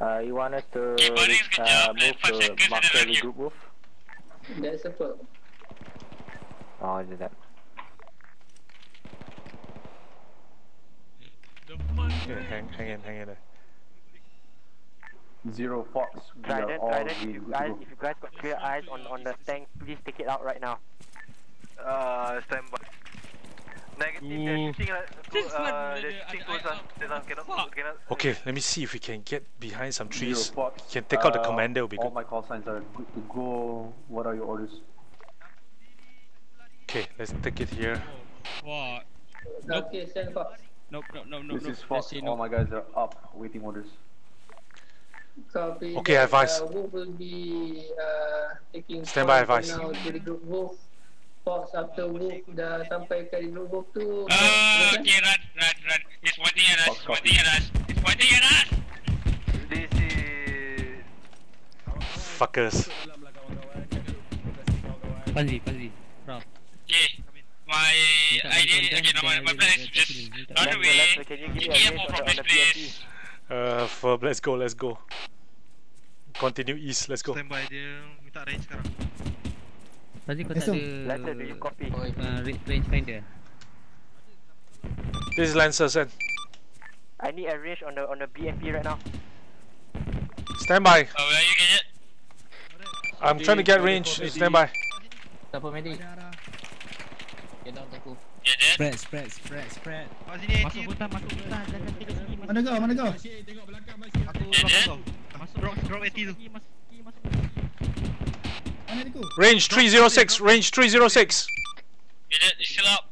Uh, you want us to Okay, buddy, uh, move to seconds marker the group Wolf? That's a pro Oh, is that? Okay, hang, hang in, hang in there. Zero Fox. We are Trident, all Trident, we- if you guys, if you guys got clear eyes on, on the tank, please take it out right now. Uh, stand by. Negative, they're shooting at, to, This one, uh, they're shooting towards us. Cannot, cannot. Okay, let me see if we can get behind some Zero trees. Fox. Can take out the Uh, commander will be All good. my call signs are good to go. What are your orders? Okay, let's take it here. Wah. Okay, Sen Fox Nope, no, nope, nope, This nope. is Fox. Let's All no. my guys are up, waiting orders. Copy Okay, that, advice. Uh, Wolf will be uh, taking Stand by, point advice. Now to the group Wolf Fox after Wolf dah sampai ke group Wolf tu Uh, okay, run, run, run. He's pointing at us, copy. pointing at us. He's pointing at us. This is. Fuckers. Panzi, Panzi. Proud. Okay. My idea, okay, no, my, my plan is just run away. Lester, can you give me a Get more from this place. Uh, Ferb, let's go, let's go. Continue east, let's go. Stand by dia minta range sekarang. Panzi kau tak ada Lester, do you copy? uh, ra- range finder? This is Lancer, send. I need a range on the on the BMP right now. Stand by. Uh, where are you, Gadget? I'm trying to get range. Stand by. Siapa medic? Teku. Spread, spread, spread, spread. Kat sini Masuk hutan, masuk hutan. Jangan kiri sini. Mana kau? Mana kau? Tengok belakang masih. Aku belakang kau. Masuk Drop drop AT tu. Masuk masuk Mana Teku? Range 306. Range 306. Idiot, chill out.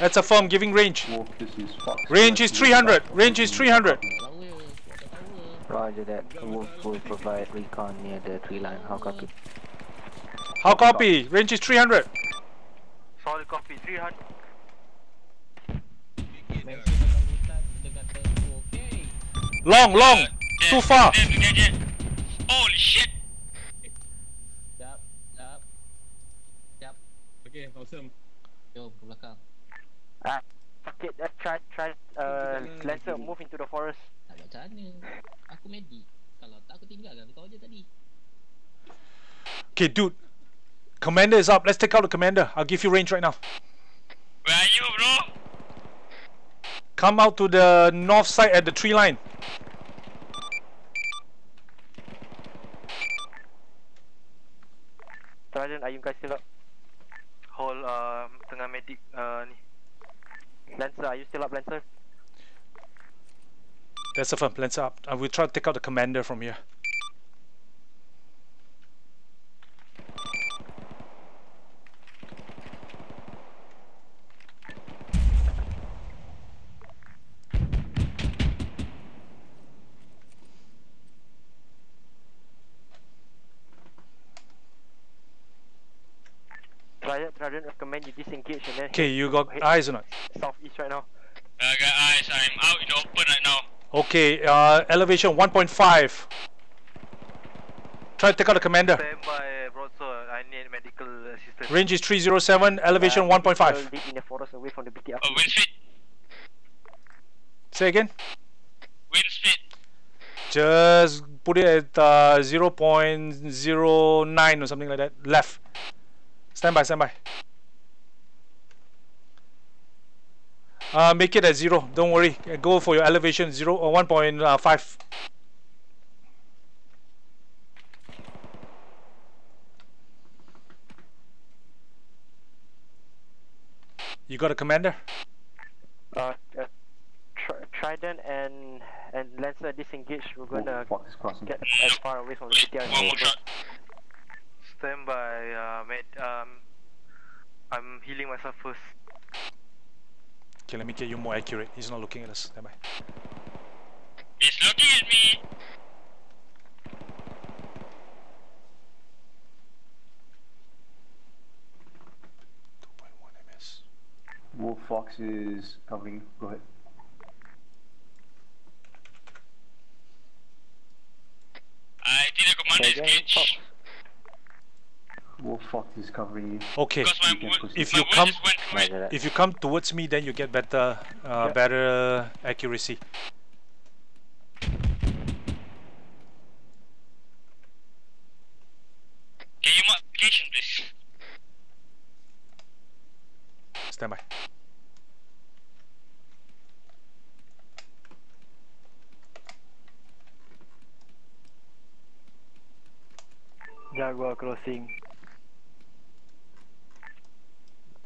That's a firm giving range. Wolf, this is Fox. Range is 300. Range is 300. Roger that. Wolf will provide recon near the tree line. How copy? How copy? Range is 300. Solid copy, 300. Long, long. Too far. Holy shit. Jap, jap. Jap. Okay, awesome. Jom ke belakang. Ah, fuck it. Let's try, try. Uh, Lancer move into the forest. Tak buat macam mana. Aku medic. Kalau tak aku tinggalkan kau je tadi. Okay, dude. Commander is up. Let's take out the commander. I'll give you range right now. Where are you, bro? Come out to the north side at the tree line. Trident, are you guys still up? Hold uh, tengah medic uh, ni. Lancer, are you still up, Lancer? That's a firm. Let's up. I will try to take out the commander from here. Trident, Trident, recommend you disengage and then. Okay, you got eyes or not? Southeast right now. I got eyes. I'm out in the open right now. Okay, uh, elevation 1.5. Try to take out the commander. Stand by, broadsword. I need medical assistance. Range is 307, elevation Uh, 1.5. people Deep in the forest away from the BTR. Oh, wind speed. Say again? Wind speed. Just put it at uh, 0.09 or something like that. Left. Stand by, stand by. Uh, make it at zero. Don't worry. Uh, Go for your elevation zero or 1.5. You got a commander? Uh, uh tri- Trident and and Lancer disengage. We're gonna Fox is crossing. get as far away from the BTR as possible. Stand by, uh, med. Um, I'm healing myself first. Okay, let me get you more accurate. He's not looking at us. Stand by. He's looking at me. Wolf Fox is covering. Go ahead. I think the commander is glitch. Wolf Fox is covering you. Okay. You can wood, proceed. If you come, just went through it. if you come towards me, then you get better, uh, better accuracy. Can you mark location, please? Stand by. Jaguar crossing.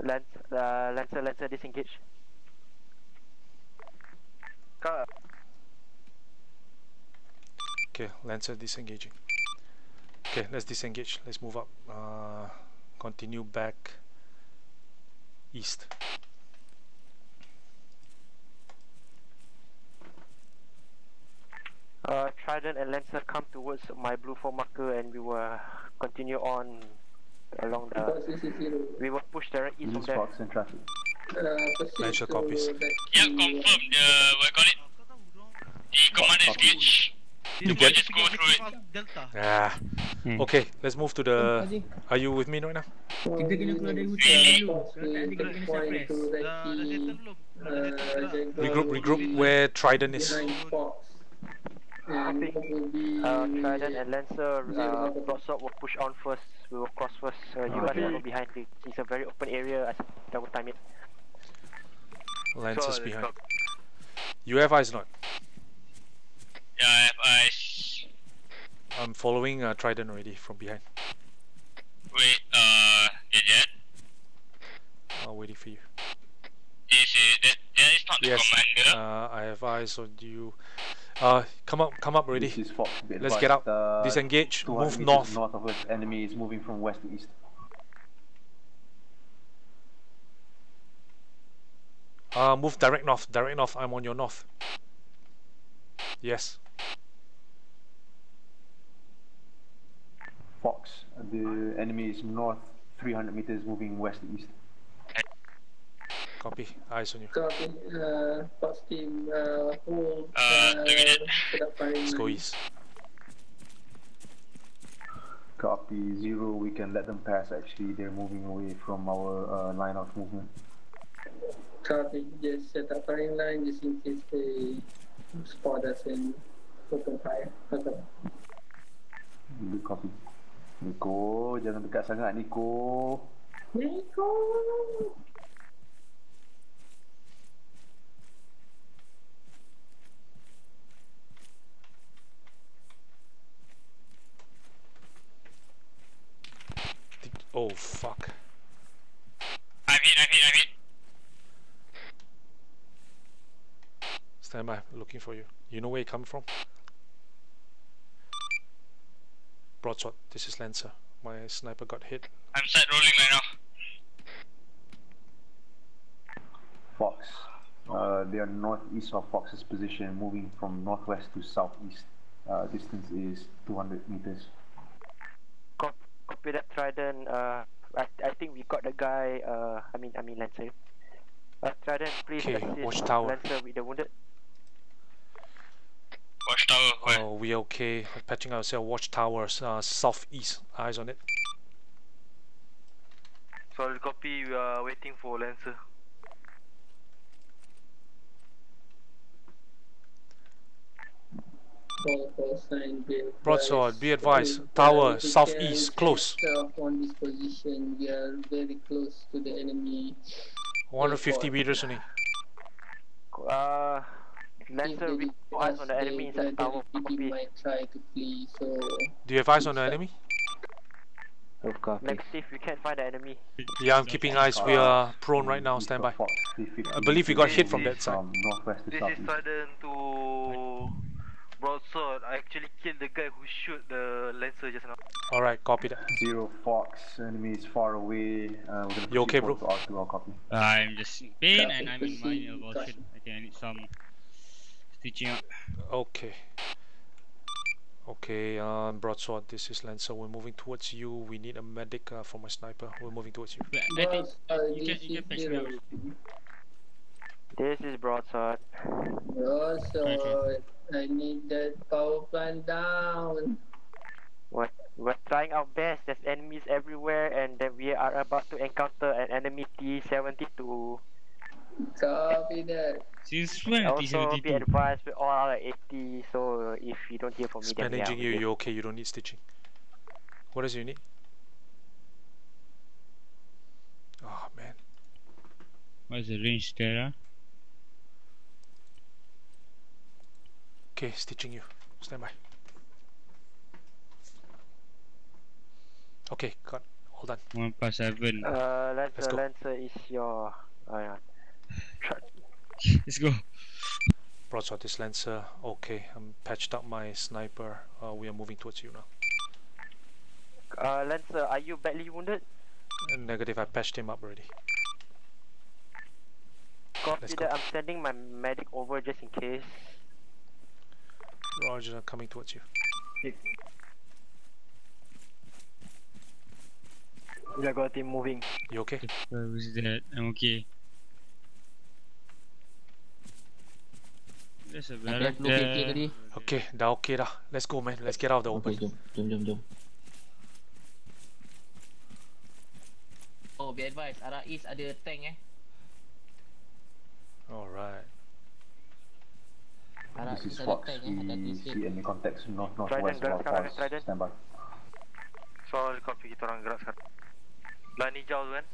Lance, uh, Lancer, Lancer disengage. Cut. Okay, Lancer disengaging. Okay, let's disengage. Let's move up. Uh, continue back east. Uh, Trident and Lancer come towards my blue four marker and we will continue on along the. We will push direct east from Police there. Fox in traffic. Mention copies. Yeah, confirm the uh, what I call it. The commander is glitch. You We'll get just go through it. Delta. Ah. Hmm. Okay, let's move to the. Are you with me right now? Kita kena keluar dari hutan dulu. Kalau tak nanti kita kena suppress. Dah dah settle belum? Dah settle tak? Regroup, regroup where Trident is. Copy. Uh, Trident and Lancer, uh, Broadsword will push on first. We will cross first. Uh, you guys Okay. follow behind. It's a very open area. I double time it. Lancer's Solid behind. copy. You have eyes not? Yeah, I have eyes. I'm following uh, Trident already from behind. Wait, uh, Gadget. Uh, waiting for you. This is that. That is not the Yes. commander. Uh, I have eyes on you. Uh, come up, come up already. This is Fox. Be Let's get out. uh, Disengage. Move north. North of us, enemy is moving from west to east. Uh, move direct north. Direct north. I'm on your north. Yes. Fox. The enemy is north 300 meters, moving west to east. Copy. Eyes on you. Copy. Uh, Fox team, uh, hold. Uh, firing Let's go east. Copy zero. We can let them pass. Actually, they're moving away from our uh, line of movement. Copy. Just set up firing line just in case they spot us and open fire. Okay. Good copy. Nico, jangan dekat sangat Nico. Nico. Oh fuck. I'm hit, I'm hit, I'm hit. Stand by. Looking for you. You know where you come from? Broadsword. This is Lancer. My sniper got hit. I'm side rolling right now. Fox. Uh, they are northeast of Fox's position, moving from northwest to southeast. Uh, distance is 200 meters. Cop- copy that Trident. Uh, I, I think we got the guy. Uh, I mean, I mean Lancer. Uh, Trident, please Okay, assist watchtower. Lancer with the wounded. Watchtower, where? Oh, we okay. Patching ourselves. Watchtowers. Uh, southeast. Eyes on it. Solid copy, we are waiting for Lancer. Call for sign be advised. Broadsword, be advised. Tower, southeast, close. on this position, we are very close to the enemy. 150 meters only. Uh, If Lancer, they we eyes on the enemy they inside tower. Copy. might try to flee, so Do you have eyes on the enemy? Of copy. Let's see if we can't find the enemy. Yeah, I'm keeping eyes. We are prone right now. Stand by. I believe we got hit from that side. Northwest to This is southeast. Trident to Broadsword. I actually killed the guy who shoot the Lancer just now. Alright, copy that. Zero Fox. Enemy is far away. Uh, You okay, bro? forward to R2. I'll copy. I'm just in pain and I'm in minor abrasion. I think I need some stitching up. Okay. Okay, um, broadsword. This is Lancer. We're moving towards you. We need a medic uh, for my sniper. We're moving towards you. I think uh, you can you can patch me up. This is Broadsword. also I need that power plant down. What? We're trying our best. There's enemies everywhere, and then we are about to encounter an enemy T-72. Copy that. Since when Also, T-72? be advised, we all are at 80, so if you don't hear from me, then we are Bandaging you. okay. You okay? You don't need stitching. What else you need? Oh man. What's the range there? ah? Okay, stitching you. Stand by. Okay, got all done. One plus seven. Uh, Let's Lancer, go. Lancer is your... Oh, yeah. Let's go. Broadsword, this Lancer. Okay, I'm patched up my sniper. Uh, we are moving towards you now. Uh, Lancer, are you badly wounded? Uh, Negative, I patched him up already. Copy Let's that. go. I'm sending my medic over just in case. Roger, I'm coming towards you. We got a team moving. You okay? Where was that? I'm okay. There's a Nak barrack left locate there. tadi. Okay, dah okay dah. Let's go man. Let's get out of the open. Jom, jom, jom. Oh, be advised, arah east ada tank eh. Alright. This is Fox. We see enemy contacts north northwest of our force. Stand by. Solid copy, kita orang gerak sekarang. Line hijau tu kan?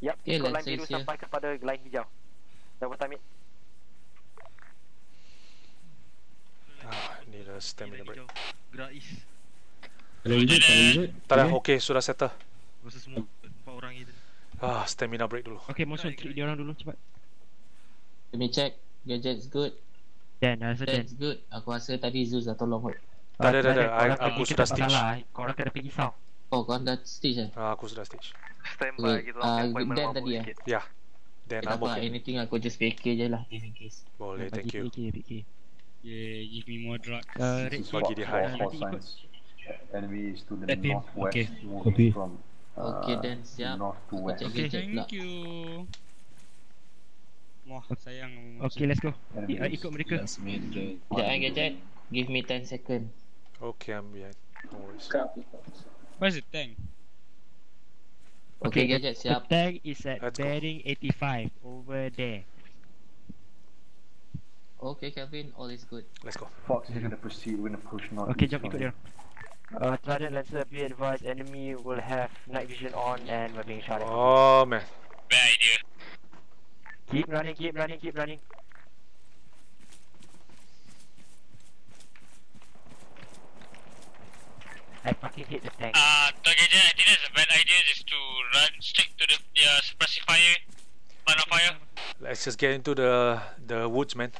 Yep, Okay, ikut line biru is here. sampai kepada line hijau. Double time it. Ah, need a stamina break. Gerak east. Kalau injured, kalau injured. Tak dah, okay. okay, sudah settle. Masa semua empat orang itu. Ah, stamina break dulu. Okay, Monsoon treat dia orang dulu cepat. Let me check. Gadget's good. Dan, rasa Dan. That's good. Aku rasa tadi Zeus dah tolong kot. Tak ada, tak ada. Korang Aku sudah stitch. eh. Korang kena pergi south. Oh, kau dah stitch eh? Ah, aku sudah stitch. Standby Okay, kita uh, orang appointment Dan tadi ya? Ya. Dan I'm apa, okay. anything aku just PK je lah, just in case. Boleh, thank you. PK, PK. Yeah, give me more drugs. Uh, Red Bagi dia high. Four signs. Enemy is to the northwest, Okay. moving Copy. from uh, Okay, then siap. north to west. Okay, thank you. Wah, sayang. Okay, let's go. Uh, ikut mereka. Sekejap eh, gadget. Give me 10 second. Okay, I'm behind. No worries. Where's the tank? Okay, the- gadget The siap. tank is at Let's go. bearing 85 over there. Okay, Kelvin, all is good. Let's go. Fox is gonna proceed. We're gonna push north. Okay, jump ikut dia. Uh, Trident Lancer, be advised, enemy will have night vision on and we're being shot at. Oh man. Bad idea. Keep running, keep running, keep running. I fucking hate the tank. Uh, Target, I think that's a bad idea just to run straight to the uh, suppressive fire. Line of fire. Let's just get into the the woods, man.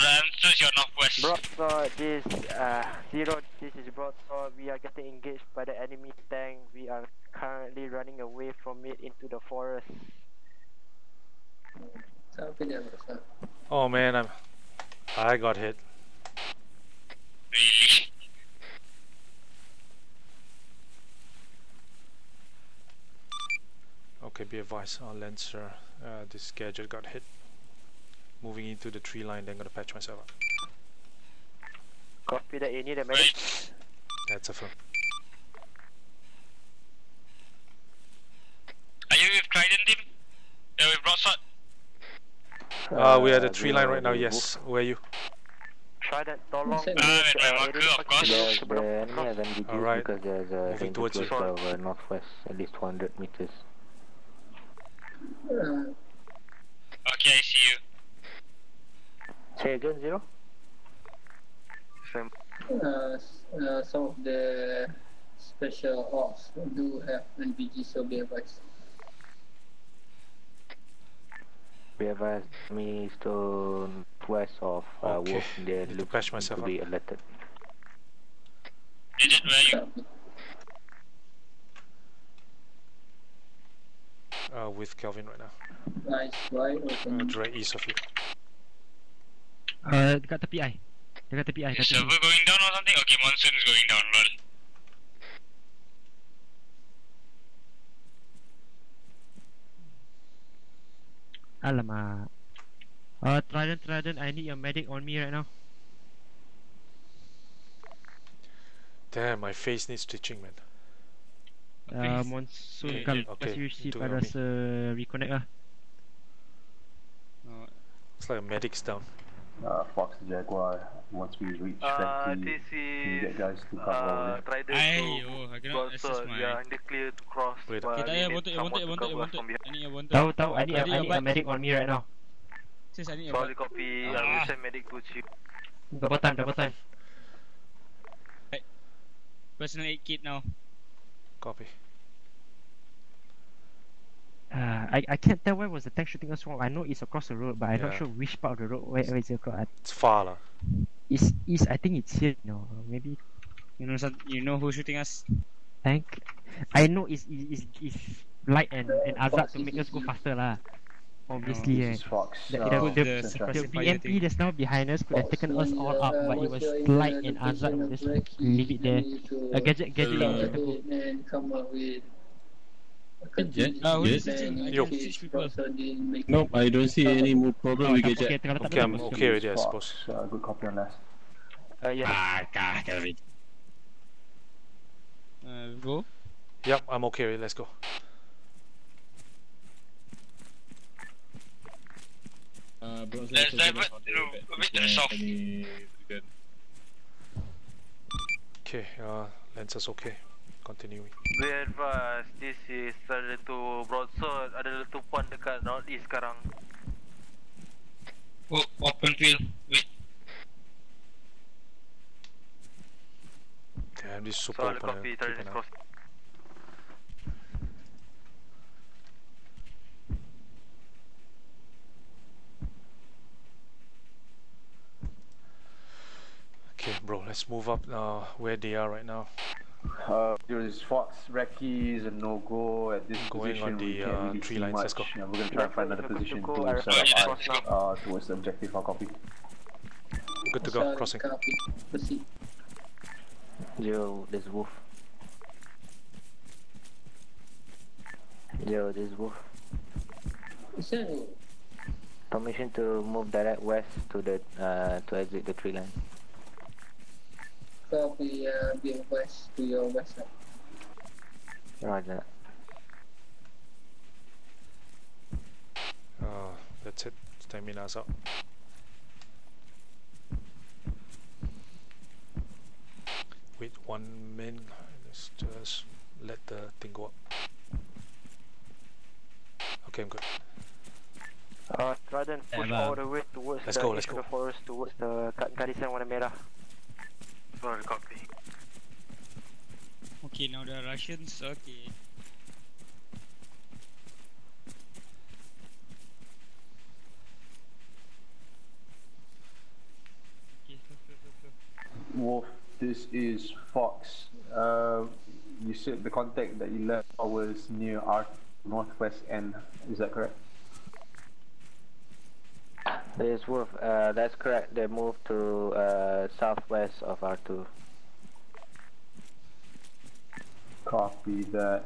Alright, I'm your northwest. Broadsword, this, uh, Zero, this is Broadsword. We are getting engaged by the enemy tank. We are currently running away from it into the forest. Siapa dia besar? Oh man, I'm. I got hit. Okay, be advised, our Lancer, uh, this gadget got hit. Moving into the tree line, then gonna patch myself up. Copy that, you need a medic. That's a firm. Are you with Trident team? Yeah, with Broadsword? Uh, we are the tree line right now, yes. Where are you? Trident, tolong. Uh, with my marker, of course. The, the enemy has NVG Alright. because there's a Moving danger towards you. close of uh, northwest, at least 200 meters. Uh, Okay, I see you. Say again, Zero? Same. uh, uh, some of the special ops do have NVG, so be advised. We have enemy is to west of uh, Okay. Wolf. They Need to look patch myself to be alerted. Gadget, where are you? Uh, with Kelvin right now. Nice, right? Uh, Open. direct east of you. Uh, dekat tepi ai. Dekat tepi ai. Is Dekat server going down or something? Okay, monsoon is going down, lol. Alamak. Uh, Trident, Trident, I need your medic on me right now. Damn, my face needs stitching, man. Uh, monsoon Okay, kalau okay, lepas you receive itu I yang rasa reconnect lah. Uh, It's like a medic's down. Uh, Fox Jaguar. Once we reach Uh, Factory, this can you get is guys to cover uh, over Trident Aiyo, to I cannot access Broadsword. my- We are in the clear to cross. Wait, but okay, tak we payah need bontot, someone bontot, to bontot, cover us bontot. from behind. I need a bontot. Tahu tahu I need I a, need I a need a bike. medic on me right now. Sis, I need a Sorry, bike. copy. I will Ah. send medic to you. Double time, double time. Personal aid kit now. Copy. Uh, I I can't tell where was the tank shooting us from. I know it's across the road, but I'm not sure which part of the road where, where is it across. It's far lah. It's east. I think it's here. No, maybe You know some, you know who's shooting us? tank. I know it's it's, it's, it's light and and Azad to make us go faster lah. Obviously, This right. is Fox. The, Uh, the, the, the the, BMP thing. that's now behind us could have taken us all up, but it was light and Azad will just leave it there. A gadget, gadget, Go gadget. ahead and come up with a Gadget? Ah, who's I Yo. can teach people. Nope, I don't see any more problem with Okay, gadget. Okay, I'm letak. okay already, I suppose. Uh, good copy on last. Uh, yes. Ah, kah, Kelvin. Uh, go. Yep, I'm okay already. Let's go. Uh, bro, Let's divert to a bit to the south. Okay, uh, Lancer's okay. Continuing. Be advised, this is Trident to Broadsword. Ada letupan dekat northeast sekarang. Oh, open field. Wait. Damn, I'm just super Solid open. and copy, keep Trident an eye. Okay, bro, let's move up uh, where they are right now. Uh, there is Fox, Reki and no go at this Going position. on we the, can't uh, really three lines, much. let's go. Yeah, we're gonna try and find another position go, to I set reckon up cross uh, towards the objective. I'll copy. Good to go, Solid crossing. copy. Proceed. Zero, this is Wolf. Zero, there's is Wolf. So, Permission to move direct west to the uh, to exit the tree line. Copy, uh, be west to your west side. Roger. Uh, that's it. Stamina's up. Wait one min. Let's just let the thing go up. Okay, I'm good. Uh, Trident, push Yeah, all the way towards Let's the go, let's go. the forest, towards the Ka- Karisan Warna Merah. Solid copy. Okay, now the Russians. Okay. Wolf, this is Fox. Uh, you said the contact that you left was near our northwest end. Is that correct? Is Wolf. Uh, that's correct. They moved to uh, southwest of R2. Copy that.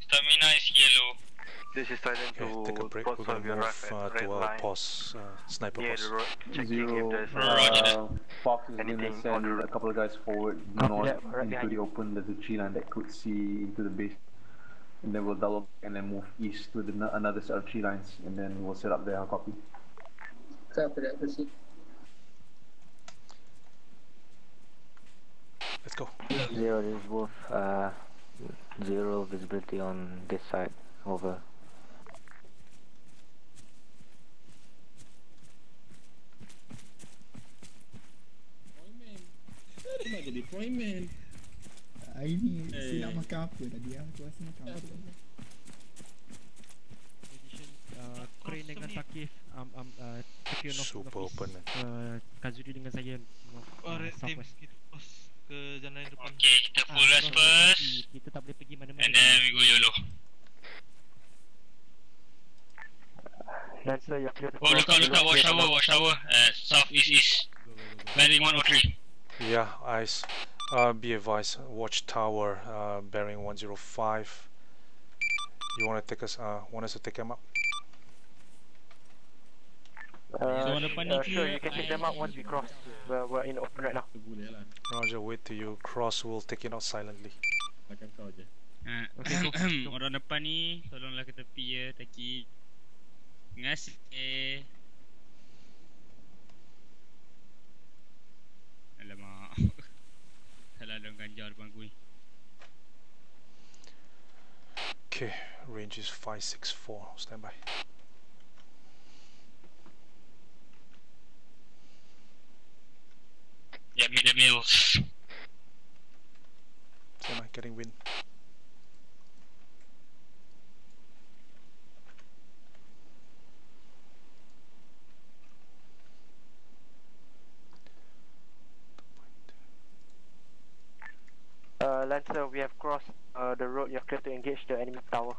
Stamina is yellow. This is Trident Okay, to take a break. port We're gonna of your move right, uh, to our line pause, uh, sniper near pause. the road. Checking Zero. Uh, Fox is gonna send a couple of guys forward Copy north that, right into the open. There's a tree line that could see into the base. And then we'll double back and then move east to the, n- another set of tree lines, and then we'll set up there. I'll copy. Copy that. Proceed. Let's go. Zero, this is Wolf. Uh, zero visibility on this side. Over. Jadi deployment. Hari ni Eh. silap makan apa tadi ah? Aku rasa makan apa tadi. Uh, Crane dengan Sakif um, um, uh, north Super northeast. open. Uh, Kazudi dengan saya north, Oh, uh, red team. southwest. Kita pos ke jalan yang depan. Okay, kita Ah, full rest cross the first. Kita tak boleh pergi mana-mana. And then we go YOLO. Lancer, clear to Oh, look out, look out, watch tower, watch tower. Uh, south east east. Landing 103. Yeah, eyes. Uh, be advised, watchtower uh, bearing 105. You wanna take us, uh, want us to take him up? Uh, So, depan ni uh, sure, you can take them out once we cross. We're, we're in open right now. Roger, wait till you cross, we'll take it out silently. Takkan kau je. Uh, Okay, go. orang depan ni tolonglah ke tepi ya, Taki. Terima kasih. Alamak. Salah ada ganjar depan aku. Okay, range is 564, stand by. Get me the mils. Stand by, getting wind. Uh, Lancer, we have crossed uh, the road. You're clear to engage the enemy tower.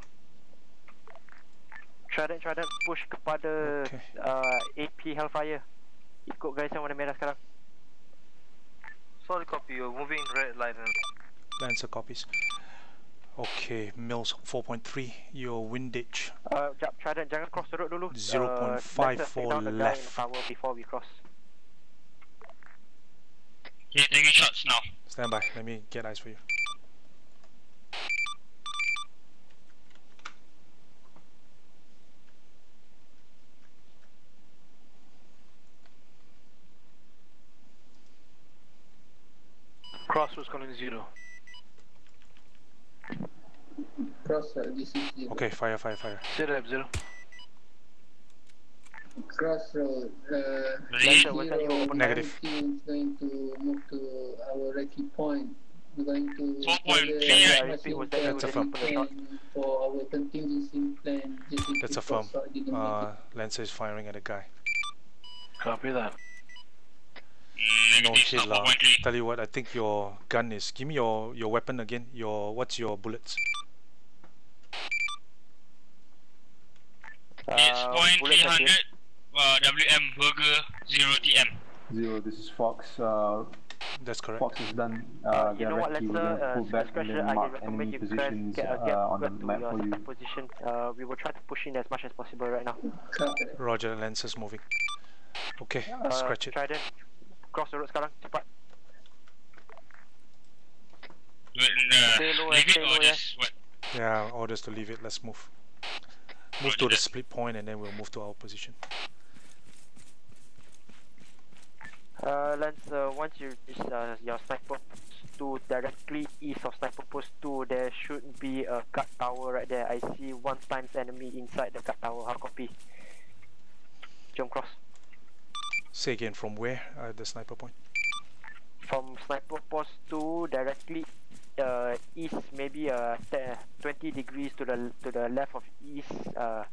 Trident, Trident, push kepada Okay. uh, AP Hellfire. Ikut garisan warna merah sekarang. Solid copy. You're moving red line. And Lancer copies. Okay, Mills 4.3, your windage. Uh, Trident, jangan cross the road dulu. 0.5 uh, for left. tower before we cross. Okay, taking shots now. Stand by, let me get eyes for you. Cross was calling zero. Crossroad, uh, this is zero. Okay, fire, fire, fire. Zero, zero. Crossroad, uh, Lancer, that zero, open Negative. my team is going to move to our recce point. We're going to Four point gather three, as right? much Was that you That's a firm. For our contingency plan, That's a firm. Crossroad Uh. Lancer is firing at a guy. Copy that. No shit not lah. Tell you what, I think your gun is. Give me your your weapon again. Your what's your bullets? It's Uh, point bullets three again. hundred. Uh, WM Burger zero TM. Zero, this is Fox. Uh, That's correct. Fox is done. Uh, Uh, you their know what, recce. We're Lancer, gonna uh, pull back and then I mark recommend enemy you guys positions get, uh, uh, get, on the map for you. position. Uh, we will try to push in as much as possible right now. Roger, Lancer's moving. Okay, Uh, scratch it. Trident, cross the road sekarang, cepat. Uh, Stay low, eh, leave it stay or low, just what? Yeah, orders to leave it. Let's move. Move to the split point and then we'll move to our position. Uh, Lance, uh, once you reach uh, your sniper post 2 directly east of sniper post 2, there should be a guard tower right there. I see one times enemy inside the guard tower. How copy? Jump cross. Say again, from where? Uh, the sniper point? From sniper post 2 directly uh, east, maybe uh, te- 20 degrees to the to the left of east. Uh,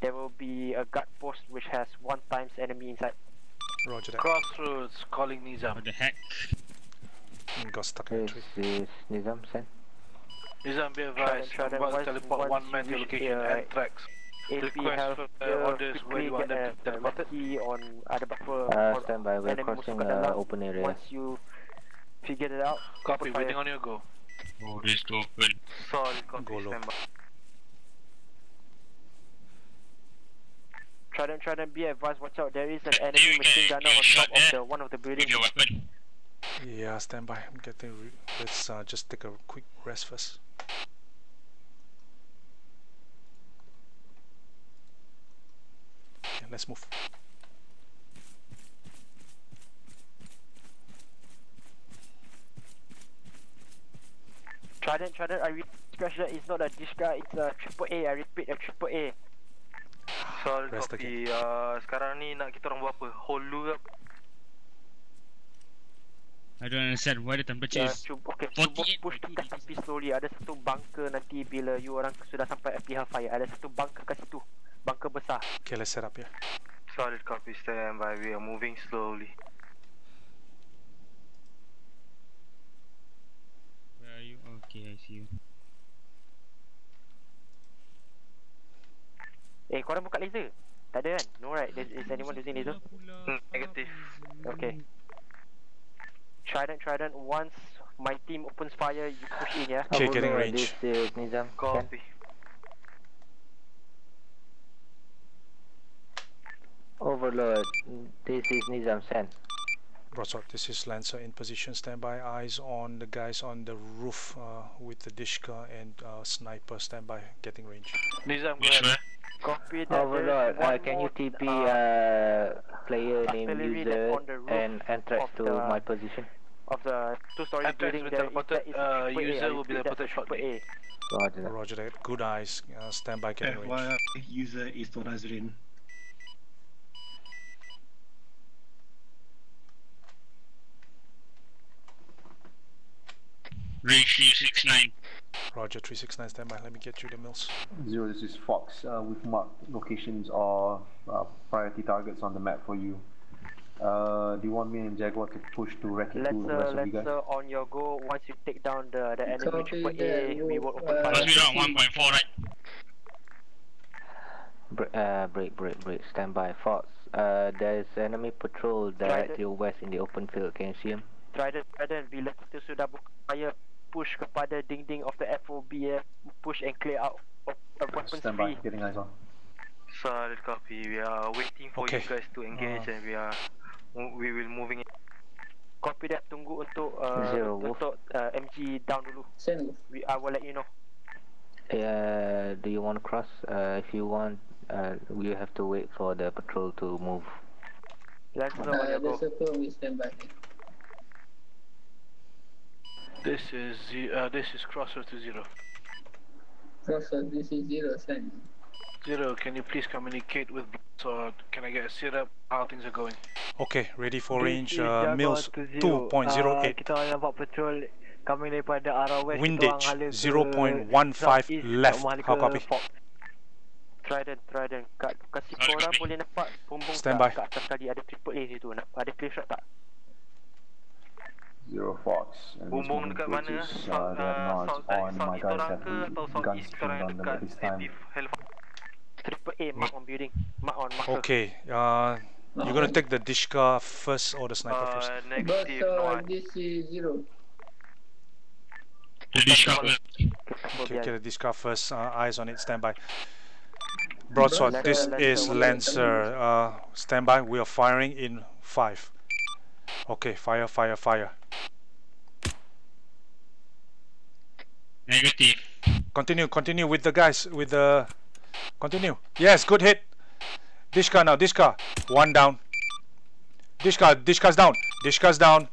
there will be a guard post which has one times enemy inside. Roger that. Crossroads calling Nizam. What the heck? Mm, Got stuck in a This is Nizam, send. Nizam, be advised. Trident, I'm about to once- teleport once one man to location uh, and tracks. AP Request have for, uh, orders where quickly you want them to teleport. key on ada berapa Uh, stand by, we're crossing kat uh, open area. Once you figure it out, Copy, waiting on your go. Orders to open. Sorry, copy, Go low. stand by. Trident, Trident, be advised, watch out. There is an enemy you machine go, gunner on top of the one of the With buildings. your weapon. Yeah, stand by. I'm getting. Re let's uh, just take a quick rest first. Okay, let's move. Trident, Trident, I repeat, scratch that. It's not a Dishka, it's a triple A. I repeat, a triple A. Sorry, Rest copy. Uh, sekarang ni nak kita orang buat apa? Hold dulu ke? I don't understand why the temperature Yeah, is cuba, okay, cuba 48 push dekat tepi slowly. Ada satu bunker nanti bila you orang sudah sampai api Hellfire. Ada satu bunker kat situ. Bunker besar. Okay, let's set up here. Solid copy, stand by. We are moving slowly. Where are you? Okay, I see you. Eh, korang buka laser? Tak ada kan? No right? Is, is anyone using laser? Hmm, negative. Okay. Trident, Trident, once my team opens fire, you push in, yeah? Okay, getting range. This is Nizam, send. Copy. Overlord, this is Nizam, send. Broadsword, this is Lancer in position. standby. Eyes on the guys on the roof uh, with the Dishka and uh, sniper. standby. Getting range. Nizam, go ahead. Way? Copy that. Overlord, uh, can you more, TP uh, uh, player name user on the roof and Anthrax of to the- my position? of the two-story Anthrax building will there. teleported, Is, uh, triple A. I user will be repeat, that's teleported a triple shortly. A. Roger that. Roger that. Good eyes. Uh, stand by. Getting range. FYI, user is for Nazrin. Range 369. Roger. 369. Stand by. Let me get you the mils. Zero, this is Fox. Uh, we've marked locations or uh, priority targets on the map for you. Uh, do you want me and Jaguar to push to Recce 2 Let's the uh, rest of you let's uh, on your go. Once you take down the the enemy Copy triple that, A, we will open uh, fire. Must be around 1.4, right? Bre- uh, break, break, break. Stand by. Fox. Uh, there's enemy patrol directly west in the open field. Can you see him? Trident, Trident, bila kita sudah buka fire, push kepada dinding of the FOB eh. Push and clear out of weapons Stand by. free. Getting eyes on. Solid copy. We are waiting for Okay. you guys to engage Uh, and we are we will moving in. Copy that. Tunggu untuk uh, Zero, untuk uh, MG down dulu. Send. We, I will let you know. Uh, do you want to cross? Uh, if you want, uh, we have to wait for the patrol to move. Let's on Uh, go. there's a stand by. This is ze- uh, this is Crossroads to zero. Crossroad, this is zero, send. Zero, can you please communicate with or can I get a sitrep how things are going? Okay, ready for range uh, Mils 2.08. Uh, kita orang nampak patrol coming daripada arah west Windage kita orang hala ke 0.15 left. How copy? Trident, Trident. Kat, kasih korang boleh nampak bumbung Stand tak by. kat atas tadi ada triple A situ. Nak, ada clear shot tak? Zero Fox. And Bumbung these dekat mana? bridges, uh, they uh, nods south, on. My southeast guys orang have ke atau guns southeast orang on them dekat at this time. native Hellfire? Triple A mark on building. Mark on marker. Okay, uh, you're gonna take the Dishka first or the sniper first? Uh, Boss, negative, uh, no. this is zero. Okay, okay, the Dishka first. Uh, eyes on it. Stand by. Broadsword. This is Lancer. Uh, stand by. We are firing in five. Okay, fire, fire, fire. Negative. Continue, continue with the guys. With the. Continue. Yes, good hit. Dishka now. Dishka. One down. Dishka. Dishka's down. Dishka's down.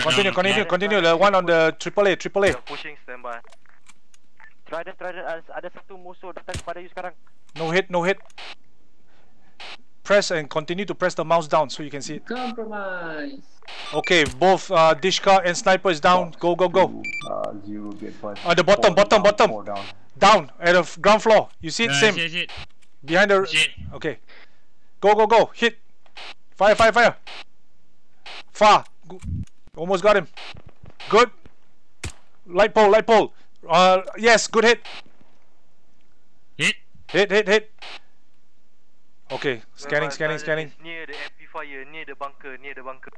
Continue, continue, continue. The one on the triple A, triple A. Pushing standby. Trident, Trident. Ada, ada satu musuh datang kepada you sekarang. No hit, no hit. Press and continue to press the mouse down so you can see it. Compromise. Okay, both uh, Dishka and Sniper is down. Go, go, go. Uh, zero, get five. On the bottom, Four bottom, down, bottom. Down. Down at the ground floor. You see it? Yeah, Same. I see it, I see it. Behind the. See it. Okay. Go, go, go. Hit. Fire, fire, fire. Far. Go- Almost got him. Good. Light pole, light pole. Uh, yes, good hit. Hit. Hit, hit, hit. Okay, scanning, scanning, scanning. Near the MP fire, near the bunker, near the bunker.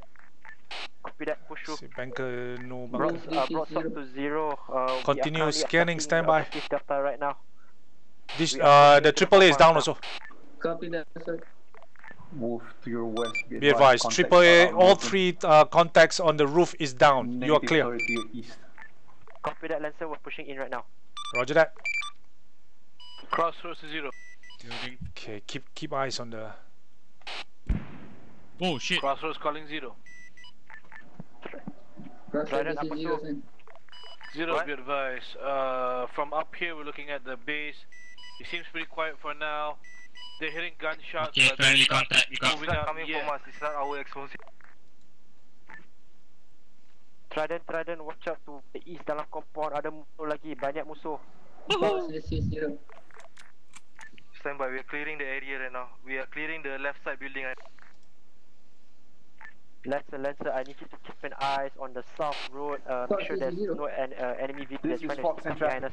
Copy that. Push through. See, banker, no Broad, bunker. uh, broadsword to zero. Uh, Continue scanning, standby. objective Delta right now. This, uh, the triple A is down also. Copy that, sir. Wolf to your west. Be advised, contacts triple A, all three uh, contacts on the roof is down. You are clear. turret to your east. Copy that, Lancer. We're pushing in right now. Roger that. Crossroads to zero. Okay, keep keep eyes on the. Oh shit. Crossroads calling zero. Crossroad, Trident, this apa is zero, tu? send. Zero, What? be advised. Uh, from up here, we're looking at the base. It seems pretty quiet for now. They're hearing gunshots. Okay, but friendly contact, you got- moving It's not coming yet. from us, it's not our explosive. Trident, Trident, watch out to the east dalam compound. Ada musuh lagi. Banyak musuh. Boss, this is zero. Stand by, we're clearing the area right now. We are clearing the left side building right Lancer, Lancer, I need you to keep an eyes on the south road. Uh, Fox, make sure there's is zero. no en uh, enemy vehicle This that's trying Fox to and sneak behind us.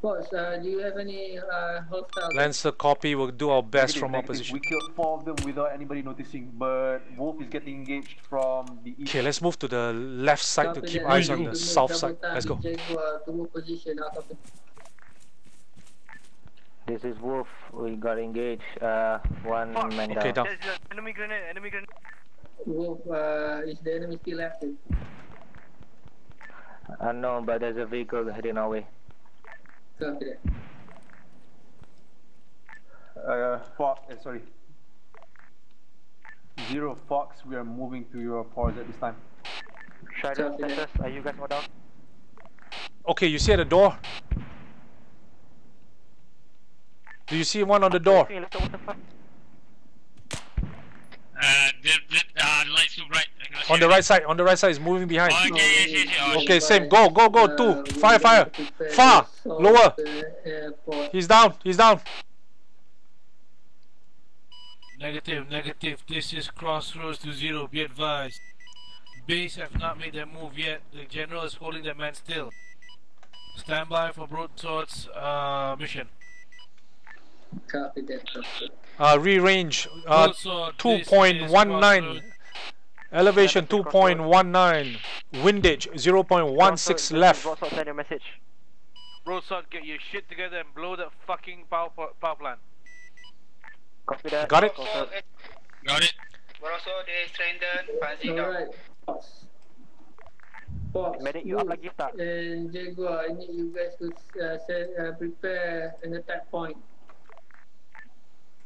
Boss, uh, do you have any uh, hostile? Lancer copy. We'll do our best Negative, from our negative. position. We killed four of them without anybody noticing, but Wolf is getting engaged from the east. Okay, let's move to the left side to keep eyes on the south side. Let's go. Jaguar to move position out of the This is Wolf. We got engaged. Uh, one man Okay, down. There's an enemy grenade, enemy grenade. Wolf, uh, is the enemy still active? Unknown, but there's a vehicle heading our way. Copy that. Uh, Fox, uh, sorry. Zero Fox, we are moving to your pause at this time. Trident, Copy that. Texas, are you guys all down? Okay, you see at the door. Do you see one on the door? Okay, let's go, what the fuck? Uh, the, the, uh, lights too bright. I cannot see On the right side. On the right side is moving behind. Oh, okay, yes, yes, yes. Oh, Okay, same. Go, go, go. Two. Fire, fire. Far. Lower. He's down. He's down. Negative, negative. This is Crossroads to zero. Be advised. Base have not made their move yet. The general is holding their man still. Stand by for Broadsword's uh, mission. Copy that. Crossroad. Uh, re-range. Uh, Broadsword, this is 2.19. Elevation 2.19. Windage 0.16 left. Broadsword, send your message. Broadsword, get your shit together and blow that fucking power, power plant. Copy that. Got it? Got it. Broadsword is strengthened, passing down. Alright. Fox. Fox. Medic, you up Wolf, lagi tak? And Jaguar, I need you guys to uh, set, uh, prepare an attack point.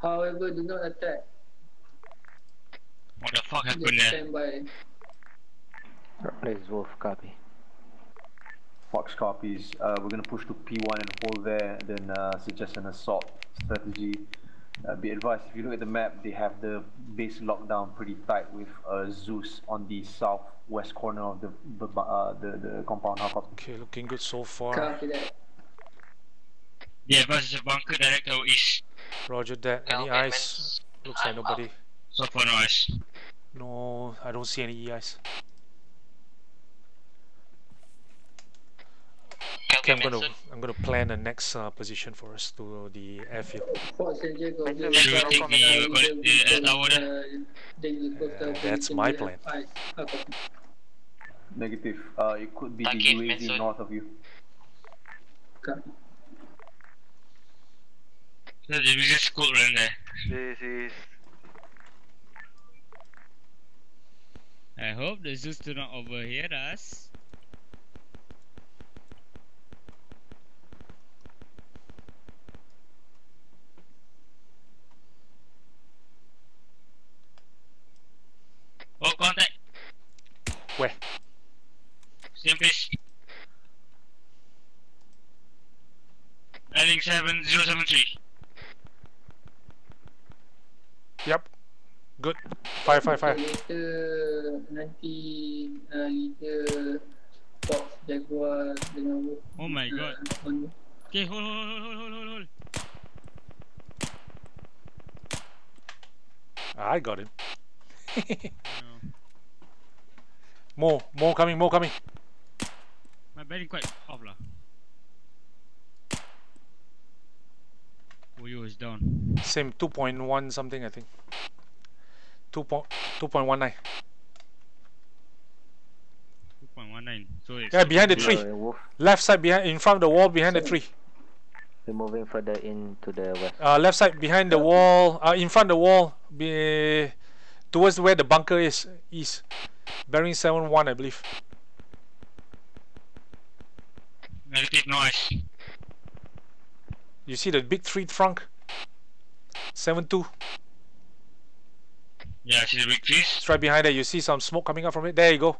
However, do not attack. What the fuck happened there? stand by. This Wolf. Copy. Fox copies. Uh, we're gonna push to P1 and hold there, then uh, suggest an assault strategy. Uh, be advised, if you look at the map, they have the base locked down pretty tight with uh, Zeus on the southwest corner of the the, uh, the, the compound. How copy? Okay, looking good so far. Copy that. The advice is a bunker direct to east. Roger that. Any eyes? Looks like nobody. So far, no eyes. No, I don't see any eyes. Okay, I'm gonna I'm gonna plan the next uh, position for us to the airfield. Fort San Diego. We drop take from the- the- we got the the- air tower uh, Daily Coastal Uh, that's my will plan. have ice. How copy? Negative. Uh, it could be the Okay, UAV north of you. Copy. So the biggest school around there. This is I hope the Zeus do not overhear us. Oh, contact. Where? Same place. Landing 7073. Yep. Good. Fire, fire, fire. Later nanti uh, leader Fox Jaguar dengan Oh my uh, god. on Okay, hold, hold, hold, hold, hold, hold, hold. I got him. More, more coming, more coming. My batting quite off lah. Oyo is down. Same 2.1 something I think. 2 point, 2.19. 2.19. So it's Yeah, behind the tree. Zero, Wolf. Left side behind, in front of the wall behind the tree. We're moving further into the west. Uh, left side behind the wall, uh, in front of the wall, be towards where the bunker is, east. Bearing 7-1 I believe. Negative noise. You see the big tree trunk? 7-2. Yeah, I see the big trees. It's right behind there. You see some smoke coming up from it. There you go.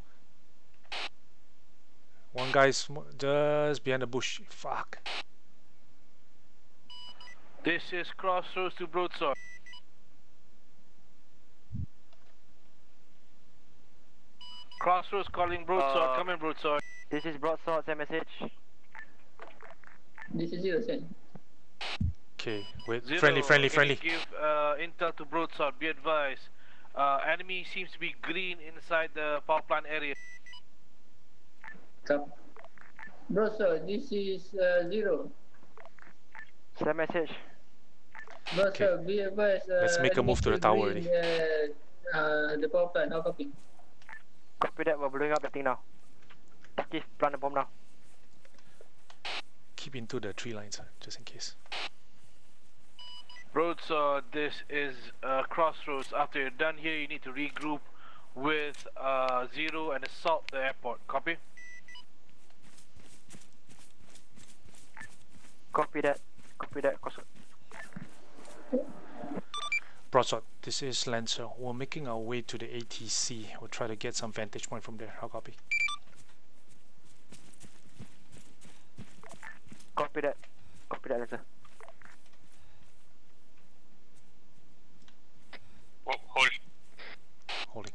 One guy is smo- just behind the bush. Fuck. This is Crossroads to Broadsword. Crossroads calling Broadsword. Uh, Come in, Broadsword. This is broadsword message. this is zero cent. Okay, wait. Zero, friendly, friendly, friendly. give uh, intel to Broadsword. Be advised. Uh, enemy seems to be green inside the power plant area. Copy. Bro, sir, this is uh, zero. Send message. Bro, sir, be advised. Uh, Let's make a move to the tower green, Uh, uh, the power plant. How copy? Copy that, we're blowing up the thing now. Takif, plant the bomb now. Keep into the tree lines, uh, just in case. Broadsword, this is uh, Crossroads. After you're done here, you need to regroup with uh, Zero and assault the airport. Copy? Copy that. Copy that. Crossroad. Broadsword, this is Lancer. We're making our way to the ATC. We'll try to get some vantage point from there. How copy? Copy that. Copy that, Lancer. Oh, hold. Holding.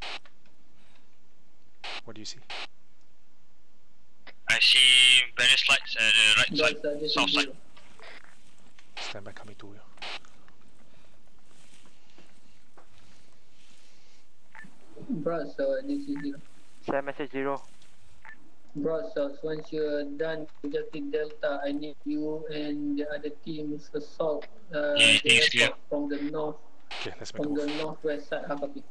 What do you see? I see various lights at the right Bro, side, sir, south side. zero. Stand by coming to you. Bro, so this is zero. Send message zero. Bro, sir, once you're done with Objective Delta, I need you and the other teams assault uh, Yeah, the thanks, airport from the north, Okay, let's make a from the move. northwest side. How copy?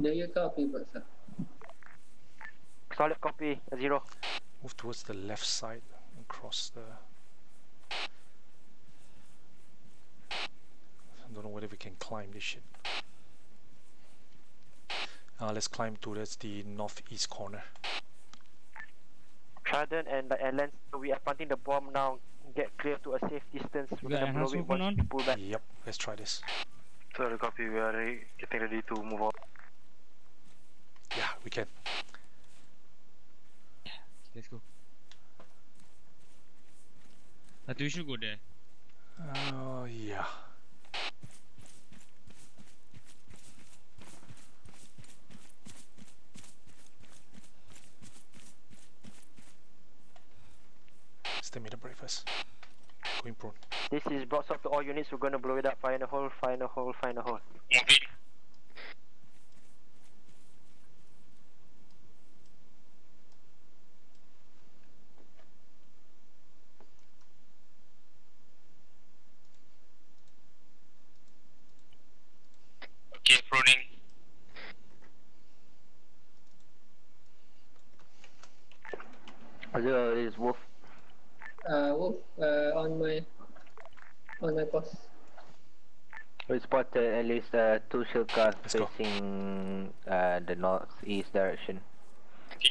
Do you copy, bro, sir? Solid copy. Zero. Move towards the left side and cross the. Don't know whether we can climb this shit. Uh, let's climb towards the northeast corner. Trident and the Lancer, we are planting the bomb now. Get clear to a safe distance. We're got gonna blow it once on? pull back. Yep. Let's try this. Sorry, copy. We are ready, getting ready to move on. Yeah, we can. Let's go. I think we should go there. Oh, yeah. Stamina breakfast. Going prone. This is brought up to all units. We're gonna blow it up. Find a hole. Find a hole. Find a hole. Moving. Okay, proning. Zero is Wolf. Uh, Wolf, uh, on my on my post. We spotted at least uh, two shield cars facing uh, the northeast direction.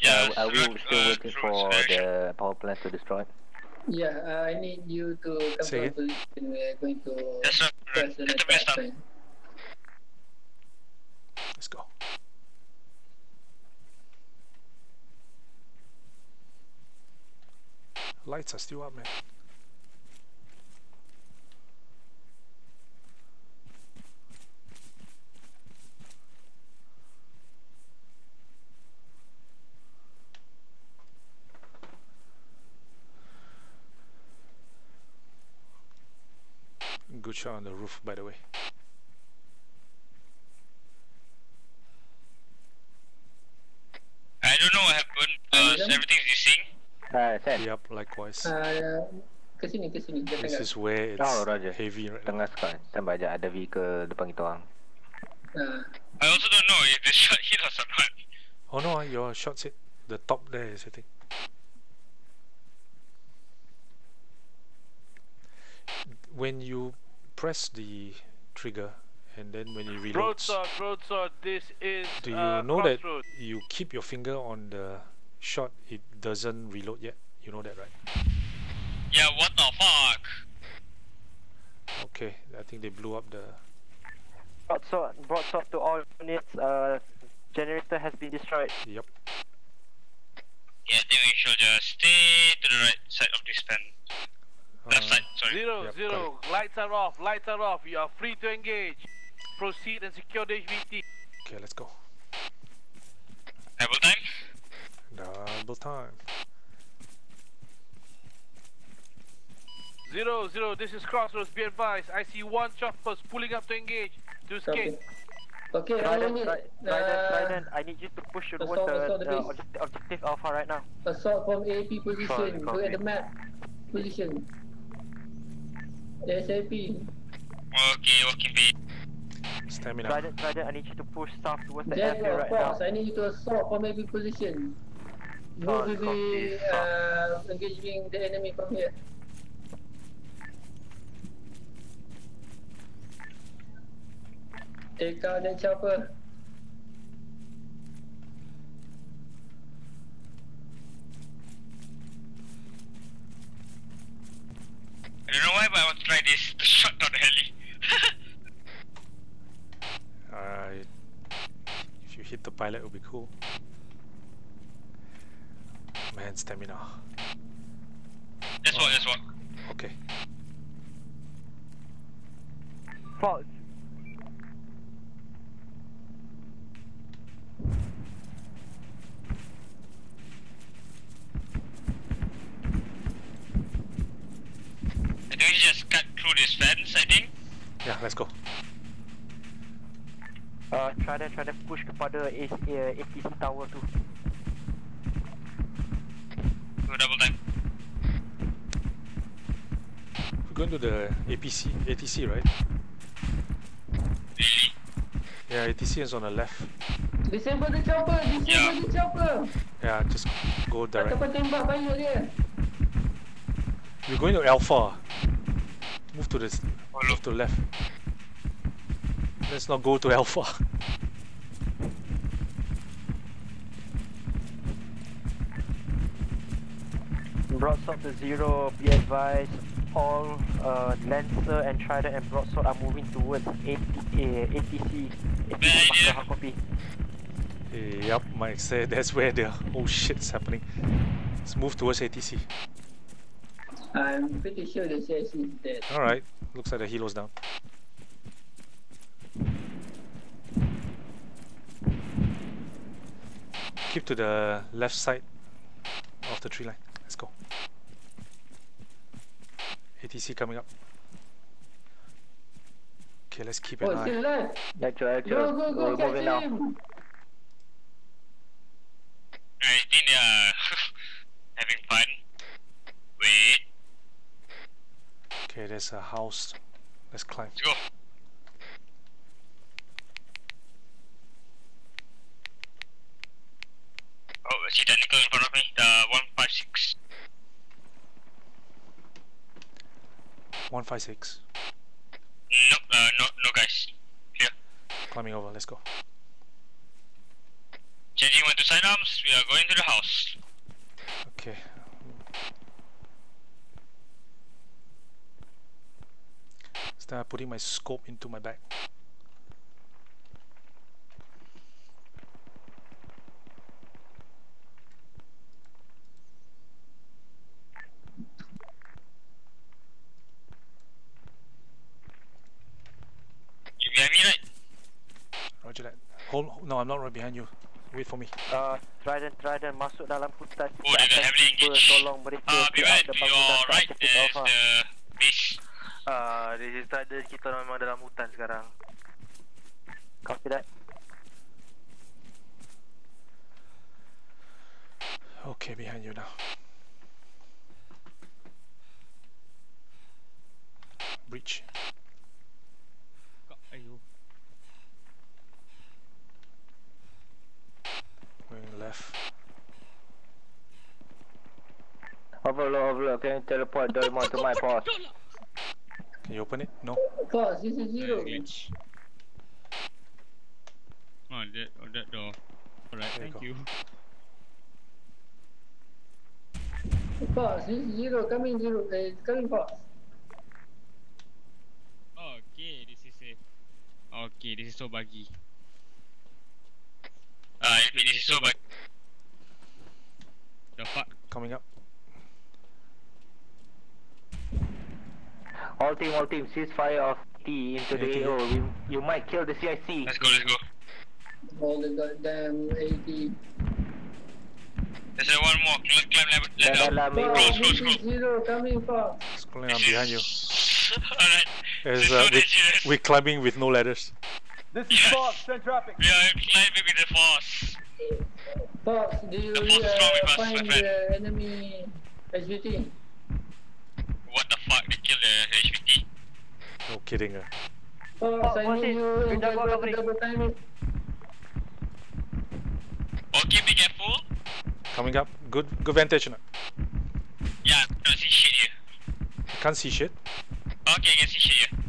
Uh, are we still waiting for the power plant to destroy? Yeah, uh, I need you to come Say to a it. position. We're going to Yes, sir. press the next button. Let's go. Lights are still up, man. Good shot on the roof, by the way. I don't know what happened. Uh, everything's missing. Uh, Sam. Yep, likewise. Uh, ke sini, ke sini. This is where it's Oh, Roger. heavy right Tengah sekarang. Standby je ada vehicle depan kita orang. Uh, I also don't know if the shot hit us or not. Oh no, ah, your shot hit the top there is hitting. When you press the trigger and then when you reload, Broadsword, broadsword, this is do you uh, know that crossroad. you keep your finger on the shot, it doesn't reload yet? You know that, right? Yeah, what the fuck? Okay, I think they blew up the. Broadsword. Broadsword to all units. Uh, generator has been destroyed. Yep. Yeah, I think we should just stay to the right side of this fan. Left side, sorry. Zero, zero. Lights are off. Lights are off. You are free to engage. Proceed and secure the HVT. Okay, let's go. Double time. Double time. Zero, zero. This is Crossroads. Be advised. I see one choppers pulling up to engage. To escape. Okay, all Trident, units. Tri- Trident, Uh, Trident, I need you to push towards assault, the, assault the the base. objective, objective Alpha right now. Assault from AP position. Sorry, Look copy. at the map. Position. ASAP. Okay, walking base. Stamina. Trident, Trident, I need you to push south towards the Jack airfield right now. force. I need you to assault from AP position. Sorry, will be uh, engaging the enemy from here. Take out the chopper. Cool. Man, stamina. That's one, that's one. Okay. False. Trident, Trident push kepada A- uh, ATC tower tu. Go double time. We're going to the APC, ATC, right? Really? Yeah, ATC is on the left. Disable the chopper. Disable the chopper. Yeah, just go direct. Ataupun tembak balik dia. We're going to Alpha. Move to the s- move to the left. Let's not go to Alpha. Broadsword to zero, be advised, all uh, Lancer and Trident and Broadsword are moving towards 80, uh, ATC. ATC marker, hard copy. Yup, Mike said that's where the oh shit's happening. Let's move towards ATC. I'm pretty sure the CIC is dead. Alright, looks like the helo's down. Keep to the left side of the tree line. Let's go. ATC coming up. Okay, let's keep an Oh, still eye. alive! Actual, actual. Go, go, go, We're catch moving now. him! I think they are having fun. Wait, Okay, there's a house. Let's climb. let's go. Oh, I see technical in front of me. The 156. 156. No, uh, no, no guys. Here. Climbing over, let's go. Changing one to sidearms. We are going to the house. Okay. Start putting my scope into my bag. You behind me, right? Roger that. Hold. No, I'm not right behind you. Wait for me. Uh, Trident, Trident masuk dalam hutan. Oh, dia dah heavily engaged. Tolong mereka Uh, clear beware out the to bangunan your right aktif is Alpha. the base. Ah, this is Trident kita memang dalam hutan sekarang. Copy that. Okay, behind you now. Breach. Left. Overload, overload. Can you teleport Doraemon to my post? Can you open it? No. Boss, this is zero. Glitch. Oh, that, oh, that door. Alright, There you thank go. you. Boss, this is zero. Coming zero. Uh, coming boss. Okay, this is a. Okay, this is so buggy. Uh, this is so bad. The fuck? Coming up. All team, all team, ceasefire of T into the AT. AO. We, you might kill the CIC. Let's go, let's go. All the goddamn 80. There's uh, one more. Climb, climb level. Let Dah up. dalam Boss, AO. this Scroll, is zero. Coming boss. Scrolling, I'm behind you. Alright. As, uh, we, we're climbing with no ladders. This is Yes. Fox, send traffic. We are climbing with the force. Boss, do you The force is strong with uh, find friend. the enemy HVT? What the fuck? They killed the HVT. No kidding. Uh. Boss, I need you Good and double double, double time it. Okay, be careful. Coming up. Good good vantage. No? Yeah, can't see shit here. Can't see shit. Okay, I can see shit here.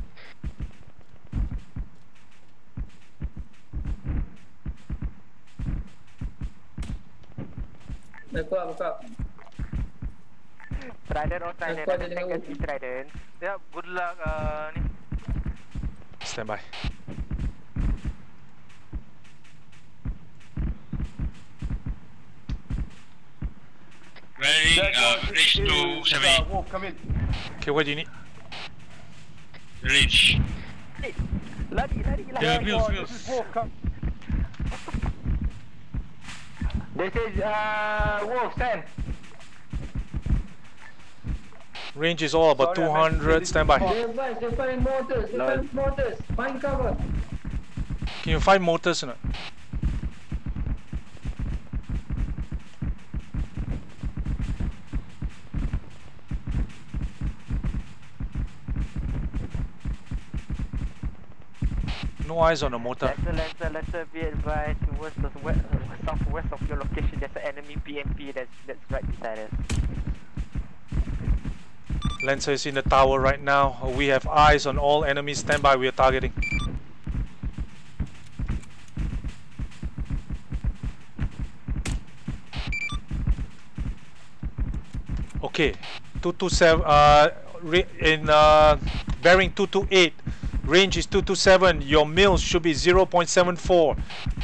Back up, back up. Trident or Trident, Aku ada ada dengan second si Trident. Yeah, good luck uh, ni. Stand by. Wearing uh, range Is, 270. uh, Wolf, come in. Okay, what do you need? Range. Lari, lari, lari. Yeah, Oh, Bills, this Bills. is Wolf, come. This is uh, Wolf, send. Range is all about Sorry, I meant to say 200. Stand by. Fox. They advise, they find mortars, they No. find mortars. Find cover. Can you find motors or not? No eyes on the motor. Be advised towards the west, uh, southwest of your location. There's an enemy BMP that's that's right beside us. Lancer is in the tower right now. We have eyes on all enemies. Stand by. We are targeting. Okay, 227, uh, in uh, bearing 228, range is 227 your mils should be 0.74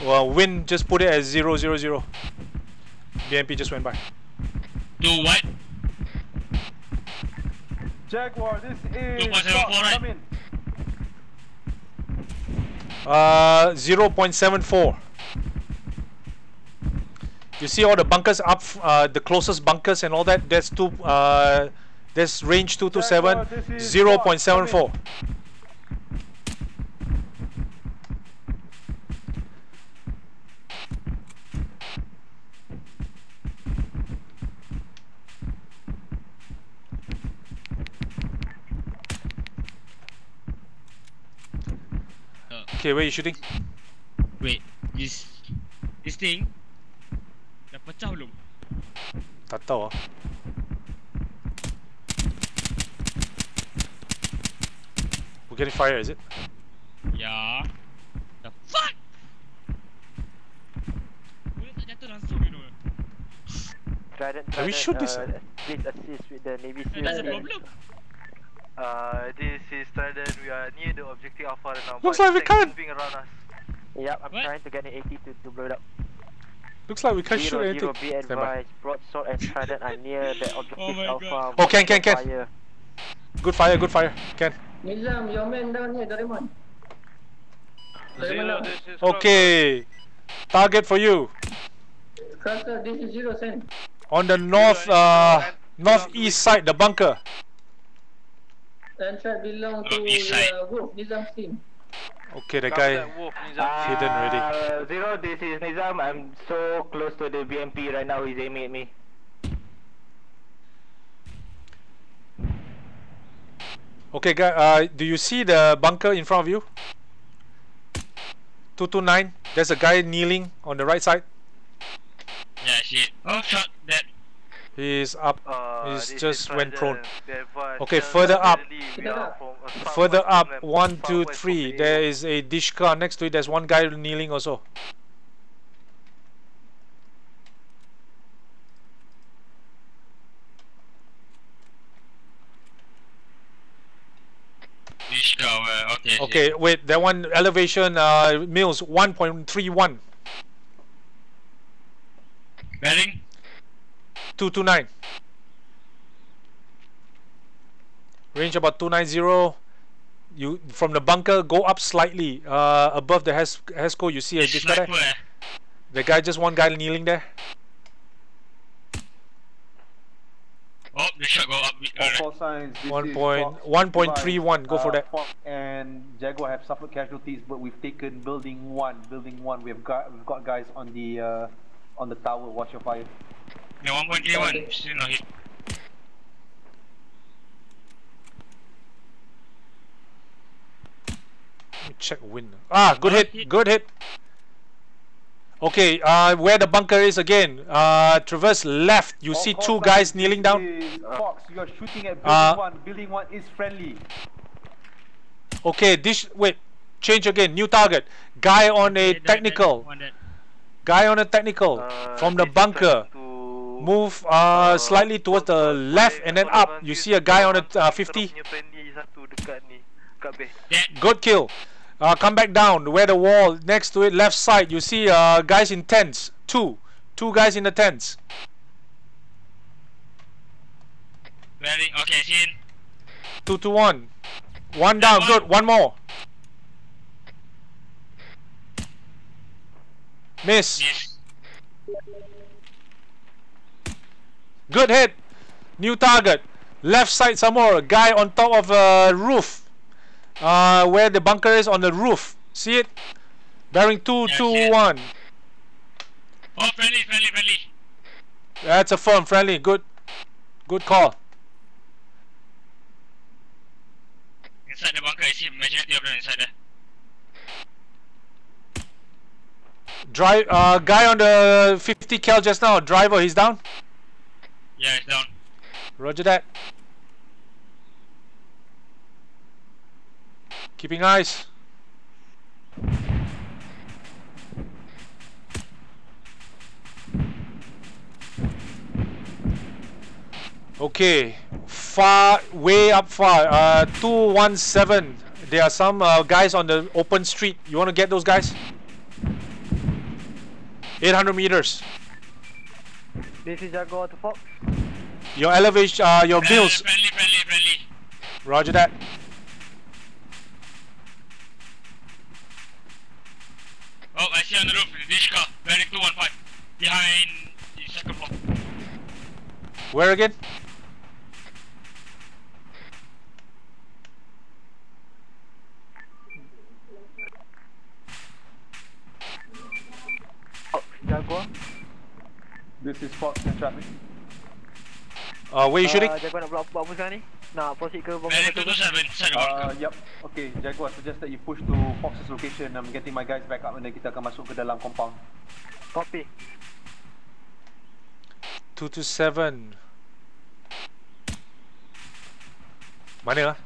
well win just put it at 000 BMP just went by. Do what? Jaguar this is 2.74 right? come in. uh 0.74 you see all the bunkers up uh, the closest bunkers and all that? That's two uh that's range 227 Jaguar, 0.74 Okay, where you shooting? Wait, this this thing dah pecah belum? Tak tahu ah. We're getting fire, is it? Yeah. The fuck? Boleh tak jatuh langsung you know? Trident, Can we Trident, shoot this? uh, please assist with the Navy SEAL. That's a problem. Uh, this is Trident. We are near the objective Alpha right now. Looks like we can't. moving around us. Yep, I'm What? trying to get an 80 to, to blow it up. Looks like we can't shoot anything. zero, be Stand by. advised. Broadsword and Trident are near the objective my Alpha. God. Oh, can, can, can. Fire. Good fire, good fire. Can. Nizam, your man down here, Doraemon. Zero, this is Okay. Target for you. Cluster, this is zero cent. On the north, uh, northeast side, the bunker. And try belong to Oh, uh, Wolf, Nizam's team. Okay, the Copy guy Wolf, Nizam. hidden already. Uh, Zero, this is Nizam. I'm so close to the BMP right now. He's aiming at me. Okay, guy. Uh, do you see the bunker in front of you? Two two nine. There's a guy kneeling on the right side. Yeah, I see it. Oh, shot that. He's up. Uh, He's this just went prone. Trident. Be advised, Okay, uh, further up. steadily, we are from a southwest Further up, from the- one, two, southwest three. from the There area. is a Dishka next to it. There's one guy kneeling also. Dishka. uh, okay. Okay, it. wait. That one elevation uh mils one point three one. Bearing? Two two nine. Range about two nine zero. You from the bunker go up slightly. Uh, above the Hes Hesco, you see a Dishka there. Sniper? The guy just one guy kneeling there. Oh, the shot go up. All Alright. call signs. This One is 1.31, go for Uh, that. And Jaguar have suffered casualties, but we've taken building one. Building one. We've got we've got guys on the uh, on the tower. Watch your fire. The 1.31, still not hit. Let me check wind. Ah, good hit. Good hit. Okay, uh, where the bunker is again. Uh, traverse left. You All see two guys kneeling down. Fox, you are shooting at building Uh, one. Building one is friendly. Okay, this wait. Change again. New target. Guy on a technical. Guy on a technical Uh, from the this is bunker. Move uh, slightly towards the left and then up. You see a guy on a uh, 50. Punya friendly satu dekat ni, dekat base. Good kill. Uh, come back down where the wall next to it, left side. You see uh, guys in tents. Two, two guys in the tents. Bearing, okay, seen. Two to one. One down. Good. One more. Miss. Good hit. New target. Left side some more. Guy on top of a roof. Uh, where the bunker is on the roof. See it? Bearing two, two, one. Oh, friendly, friendly, friendly. That's a firm friendly. Good. Good call. Inside the bunker, I see majority of them inside there. Drive. Uh, guy on the 50 cal just now. Driver. He's down. Yeah, it's down. Roger that. Keeping eyes. Okay, far, way up far. Uh, 217. There are some uh, guys on the open street. You want to get those guys? 800 meters. This is Jaguar to Fox. Your elevation, uh, your bills. Friendly, friendly, friendly. Roger that. Oh, I see on the roof, this car, bearing 215. Behind the second floor. Where again? Fox, Jaguar. This is Fox in traffic. Uh, where you shooting? Uh, Jaguar nak buat apa, sekarang ni? Nak proceed ke bomb Bearing 227, Uh, yep. Okay, Jaguar suggest that you push to Fox's location. I'm getting my guys back up and then kita akan masuk ke dalam compound. Copy. 227. Mana lah?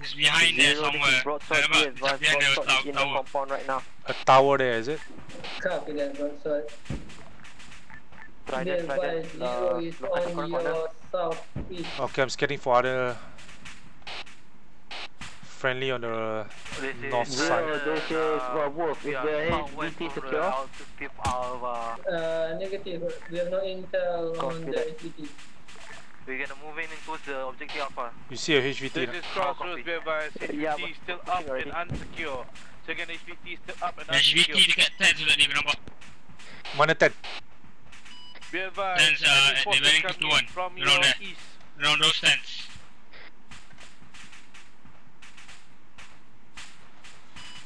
It's behind there Zero, this somewhere. is Broadsword, Remember, be advised, it's behind the Broadsword in the tower. compound right now. A tower there, is it? Copy that, Broadsword. Trident, Be Trident, advised, uh, Zero is look at the on corner corner. your southeast. Okay, I'm scanning for other friendly on the This is north Zero, side. this is uh, Wolf. Is the HVT secure? Uh, negative. We have no intel on Copy the that. HVT. We're gonna move in towards the objective alpha. You see a HVT? This is Crossroads, be advised. Yeah, HVT is still up already. and unsecure. Second HVT is still up and unsecure. HVT unsecure. dekat 10 sudah ni, nampak. Mana 10? Be advised. Tens, uh, enemy at the forces bearing coming 51, From around your there. east. Around those tents.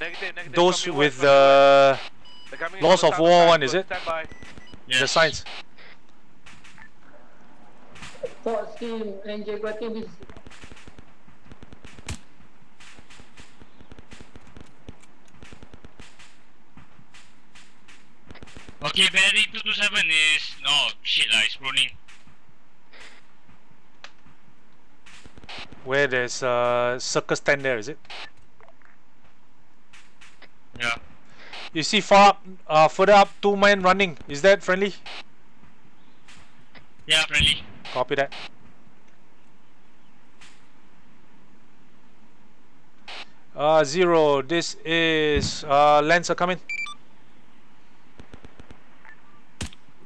Negative, negative. Those from with west, from your west. the They're coming Laws from of War one, is it? Stand by. The signs. Fox team and Jaguar team is Okay, bearing 227 is... No, shit lah, it's running. Where there's a circus tent there, is it? Yeah. You see far up, uh, further up, two men running. Is that friendly? Yeah, friendly. Copy that. Uh, zero, this is, uh, Lancer coming.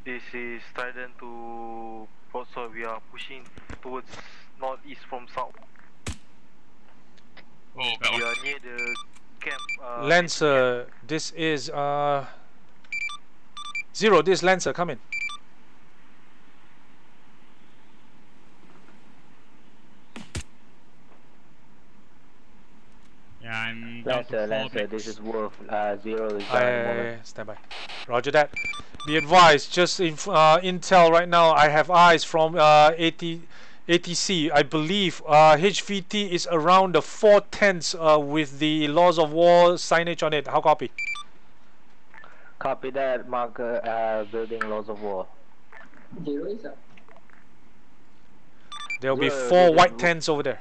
This is Trident to Broadsword. We are pushing towards northeast from south. Oh, We are near the camp. Uh, Lancer, this is, uh, zero, this is Lancer coming. Yeah, I'm down to Lancer, four Lancer, this is Wolf. Uh, zero is Aye, down. aye, moment. aye, stand by. Roger that. Be advised, just in, uh, intel right now, I have eyes from uh, AT, ATC. I believe uh, HVT is around the four tents uh, with the laws of war signage on it. How copy? Copy that, marker, uh, building laws of war. zero is up. There will be four white tents over there.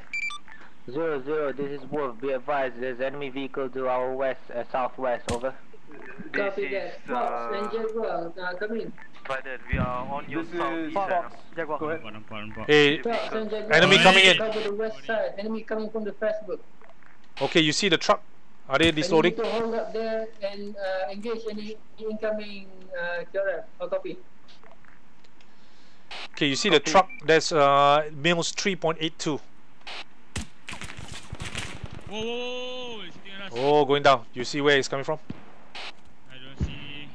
Zero, zero, this is Wolf. Be advised, there's enemy vehicle to our west, uh, southwest, over. Copy that. Fox and Jaguar uh, come in. Trident, we are on your This southeast is side. Fox. Jaguar. Go ahead. Nampak, nampak. Hey, Fox and Jaguar. enemy coming in. Cover the west side. Enemy coming from the Facebook. Okay, you see the truck? Are they And you disloading? need to hold up there and uh, engage any incoming uh, QRF. Or copy. Okay, you see the truck? That's uh, Mils 3.82. Whoa, whoa, whoa, whoa, it's hitting us. Oh, going down. You see where it's coming from? I don't see.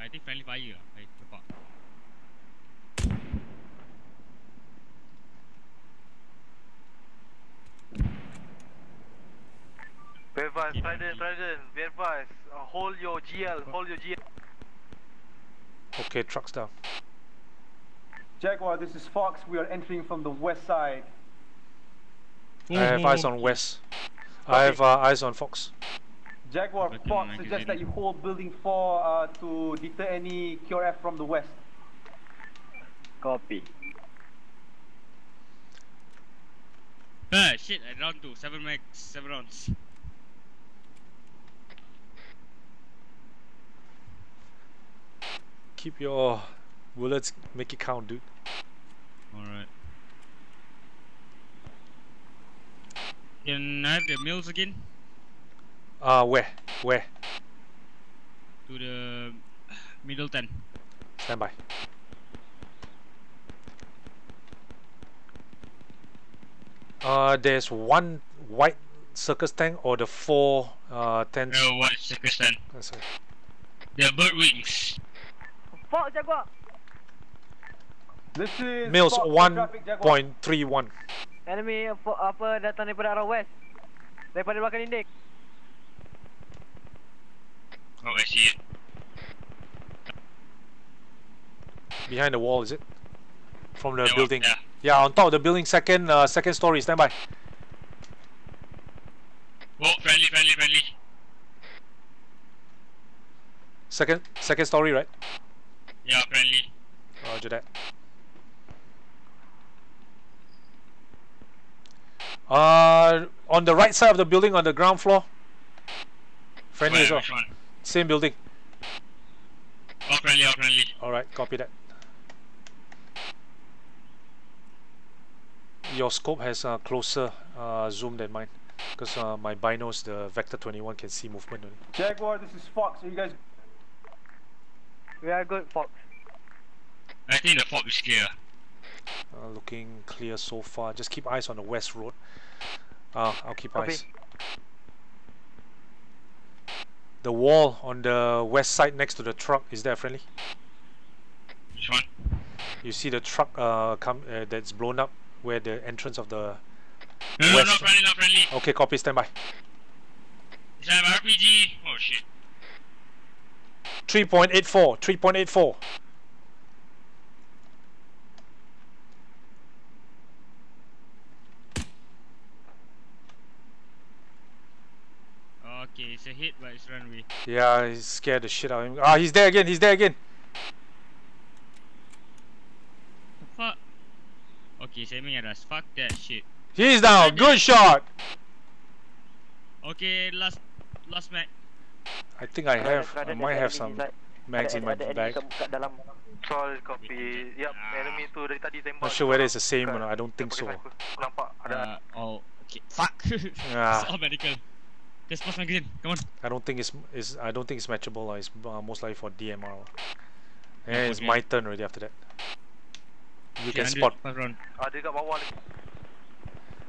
I think friendly fire ah. Hai. Be advised, Trident, Trident, be advised. Uh, hold your GL, hold your GL. Okay, truck's down. Jaguar, this is Fox. We are entering from the west side. I have eyes on West. I have uh, eyes on Fox. Jaguar, Fox suggests that you hold building 4 uh, to deter any QRF from the west. Copy. Ah, shit, I round two. Seven max, seven rounds. Keep your bullets, make it count, dude. Alright. Can I have the mils again? Uh, where? Where? To the Middleton. Stand by. Uh, there's one white circus tank or the four uh tents. No, what circus tent? That's it. The bird wings. Fuck Jaguar. This is Mils Fox, one traffic, Jaguar. point three one. Enemy apa, apa datang daripada arah west. Daripada belakang dinding. Oh, I see it. Behind the wall, is it? From the Yeah, building. yeah. Yeah, on top of the building, second uh, second story. Stand by. Oh, friendly, friendly, friendly. Second second story, right? Yeah, friendly. Roger that. Uh, on the right side of the building, on the ground floor. Friendly Where, as well. Same building. Oh, friendly, oh, friendly. Alright, copy that. Your scope has a closer uh, zoom than mine. Because uh, my binos, the Vector 21 can see movement. only. Jaguar, this is Fox. Are you guys? We are good, Fox. I think the fog is clear. Uh, looking clear so far. Just keep eyes on the west road. Uh, I'll keep Copy. eyes. The wall on the west side next to the truck, is that friendly? Which one? You see the truck uh, come uh, that's blown up where the entrance of the No, no, not friendly, not friendly. Okay, copy, stand by. Is that an RPG? Oh shit. 3.84, 3.84. Okay, it's a hit, but it's runway. Yeah, he scared the shit out of him. Ah, he's there again, he's there again. Fuck. Okay, semi aras. Fuck that shit. He's down, good shot. Okay, last last match. I think I have, I Ada- ada might have some mags in my bag. kat- kat copy. Yup, enemy tu dari tadi tembak. Not sure whether it's the same or not, I don't think so. Nampak ada. Uh, oh, okay. Fuck. Ah. it's all medical. Just pass magazine. Come on. I don't think it's, it's I don't think it's matchable. It's uh, most likely for DMR. lah. Yeah, it's my turn already after that. You can spot. Pass round. Ada kat bawah lagi.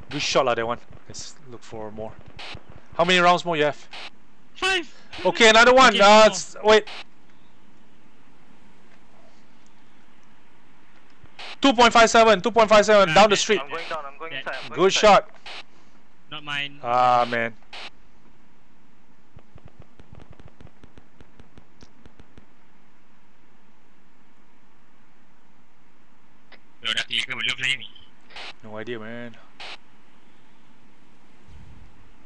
Good shot lah that one. Let's look for more. How many rounds more you have? Five. Okay, another one. Okay, uh, more. wait. 2.57, 2.57 down the street. I'm going down. I'm going inside. I'm going Good inside. shot. Not mine. Ah man. Lo dah clear ke belum saya ni? No idea, man.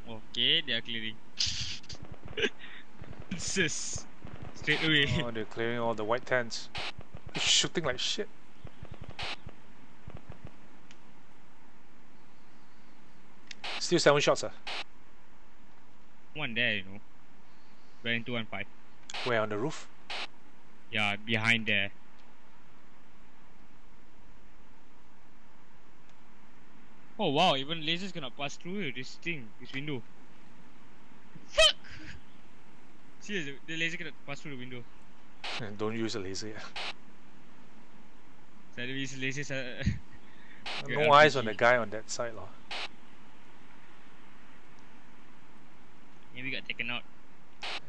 Okay, they are clearing. Sis. Straight away. Oh, they're clearing all the white tents. Shooting like shit. Still seven shots, ah. One there, you know. Bearing 215. Where on the roof? Yeah, behind there. Oh wow, even lasers cannot pass through this thing, this window. Fuck! Serious, the- the laser cannot pass through the window. Don't use a laser. Yeah. So these lasers uh, are. No eyes on the guy on that side, lah. Maybe got taken out.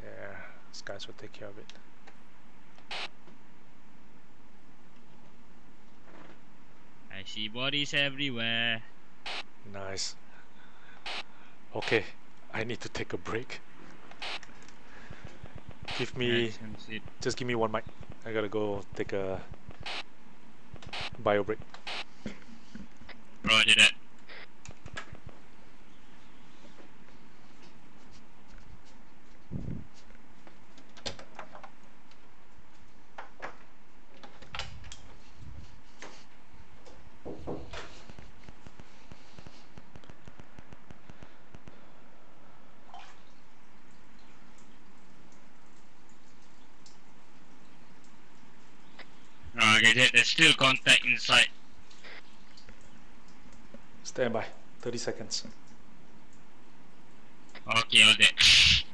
Yeah, these guys will take care of it. I see bodies everywhere. Nice. Okay, I need to take a break. Give me, Nice, that's it. just give me one mic. I gotta go take a bio break. Roger that. There's still contact inside. Stand by. 30 seconds. Okay, all that.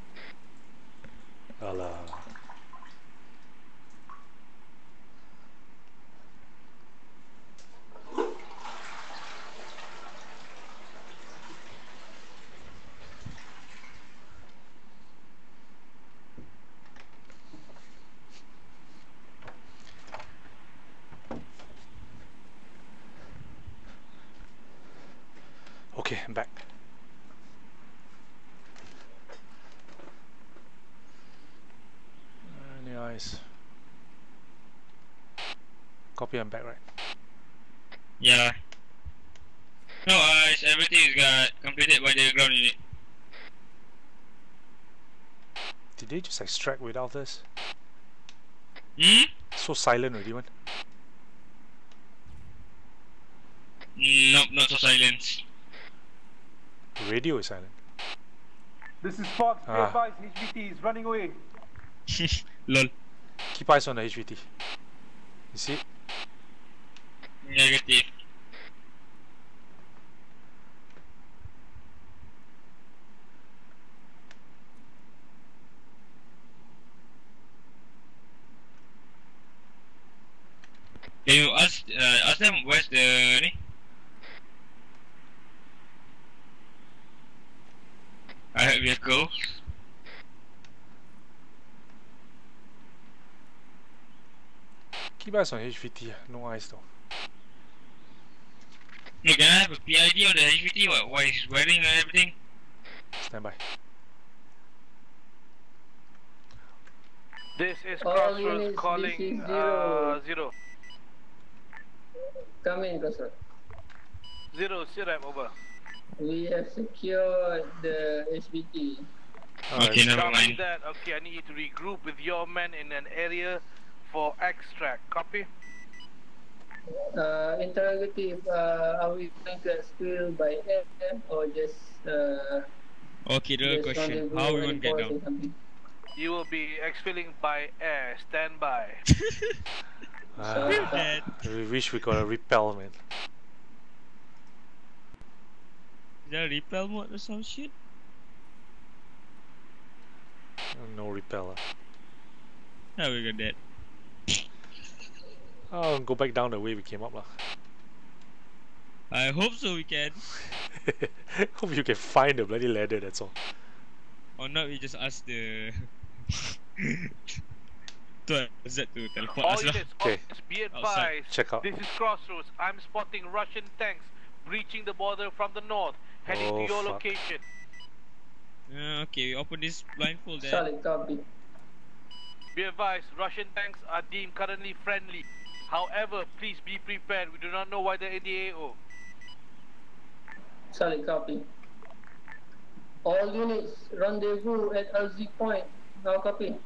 Alah. Okay, I'm back. Any eyes? Copy, I'm back, right? Yeah. No eyes, everything is got completed by the ground unit. Did they just extract without this? Hmm? So silent already, man. Nope, not so silent. Radio is silent. This is Fox. Be Ah. advised, HVT is running away. Lol. Keep eyes on the HVT. You see? Negative. Can you ask uh, ask them where's the ni? I have vehicle. Keep eyes on HVT. No eyes though. No, can I have a PID on the HVT? What, what he's wearing and everything? Stand by. This is All Crossroads units, this calling is uh, zero. zero. Come in, Crossroad. Zero, Sirap, over. We have secured the HVT. Okay, never mind. that. Okay, I need you to regroup with your men in an area for extract. Copy? Uh, interrogative, uh, are we going to exfil by air or just uh, Okay, the just question. rendezvous How we gonna get force down? You will be exfilling by air. Stand by. Ah, we wish we got a repel, man. Is there a repel mode or some shit? No repel. ah. How we got that? Oh, go back down the way we came up, lah. I hope so we can. Hope you can find the bloody ladder. That's all. Or not, we just ask the. to Z to teleport All us lah. units, Okay. officers, be Outside. advised. Check out. This is Crossroads. I'm spotting Russian tanks breaching the border from the north, heading Oh, to your fuck. location. Uh, okay, we open this blindfold then. Solid copy. Be advised, Russian tanks are deemed currently friendly. However, please be prepared. We do not know why they're in the AO. Solid copy. All units, rendezvous at LZ point. Now copy.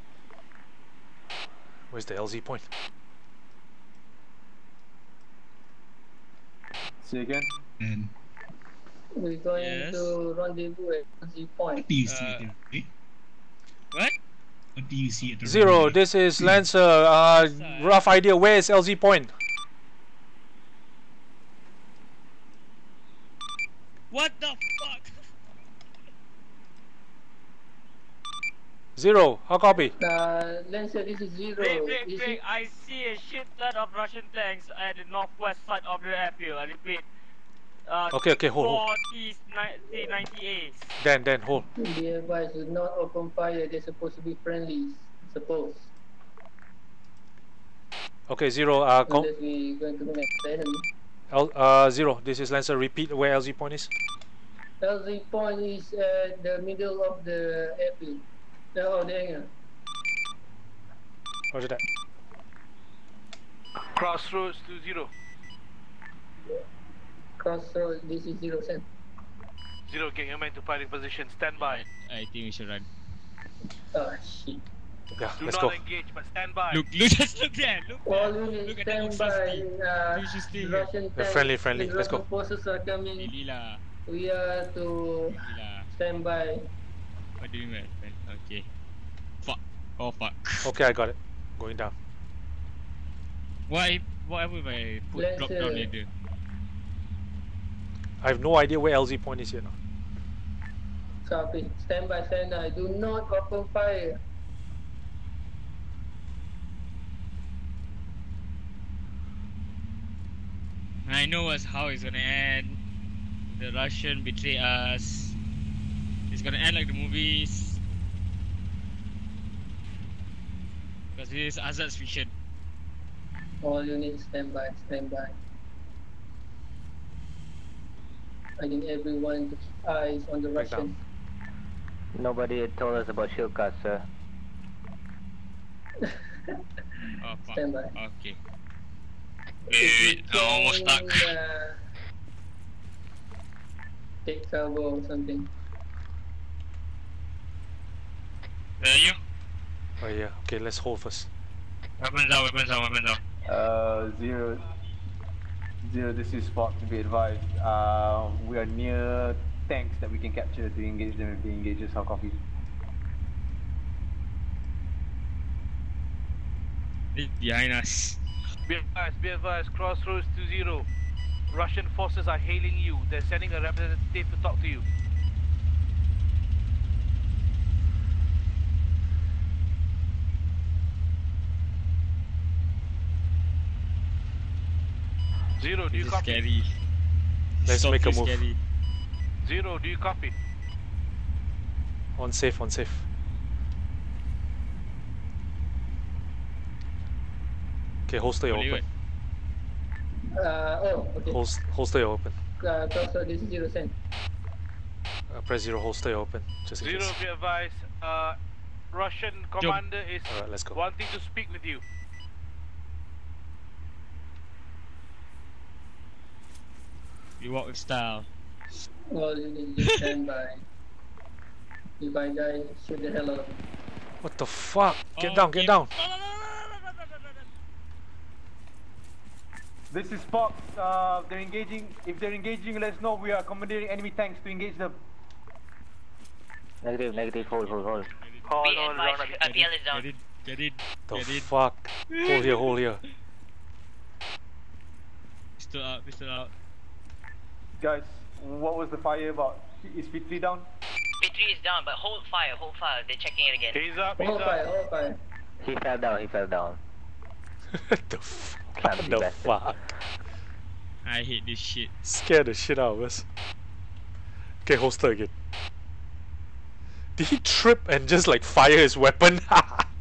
Where's the LZ point? Say again. And We're going Yes. to rendezvous at LZ point. what do you see Uh, at the? What? Zero. right? This is Lancer. Uh, rough idea. Where is LZ point? What the fuck? Zero. How copy? Uh, Lancer, this is zero. Big, big, This big. I see a shitload of Russian tanks at the northwest side of the airfield. I repeat. Uh, Okay, okay, hold, hold. 40, 90, 98. Dan, Dan, hold. Be advised, do not open fire. They're supposed to be friendly. Suppose. Okay, zero. Uh, com- Unless we going to connect the enemy. L- uh, zero. This is Lancer. Repeat where LZ point is. LZ point is at the middle of the airfield. The, oh, the hangar. Roger that. Crossroads to zero. Crossroads, this is zero cent. Zero, get your men to fighting position. Stand by. I think we should run. Oh, shit. Yeah, Do let's not go. engage, but stand by. Look, look, just look there. Look All there. units Look at that stand by. Uh, We should stay here. Russian They're friendly, friendly. and Let's go. Forces are coming. Really lah. We are to Really lah. stand by. What do you mean, friend? Okay. Fuck. Oh fuck. Okay, I got it. Going down. Why? what happen if I put Let's, drop down uh, ladder? I have no idea where LZ point is yet. now. Copy. Stand by, stand by. Do not open fire. I know what's how it's gonna end. The Russian betray us. It's gonna end like the movies. Because this is Azad's fiction. All units, stand by, stand by. I need everyone to eyes on the Russians. Nobody had told us about Shilka, sir. Oh. Stand by. Okay. Wait, wait, I'm almost stuck. Uh, take cover or something. Where are you? Oh yeah. Okay, let's hold first. Weapons down, weapons down, weapons down. Uh, zero. Zero, this is Fox, be advised. Uh, we are near tanks that we can capture to engage them if they engage us. How copy? Behind us. Be advised, be advised, crossroads to zero. Russian forces are hailing you. They're sending a representative to talk to you. Zero, do you copy? scary. Let's So make a move. Scary. Zero, do you copy? On safe, on safe. Okay, holster your Boleh open. Uh, oh, okay. Holst, holster your open. Uh, crossroad, this is zero cent. Uh, press zero, holster your open. Just Zero, case. be advised. Uh, Russian commander is Alright, let's go. wanting to speak with you. We walk with style. All units, just stand by. If I die, shoot the hell out. What the fuck? Get Oh, down, get okay. down. This is Fox. Uh, they're engaging. If they're engaging, let us know. We are accommodating enemy tanks to engage them. Negative, negative, hold, hold, hold. Hold Be on, advised, round up. RPL is down. Get in, get in, The get in. fuck? hold here, hold here. Pistol out, pistol out. Guys, what was the fire about? Is Fitri down? P3 is down, but hold fire, hold fire. They're checking it again. He's up, he's Hold fire, hold fire. He fell down, he fell down. the fuck? Clumsy the bastard. fuck? I hate this shit. Scared the shit out of us. Okay, holster again. Did he trip and just like fire his weapon?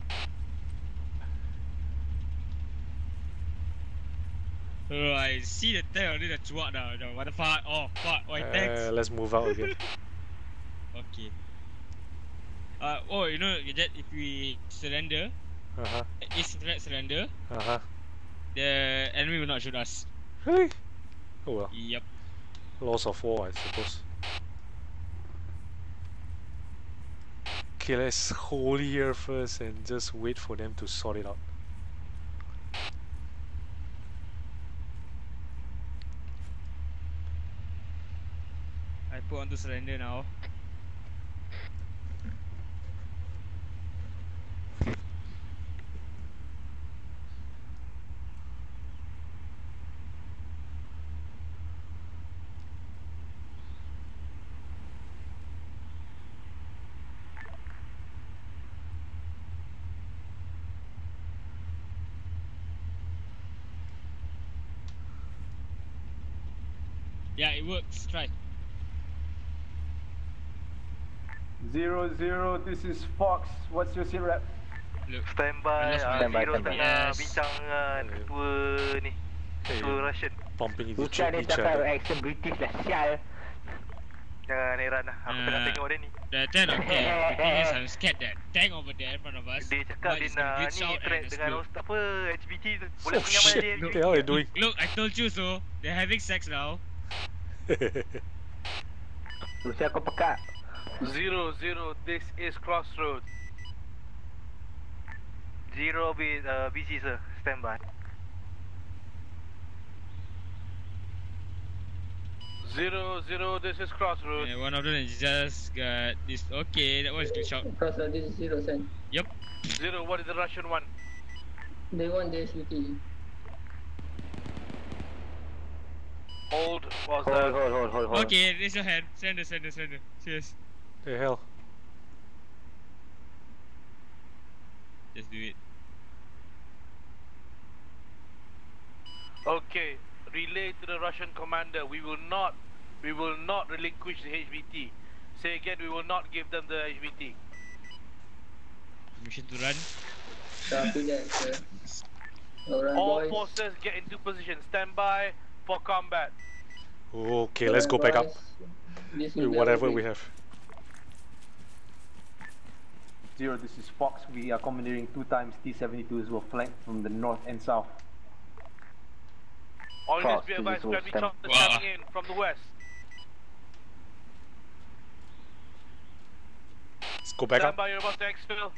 Oh, I see the tank already dah cuak dah. dah. What the fuck? Oh, fuck. Why thanks? uh, let's move out again. Okay. Uh, oh, you know, that if we surrender, Uh huh. asynchronic surrender, Uh huh. the enemy will not shoot us. Really? Oh well. Yep. Loss of war, I suppose. Okay, let's hold here first and just wait for them to sort it out. Put on to surrender now. Yeah, it works. Try. Zero zero. This is Fox. What's your sit rep? Look. Stand by. Last Uh, one. Stand by, Zero stand by. tengah Yes. bincang dengan ketua ni. Ketua Russian. Bumping into Bukan dia each cakap other. accent British lah, sial. Jangan heran lah. Aku tengah Uh, tengok dia ni. The tank okay. The thing is, I'm scared that tank over there in front of us. Dia cakap dia nak ni and dengan host apa HBT tu. Boleh Oh pinjam shit! dia. What the hell are you doing? Look, I told you so. They're having sex now. Rusia kau pekat. Zero, zero, this is crossroads. Zero be uh, busy sir. Stand by. Zero, zero, this is crossroads. Yeah, one of them just got this. Okay, that was glitch out. Crossroad, this is zero cent. Yep. Zero, what is the Russian one? They want the HVT. What's Hold, that? hold, hold, hold, hold. Okay, raise your hand. Surrender, surrender, surrender. Cheers. The hell? Just do it. Okay, relay to the Russian commander. We will not, we will not relinquish the HVT. Say again, we will not give them the HVT. Mission to run. Copy that, sir. Alright, All boys. forces get into position. Stand by for combat. Okay, let's go back up. This With is whatever we have. Zero, this is Fox. We are commandeering two times T-72s will flank from the north and south. All units be advised, this enemy stem. choppers Wow. coming in from the west. Let's go back Stand up. by, you're about to exfil.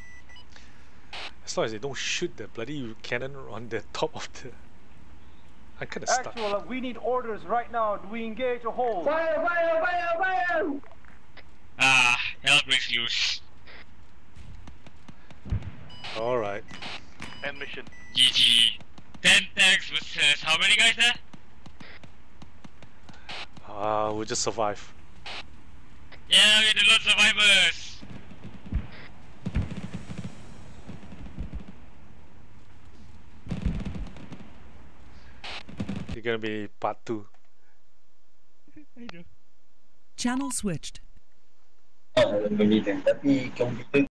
As long as they don't shoot the bloody cannon on the top of the. I'm kinda stuck. Actual, uh, we need orders right now. Do we engage or hold? Fire, fire, fire, fire! Ah, hell breaks loose. Alright. End mission. GG. 10 tanks versus how many guys there? Ah, we'll just survive. Yeah, we had a lot of survivors. You're gonna be part two. Channel switched. Beli dia. Tapi komputer